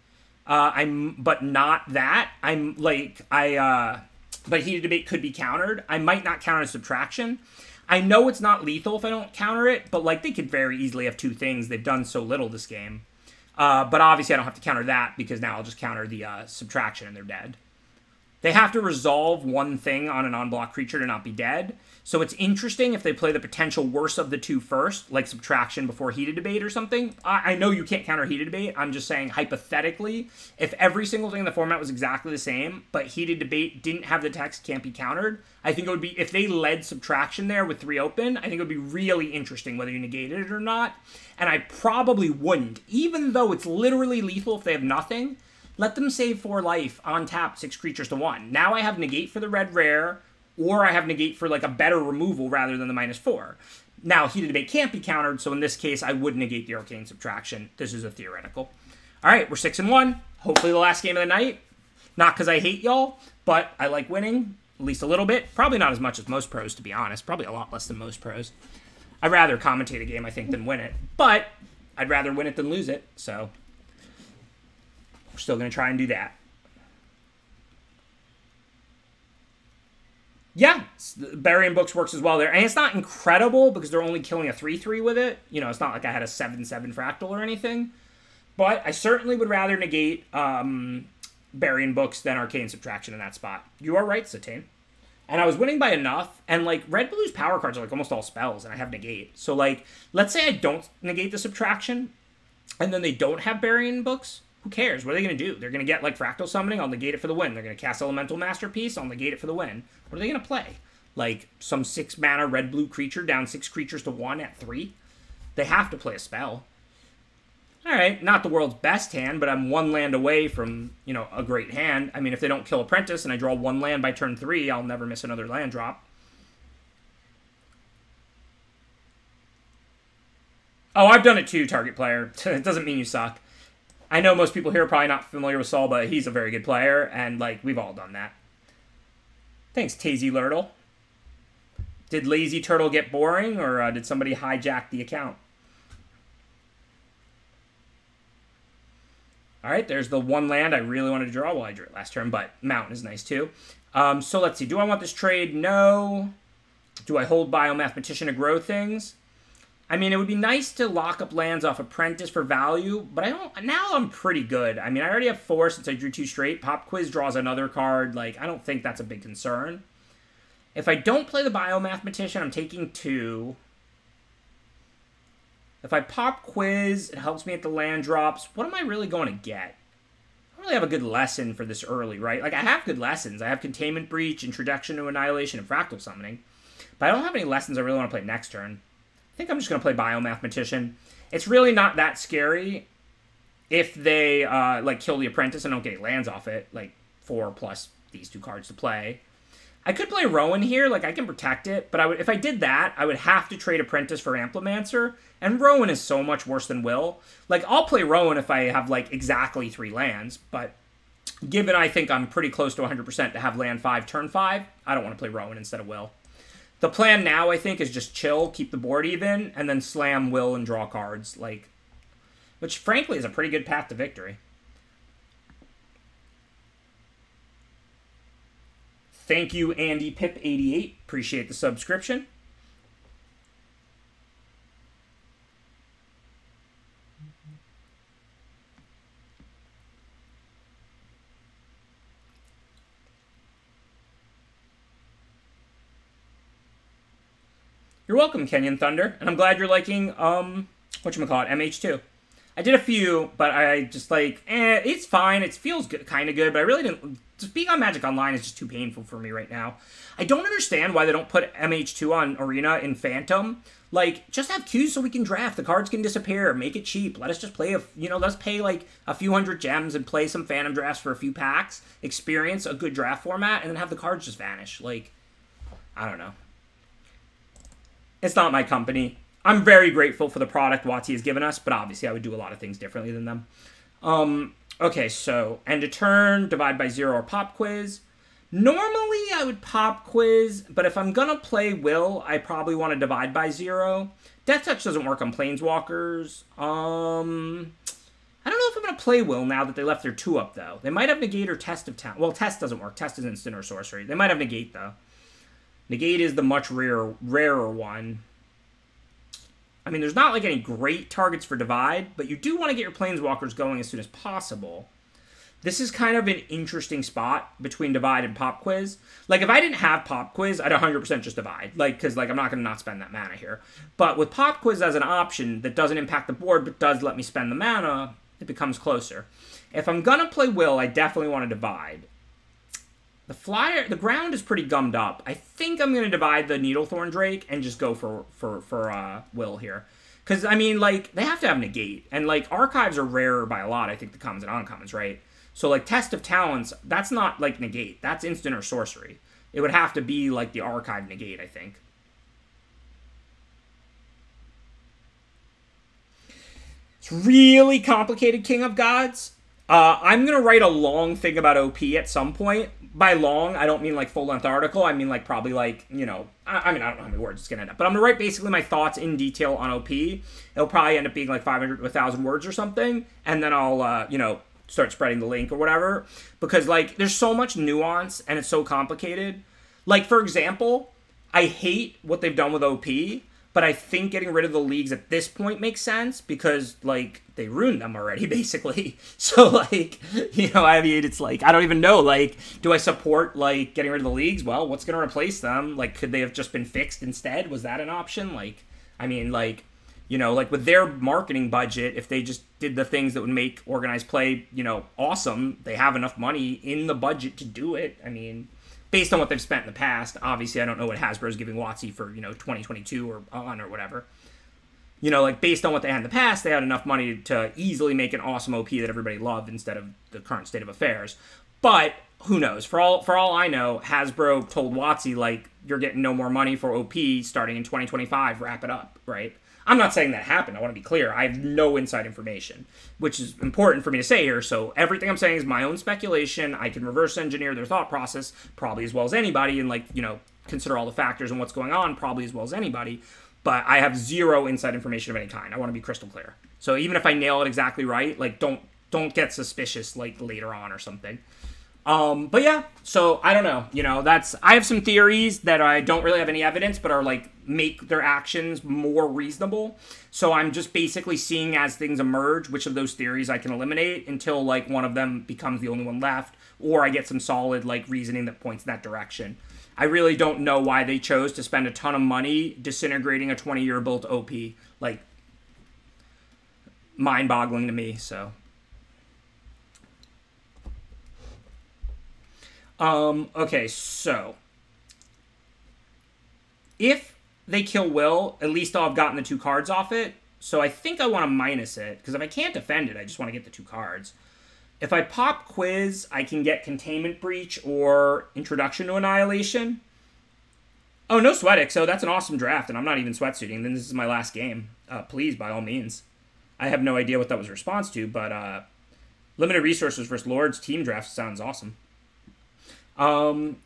uh, I'm but not that. I'm like I uh, but heated debate could be countered. I might not counter subtraction. I know it's not lethal if I don't counter it, but like they could very easily have two things. They've done so little this game. Uh, but obviously I don't have to counter that because now I'll just counter the uh, subtraction and they're dead. They have to resolve one thing on an unblocked creature to not be dead. So it's interesting if they play the potential worse of the two first, like subtraction before heated debate or something. I, I, know you can't counter heated debate. I'm just saying, hypothetically, if every single thing in the format was exactly the same, but heated debate didn't have the text can't be countered, I think it would be, if they led subtraction there with three open, I think it would be really interesting whether you negated it or not. And I probably wouldn't, even though it's literally lethal if they have nothing. Let them save four life on tap, six creatures to one. Now I have negate for the red rare, or I have negate for like a better removal rather than the minus four. Now, heated debate can't be countered, so in this case, I would negate the arcane subtraction. This is a theoretical. All right, we're six and one. Hopefully, the last game of the night. Not because I hate y'all, but I like winning at least a little bit. Probably not as much as most pros, to be honest. Probably a lot less than most pros. I'd rather commentate a game, I think, than win it. But I'd rather win it than lose it. So we're still going to try and do that. Yeah, Bury in Books works as well there. And it's not incredible because they're only killing a 3 3 with it. You know, it's not like I had a 7 7 fractal or anything. But I certainly would rather negate um, Bury in Books than arcane subtraction in that spot. You are right, Satane. and I was winning by enough. And like red blue's power cards are like almost all spells, and I have negate. So like, let's say I don't negate the subtraction, and then they don't have Bury in Books. Who cares? What are they going to do? They're going to get like fractal summoning. I'll negate it for the win. They're going to cast elemental masterpiece. I'll negate it for the win. What are they going to play? Like some six mana red blue creature down six creatures to one at three. They have to play a spell. All right, not the world's best hand, but I'm one land away from, you know, a great hand. I mean, if they don't kill Apprentice and I draw one land by turn three, I'll never miss another land drop. Oh, I've done it too, target player. it doesn't mean you suck. I know most people here are probably not familiar with Saul, but he's a very good player, and, like, we've all done that. Thanks, Tazy Lurtle. Did Lazy Turtle get boring, or uh, did somebody hijack the account? All right, there's the one land I really wanted to draw. Well, I drew it last turn, but Mountain is nice too. Um, so let's see. Do I want this trade? No. Do I hold Biomathematician to grow things? I mean, it would be nice to lock up lands off Apprentice for value, but I don't. Now I'm pretty good. I mean, I already have four since I drew two straight. Pop Quiz draws another card. Like, I don't think that's a big concern. If I don't play the Biomathematician, I'm taking two. If I pop quiz, it helps me at the land drops. What am I really going to get? I don't really have a good lesson for this early, right? Like, I have good lessons. I have Containment Breach, Introduction to Annihilation, and Fractal Summoning. But I don't have any lessons I really want to play next turn. Think I'm just going to play Biomathematician. It's really not that scary if they, uh, like, kill the Apprentice and don't get lands off it. Like, four plus these two cards to play. I could play Rowan here, like I can protect it, but I would if I did that, I would have to trade Apprentice for Amplimancer, and Rowan is so much worse than Will. Like I'll play Rowan if I have like exactly three lands, but given I think I'm pretty close to 100% to have land 5 turn 5, I don't want to play Rowan instead of Will. The plan now I think is just chill, keep the board even, and then slam Will and draw cards like which frankly is a pretty good path to victory. Thank you, Andy Pip88. Appreciate the subscription. You're welcome, Kenyan Thunder, and I'm glad you're liking um what you call it, MH2. I did a few, but I just like, eh, it's fine. It feels kind of good, but I really didn't. Just being on Magic Online is just too painful for me right now. I don't understand why they don't put MH2 on Arena in Phantom. Like, just have queues so we can draft. The cards can disappear. Make it cheap. Let us just play a, you know, let's pay like a few hundred gems and play some Phantom drafts for a few packs. Experience a good draft format, and then have the cards just vanish. Like, I don't know. It's not my company. I'm very grateful for the product WotC has given us, but obviously I would do a lot of things differently than them. Um, okay, so end of turn, divide by zero or pop quiz. Normally I would pop quiz, but if I'm gonna play will, I probably want to divide by zero. Death touch doesn't work on planeswalkers. Um, I don't know if I'm gonna play will now that they left their two up though. They might have negate or test of town. Well, test doesn't work. Test is instant or sorcery. They might have negate though. Negate is the much rarer rarer one. I mean, there's not like any great targets for Divide, but you do want to get your Planeswalkers going as soon as possible. This is kind of an interesting spot between Divide and Pop Quiz. Like, if I didn't have Pop Quiz, I'd 100% just Divide. Like, because, like, I'm not going to not spend that mana here. But with Pop Quiz as an option that doesn't impact the board but does let me spend the mana, it becomes closer. If I'm going to play Will, I definitely want to Divide. The flyer, the ground is pretty gummed up. I think I'm gonna divide the Needlethorn Drake and just go for for for uh, Will here, because I mean like they have to have negate and like archives are rarer by a lot. I think the commons and uncommons, right? So like test of talents, that's not like negate. That's instant or sorcery. It would have to be like the archive negate. I think. It's really complicated, King of Gods. Uh, I'm gonna write a long thing about OP at some point, by long, I don't mean like full length article. I mean like probably like you know. I, I, mean I don't know how many words it's gonna end up, but I'm gonna write basically my thoughts in detail on OP. It'll probably end up being like 500 to 1,000 words or something, and then I'll uh, you know start spreading the link or whatever because like there's so much nuance and it's so complicated. Like for example, I hate what they've done with OP, but I think getting rid of the leagues at this point makes sense because like they ruined them already basically. So like, you know, I mean it's like I don't even know like do I support like getting rid of the leagues? Well, what's going to replace them? Like could they have just been fixed instead? Was that an option? Like I mean like you know, like with their marketing budget, if they just did the things that would make organized play, you know, awesome, they have enough money in the budget to do it. I mean, based on what they've spent in the past, obviously I don't know what Hasbro is giving WotC for, you know, 2022 or on or whatever. You know, like based on what they had in the past, they had enough money to easily make an awesome OP that everybody loved instead of the current state of affairs. But who knows? For all for all I know, Hasbro told WotC like you're getting no more money for OP starting in 2025. Wrap it up, right? I'm not saying that happened. I want to be clear. I have no inside information, which is important for me to say here. So everything I'm saying is my own speculation. I can reverse engineer their thought process probably as well as anybody and like, you know, consider all the factors and what's going on probably as well as anybody. But I have zero inside information of any kind. I want to be crystal clear. So even if I nail it exactly right, like don't don't get suspicious like later on or something. Um, but yeah, so I don't know. You know, that's I have some theories that I don't really have any evidence, but are like make their actions more reasonable. So I'm just basically seeing as things emerge which of those theories I can eliminate until like one of them becomes the only one left, or I get some solid like reasoning that points that direction. I really don't know why they chose to spend a ton of money disintegrating a 20 year built OP. Like mind boggling to me. So Um, okay, so if they kill Will, at least I'll have gotten the two cards off it. So I think I want to minus it, because if I can't defend it, I just want to get the two cards. If I pop Quiz, I can get Containment Breach or Introduction to Annihilation. Oh, no Sweatic, so that's an awesome draft, and I'm not even sweatsuiting. Then this is my last game. Uh, please, by all means. I have no idea what that was a response to, but uh, Limited Resources versus Lords team draft sounds awesome. Um,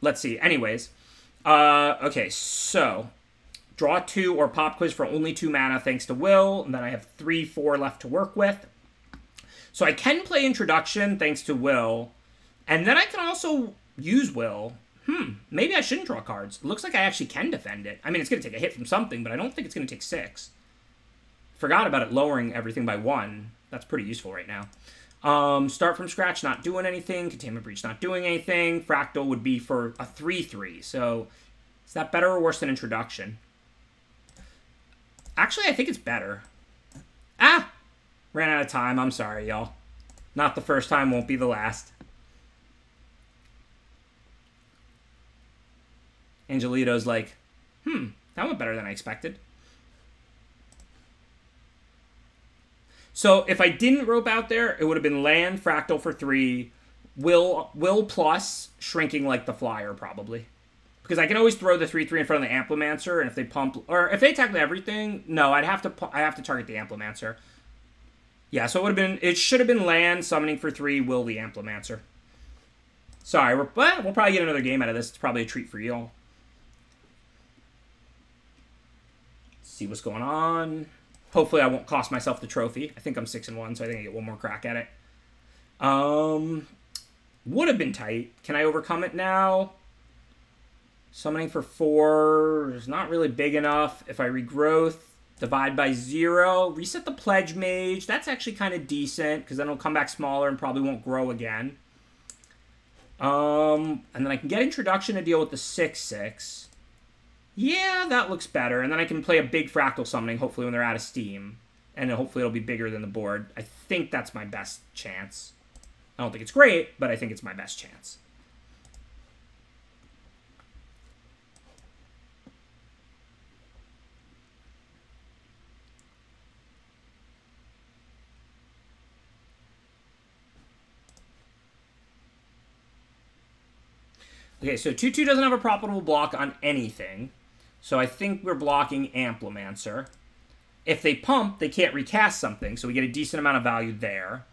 let's see. Anyways, uh, okay, so draw two or pop quiz for only two mana thanks to Will, and then I have three, four left to work with. So I can play introduction thanks to Will, and then I can also use Will. Hmm, maybe I shouldn't draw cards. It looks like I actually can defend it. I mean, it's going to take a hit from something, but I don't think it's going to take six. Forgot about it lowering everything by one. That's pretty useful right now. Um, start from scratch, not doing anything. Containment breach, not doing anything. Fractal would be for a 3-3. So is that better or worse than introduction? Actually, I think it's better. Ah! Ran out of time. I'm sorry, y'all. Not the first time, won't be the last. Angelito's like, hmm, that went better than I expected. So if I didn't rope out there, it would have been land fractal for three, will will plus shrinking like the flyer probably, because I can always throw the three three in front of the Amplimancer, and if they pump or if they tackle everything, no, I'd have to I have to target the Amplimancer. Yeah, so it would have been it should have been land summoning for three, will the Amplimancer. Sorry, we're, well, we'll probably get another game out of this. It's probably a treat for y'all. See what's going on. Hopefully, I won't cost myself the trophy. I think I'm six and one, so I think I get one more crack at it. Um, would have been tight. Can I overcome it now? Summoning for four is not really big enough. If I regrowth, divide by zero, reset the pledge mage. That's actually kind of decent because then it'll come back smaller and probably won't grow again. Um, and then I can get introduction to deal with the six six. Yeah, that looks better. And then I can play a big fractal summoning, hopefully when they're out of steam. And hopefully it'll be bigger than the board. I think that's my best chance. I don't think it's great, but I think it's my best chance. Okay, so 2-2 doesn't have a profitable block on anything. So I think we're blocking Amplimancer. If they pump, they can't recast something, so we get a decent amount of value there.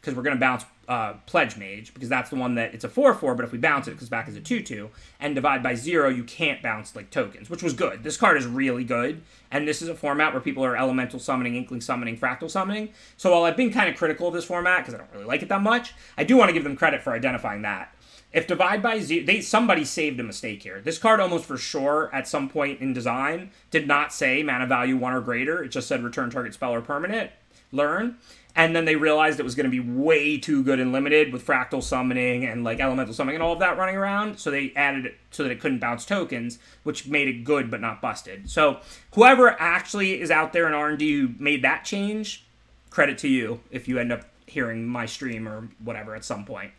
Because we're going to bounce uh, Pledge Mage, because that's the one that it's a 4-4, but if we bounce it, it comes back as a 2-2. And divide by 0, you can't bounce, like, tokens, which was good. This card is really good, and this is a format where people are Elemental Summoning, Inkling Summoning, Fractal Summoning. So while I've been kind of critical of this format, because I don't really like it that much, I do want to give them credit for identifying that If divide by zero, they somebody saved a mistake here. This card almost for sure at some point in design did not say mana value one or greater. It just said return target spell or permanent. Learn. And then they realized it was going to be way too good and limited with fractal summoning and like elemental summoning and all of that running around. So they added it so that it couldn't bounce tokens, which made it good but not busted. So whoever actually is out there in R and D who made that change, credit to you if you end up hearing my stream or whatever at some point.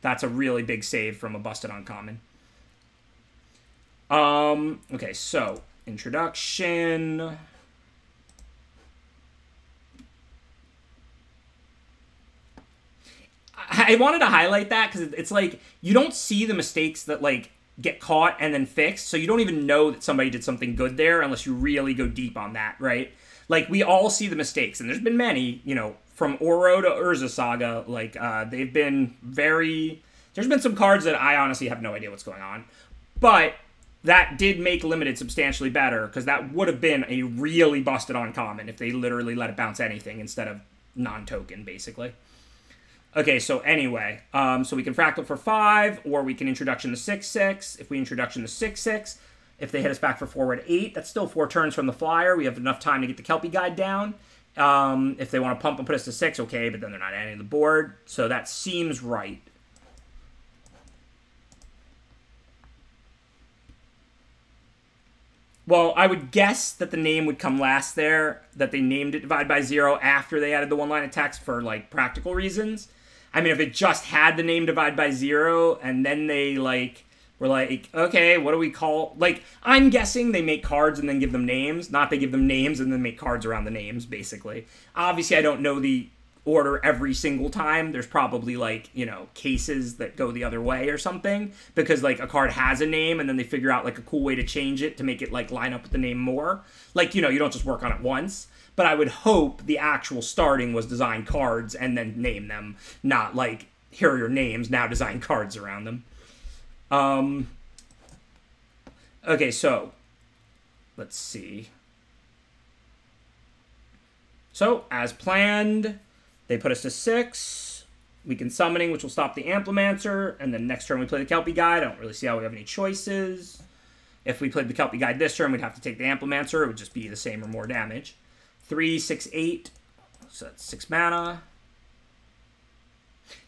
That's a really big save from a busted uncommon. Um, okay, so introduction. I wanted to highlight that because it's like you don't see the mistakes that like get caught and then fixed, so you don't even know that somebody did something good there unless you really go deep on that, right? Like we all see the mistakes, and there's been many, you know, from Oko to Urza Saga, like uh, they've been very. There's been some cards that I honestly have no idea what's going on, but that did make limited substantially better because that would have been a really busted uncommon if they literally let it bounce anything instead of non-token, basically. Okay, so anyway, um, so we can fractal for five, or we can introduction the six six. If we introduction the six six, if they hit us back for forward eight, that's still four turns from the flyer. We have enough time to get the Kelpie guide down. Um, if they want to pump and put us to six, okay, but then they're not adding the board. So that seems right. Well, I would guess that the name would come last there, that they named it Divide by Zero after they added the one line of text for like practical reasons. I mean, if it just had the name Divide by Zero and then they like we're like, okay, what do we call? Like, I'm guessing they make cards and then give them names, not they give them names and then make cards around the names, basically. Obviously, I don't know the order every single time. There's probably like, you know, cases that go the other way or something because like a card has a name and then they figure out like a cool way to change it to make it like line up with the name more. Like, you know, you don't just work on it once. But I would hope the actual starting was design cards and then name them, not like here are your names, now design cards around them. Um, okay, so let's see. So, as planned, they put us to six. We can Summoning, which will stop the Amplimancer, and then next turn we play the Kelpie Guide. I don't really see how we have any choices. If we played the Kelpie Guide this turn, we'd have to take the Amplimancer. It would just be the same or more damage. Three, six, eight. So that's six mana.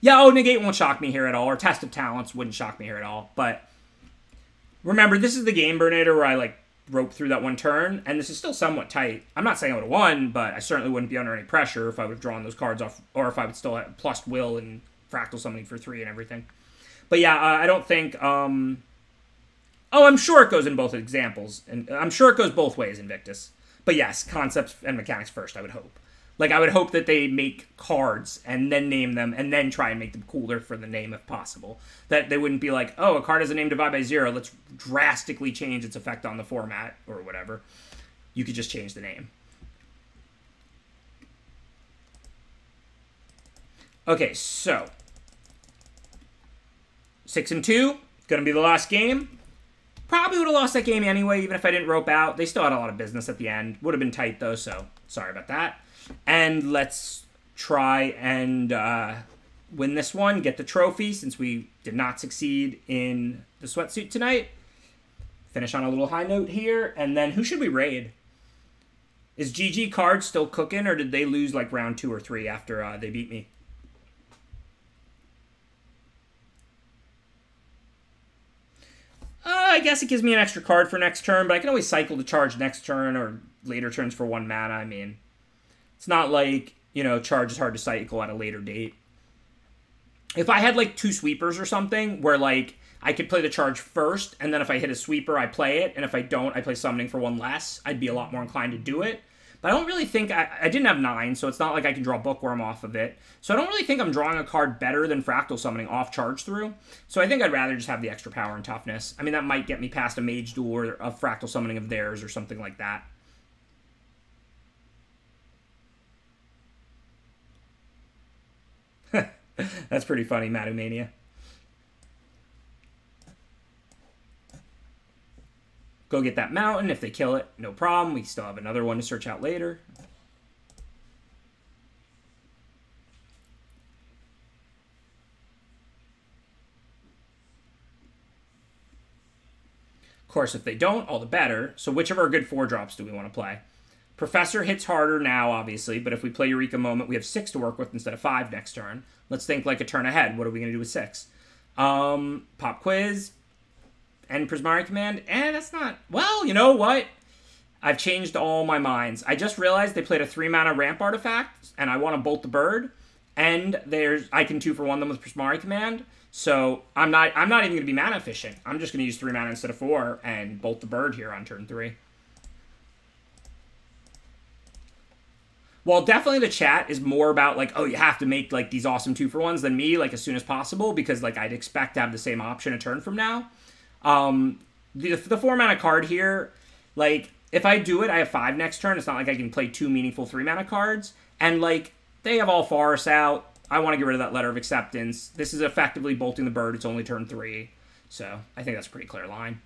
Yeah, oh, negate won't shock me here at all, or test of talents wouldn't shock me here at all. But remember, this is the game Burnator where I like rope through that one turn, and this is still somewhat tight. I'm not saying I would have won, but I certainly wouldn't be under any pressure if I would have drawn those cards off, or if I would still have plus will and fractal summoning for three and everything. But yeah, uh, I don't think. Um... Oh, I'm sure it goes in both examples, and I'm sure it goes both ways, Invictus. But yes, concepts and mechanics first, I would hope. Like I would hope that they make cards and then name them and then try and make them cooler for the name if possible. That they wouldn't be like, oh, a card has a name divided by zero. Let's drastically change its effect on the format or whatever. You could just change the name. Okay, so six and two, gonna be the last game. Probably would have lost that game anyway, even if I didn't rope out. They still had a lot of business at the end. Would have been tight though, so sorry about that. And let's try and uh, win this one, get the trophy since we did not succeed in the sweatsuit tonight. Finish on a little high note here, and then who should we raid? Is GG Card still cooking, or did they lose like round two or three after uh, they beat me? Uh, I guess it gives me an extra card for next turn, but I can always cycle to charge next turn or later turns for one mana. I mean, it's not like, you know, charge is hard to cycle at a later date. If I had like two sweepers or something where like I could play the charge first, and then if I hit a sweeper, I play it, and if I don't, I play summoning for one less, I'd be a lot more inclined to do it. But I don't really think I, I didn't have nine, so it's not like I can draw Bookwurm off of it. So I don't really think I'm drawing a card better than Fractal Summoning off charge through. So I think I'd rather just have the extra power and toughness. I mean, that might get me past a Mage Duel or a Fractal Summoning of theirs or something like that. That's pretty funny, Matumania. Go get that mountain. If they kill it, no problem. We still have another one to search out later. Of course, if they don't, all the better. So which of our good four drops do we want to play? Professor hits harder now, obviously, but if we play Eureka Moment, we have six to work with instead of five next turn. Let's think like a turn ahead. What are we going to do with six? Um, Pop Quiz and Prismari Command. Eh, that's not... Well, you know what? I've changed all my minds. I just realized they played a three mana ramp artifact, and I want to bolt the bird, and there's I can two for one them with Prismari Command. So I'm not I'm not even gonna be mana efficient. I'm just gonna use three mana instead of four and bolt the bird here on turn three. Well, definitely the chat is more about like, oh, you have to make like these awesome two for ones than me, like as soon as possible, because like I'd expect to have the same option a turn from now. Um, the the four mana card here, like if I do it, I have five next turn. It's not like I can play two meaningful three mana cards, and like they have all forests out. I want to get rid of that letter of acceptance. This is effectively bolting the bird. It's only turn three, so I think that's a pretty clear line.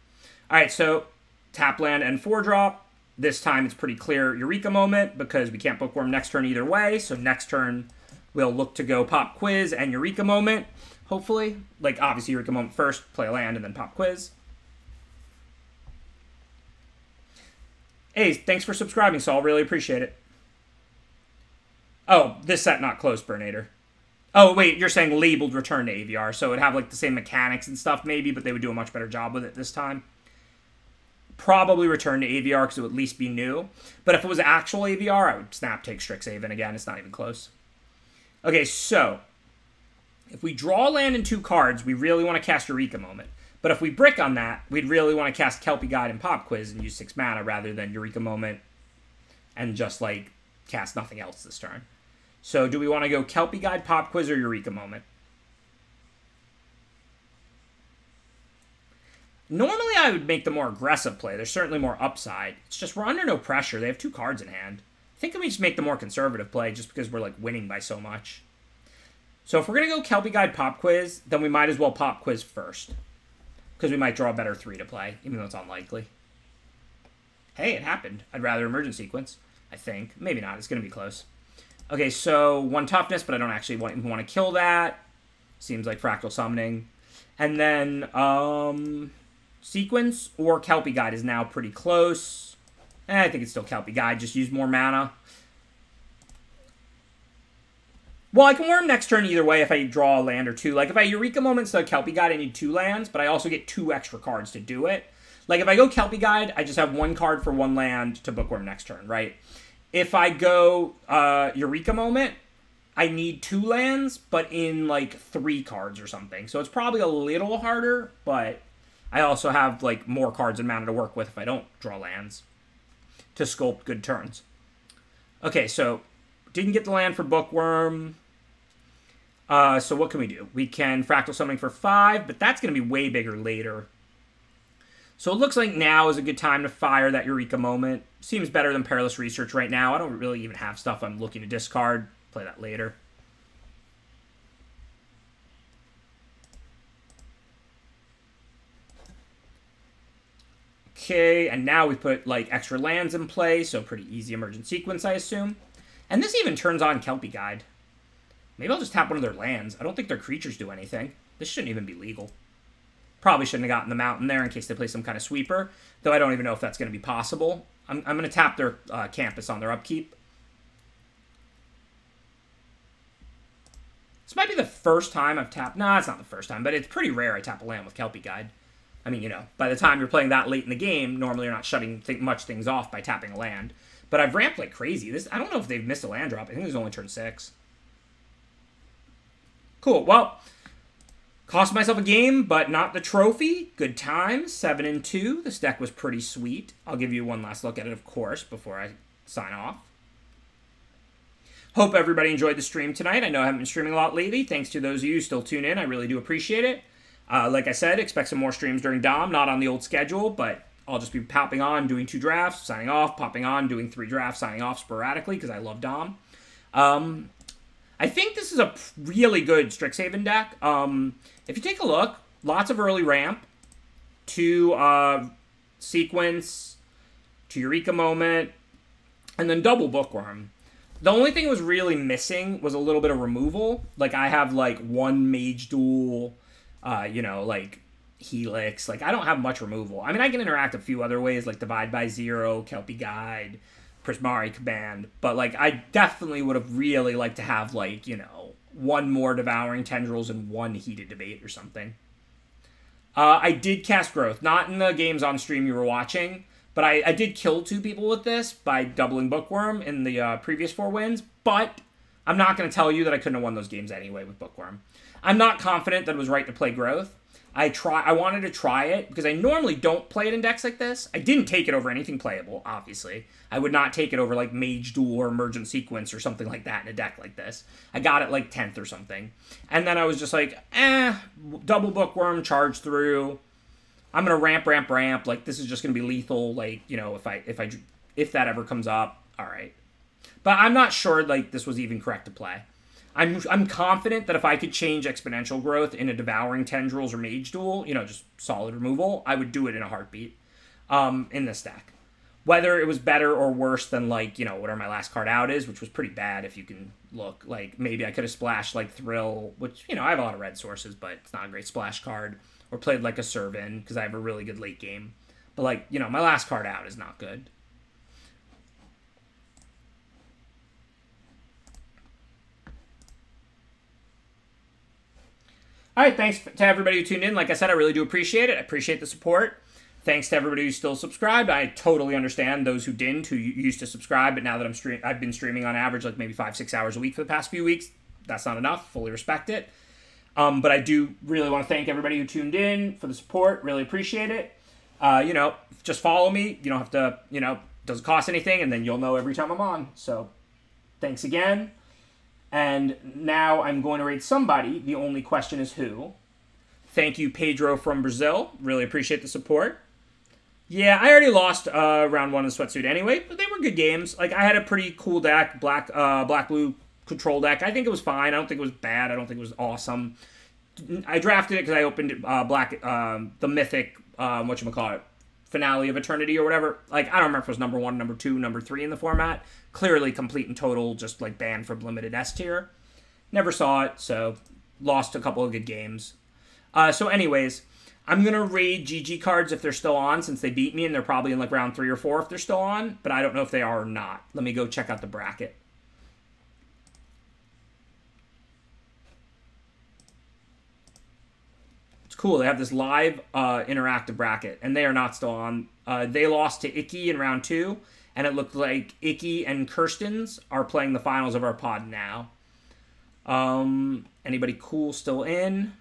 All right, so tap land and four drop. This time it's pretty clear Eureka moment because we can't bookwurm next turn either way. So next turn we'll look to go pop quiz and Eureka moment, hopefully. Like obviously Eureka moment first, play land, and then pop quiz. Hey, thanks for subscribing, Saul. Really appreciate it. Oh, this set not closed, Burnator. Oh, wait, you're saying labeled return to AVR, so it'd have like the same mechanics and stuff maybe, but they would do a much better job with it this time probably return to AVR because it would at least be new. But if it was actual AVR, I would snap take Strixhaven again. It's not even close. Okay, so if we draw land in two cards, we really want to cast Eureka Moment. But if we brick on that, we'd really want to cast Kelpie Guide and Pop Quiz and use six mana rather than Eureka Moment and just like cast nothing else this turn. So do we want to go Kelpie Guide, Pop Quiz, or Eureka Moment? Normally, I would make the more aggressive play. There's certainly more upside. It's just we're under no pressure. They have two cards in hand. I think we just make the more conservative play just because we're like winning by so much. So if we're gonna go Kelpie Guide Pop Quiz, then we might as well Pop Quiz first. Because we might draw a better three to play, even though it's unlikely. Hey, it happened. I'd rather Emergent Sequence, I think. Maybe not. It's gonna be close. Okay, so one toughness, but I don't actually want, want to kill that. Seems like Fractal Summoning. And then, um sequence or Kelpie Guide is now pretty close. Eh, I think it's still Kelpie Guide. Just use more mana. Well, I can worm next turn either way if I draw a land or two. Like, if I Eureka Moment instead of Kelpie Guide, I need two lands, but I also get two extra cards to do it. Like, if I go Kelpie Guide, I just have one card for one land to bookwurm next turn, right? If I go uh, Eureka Moment, I need two lands, but in, like, three cards or something. So it's probably a little harder, but I also have like more cards and mana to work with if I don't draw lands to sculpt good turns. Okay, so didn't get the land for Bookwurm. Uh, so what can we do? We can Fractal Summoning for five, but that's going to be way bigger later. So it looks like now is a good time to fire that Eureka moment. Seems better than Perilous Research right now. I don't really even have stuff I'm looking to discard. Play that later. Okay, and now we put like extra lands in play, so pretty easy emergent sequence, I assume. And this even turns on Kelpie Guide. Maybe I'll just tap one of their lands. I don't think their creatures do anything. This shouldn't even be legal. Probably shouldn't have gotten the mountain there in case they play some kind of sweeper, though I don't even know if that's going to be possible. I'm, I'm going to tap their uh, campus on their upkeep. This might be the first time I've tapped... Nah, it's not the first time, but it's pretty rare I tap a land with Kelpie Guide. I mean, you know, by the time you're playing that late in the game, normally you're not shutting th much things off by tapping a land. But I've ramped like crazy. This I don't know if they've missed a land drop. I think it was only turn six. Cool. Well, cost myself a game, but not the trophy. Good times. Seven and two. This deck was pretty sweet. I'll give you one last look at it, of course, before I sign off. Hope everybody enjoyed the stream tonight. I know I haven't been streaming a lot lately. Thanks to those of you who still tune in. I really do appreciate it. Uh, like I said, expect some more streams during Dom, not on the old schedule, but I'll just be popping on, doing two drafts, signing off, popping on, doing three drafts, signing off sporadically because I love Dom. Um, I think this is a really good Strixhaven deck. Um, if you take a look, lots of early ramp to uh, sequence, to Eureka Moment, and then double Bookwurm. The only thing was really missing was a little bit of removal. Like I have like one Mage Duel uh, you know, like Helix. Like I don't have much removal. I mean, I can interact a few other ways, like Divide by Zero, Kelpie Guide, Prismari Command. But like, I definitely would have really liked to have like you know one more Devouring Tendrils and one Heated Debate or something. Uh, I did cast Growth, not in the games on stream you were watching, but I, I did kill two people with this by doubling Bookwurm in the uh, previous four wins. But I'm not going to tell you that I couldn't have won those games anyway with Bookwurm. I'm not confident that it was right to play Growth. I try. I wanted to try it because I normally don't play it in decks like this. I didn't take it over anything playable. Obviously, I would not take it over like Mage Duel or Emergent Sequence or something like that in a deck like this. I got it like tenth or something, and then I was just like, eh, double Bookwurm, charge through. I'm gonna ramp, ramp, ramp. Like this is just gonna be lethal. Like you know, if I if I if that ever comes up, all right. But I'm not sure like this was even correct to play. I'm I'm confident that if I could change exponential growth in a devouring tendrils or mage duel, you know, just solid removal, I would do it in a heartbeat. Um, in this deck. Whether it was better or worse than like, you know, whatever my last card out is, which was pretty bad if you can look. Like maybe I could have splashed like Thrill, which, you know, I have a lot of red sources, but it's not a great splash card. Or played like a Servant, because I have a really good late game. But like, you know, my last card out is not good. All right, thanks to everybody who tuned in. Like I said, I really do appreciate it. I appreciate the support. Thanks to everybody who's still subscribed. I totally understand those who didn't, who used to subscribe, but now that I'm stream, I've been streaming on average like maybe five, six hours a week for the past few weeks. That's not enough. Fully respect it. Um, but I do really want to thank everybody who tuned in for the support. Really appreciate it. Uh, you know, just follow me. You don't have to. You know, doesn't cost anything, and then you'll know every time I'm on. So, thanks again. And now I'm going to rate somebody. The only question is who. Thank you, Pedro from Brazil. Really appreciate the support. Yeah, I already lost uh, round one in the Sweatsuit anyway, but they were good games. Like I had a pretty cool deck, black, uh, black blue control deck. I think it was fine. I don't think it was bad. I don't think it was awesome. I drafted it because I opened uh, black, um, the mythic, um, what you call it, finale of eternity or whatever. Like I don't remember if it was number one, number two, number three in the format clearly complete and total, just like banned from limited S tier. Never saw it, so lost a couple of good games. Uh, so, anyways, I'm gonna raid GG cards if they're still on, since they beat me, and they're probably in like round three or four if they're still on. But I don't know if they are or not. Let me go check out the bracket. It's cool. They have this live uh, interactive bracket, and they are not still on. Uh, they lost to Icky in round two, and it looked like Icky and Kirsten's are playing the finals of our pod now. Um, anybody cool still in?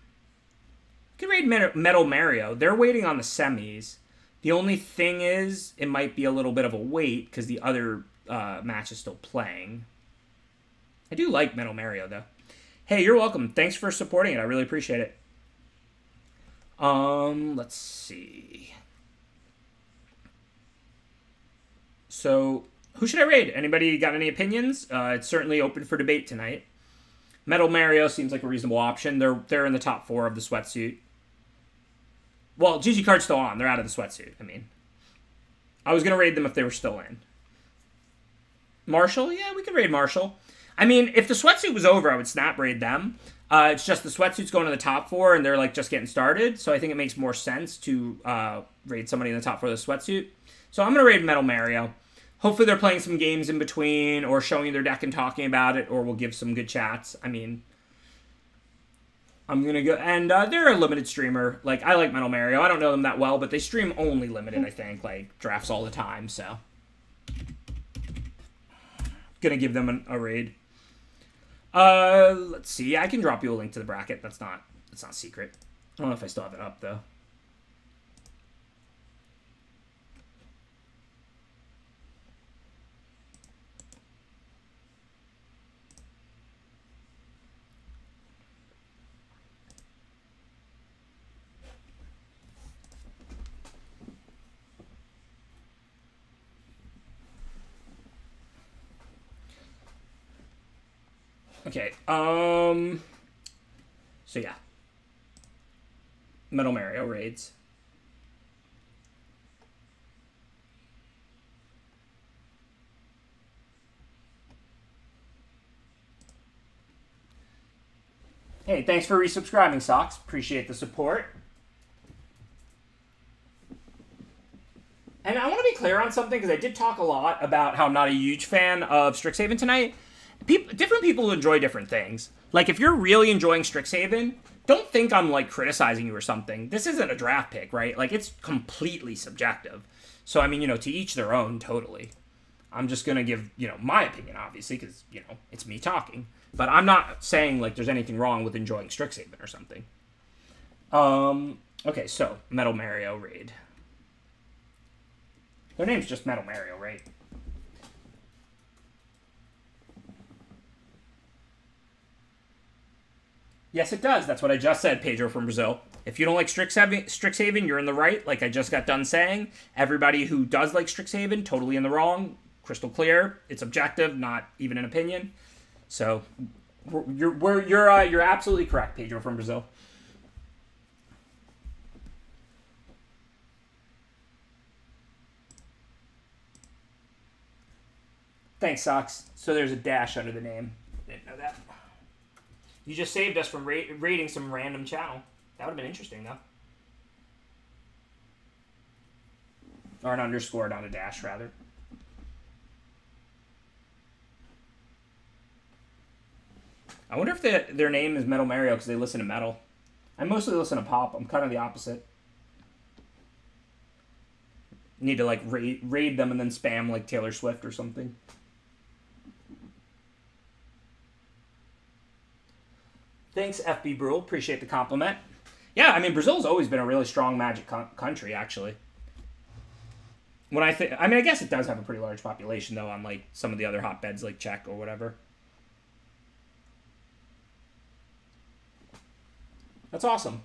You can read Metal Mario. They're waiting on the semis. The only thing is, it might be a little bit of a wait because the other uh, match is still playing. I do like Metal Mario though. Hey, you're welcome. Thanks for supporting it. I really appreciate it. Um, let's see. So, who should I raid? Anybody got any opinions? Uh, it's certainly open for debate tonight. Metal Mario seems like a reasonable option. They're they're in the top four of the sweatsuit. Well, GG card's still on. They're out of the sweatsuit. I mean, I was gonna raid them if they were still in. Marshall, yeah, we could raid Marshall. I mean, if the sweatsuit was over, I would snap raid them. Uh, it's just the sweatsuit's going to the top four, and they're like just getting started. So I think it makes more sense to uh, raid somebody in the top four the sweatsuit. So I'm gonna raid Metal Mario hopefully they're playing some games in between or showing their deck and talking about it, or we'll give some good chats. I mean, I'm gonna go and uh, they're a limited streamer. Like I like Metal Mario. I don't know them that well, but they stream only limited. I think like drafts all the time. So gonna give them a raid. Uh, let's see. I can drop you a link to the bracket. That's not that's not secret. I don't know if I still have it up though. Um. So yeah, Metal Mario raids. Hey, thanks for resubscribing, Socks. Appreciate the support. And I want to be clear on something because I did talk a lot about how I'm not a huge fan of Strixhaven tonight. People, different people enjoy different things. Like if you're really enjoying Strixhaven, don't think I'm like criticizing you or something. This isn't a draft pick, right? Like it's completely subjective. So I mean, you know, to each their own, totally. I'm just gonna give you know my opinion, obviously, because you know it's me talking. But I'm not saying like there's anything wrong with enjoying Strixhaven or something. Um. Okay, so Metal Mario raid. Their name's just Metal Mario, right? Yes, it does. That's what I just said, Pedro from Brazil. If you don't like Strixhaven, Strixhaven, you're in the right, like I just got done saying. Everybody who does like Strixhaven, totally in the wrong. Crystal clear. It's objective, not even an opinion. So, you're we're, you're uh, you're absolutely correct, Pedro from Brazil. Thanks, Socks. So there's a dash under the name. Didn't know that. You just saved us from ra rating some random channel. That would have been interesting, though. Or an underscore, not a dash, rather. I wonder if the, their name is Metal Mario because they listen to metal. I mostly listen to pop. I'm kind of the opposite. Need to like raid, raid them and then spam like Taylor Swift or something. Thanks, FB Brule. Appreciate the compliment. Yeah, I mean Brazil's always been a really strong Magic co country, actually. When I think, I mean, I guess it does have a pretty large population though, on like some of the other hotbeds like Czech or whatever. That's awesome.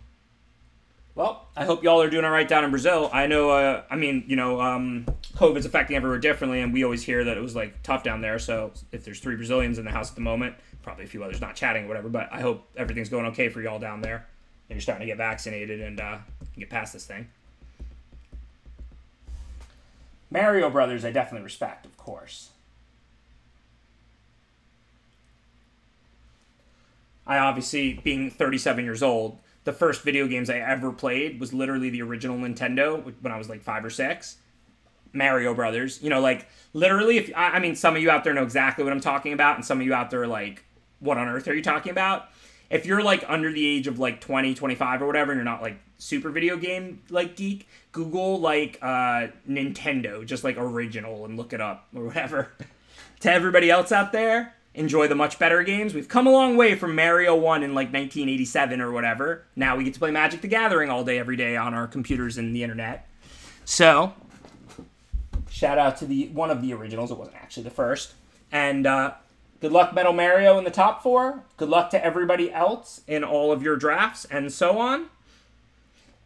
Well, I hope y'all are doing all right down in Brazil. I know, uh, I mean, you know, um, COVID's affecting everywhere differently, and we always hear that it was like tough down there. So if there's three Brazilians in the house at the moment, probably a few others not chatting or whatever, but I hope everything's going okay for y'all down there and you're starting to get vaccinated and uh, get past this thing. Mario Brothers, I definitely respect, of course. I obviously, being 37 years old, the first video games I ever played was literally the original Nintendo when I was like five or six. Mario Brothers, you know, like literally. If I mean, some of you out there know exactly what I'm talking about, and some of you out there are like, what on earth are you talking about? If you're like under the age of like 20, 25 or whatever, and you're not like super video game like geek, Google like uh, Nintendo, just like original, and look it up or whatever. to everybody else out there, enjoy the much better games. We've come a long way from Mario 1 in like 1987 or whatever. Now we get to play Magic the Gathering all day, every day on our computers and the internet. So, shout out to the one of the originals. It wasn't actually the first. And uh, Good luck, Metal Mario, in the top four. Good luck to everybody else in all of your drafts and so on.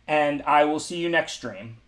And I will see you next stream.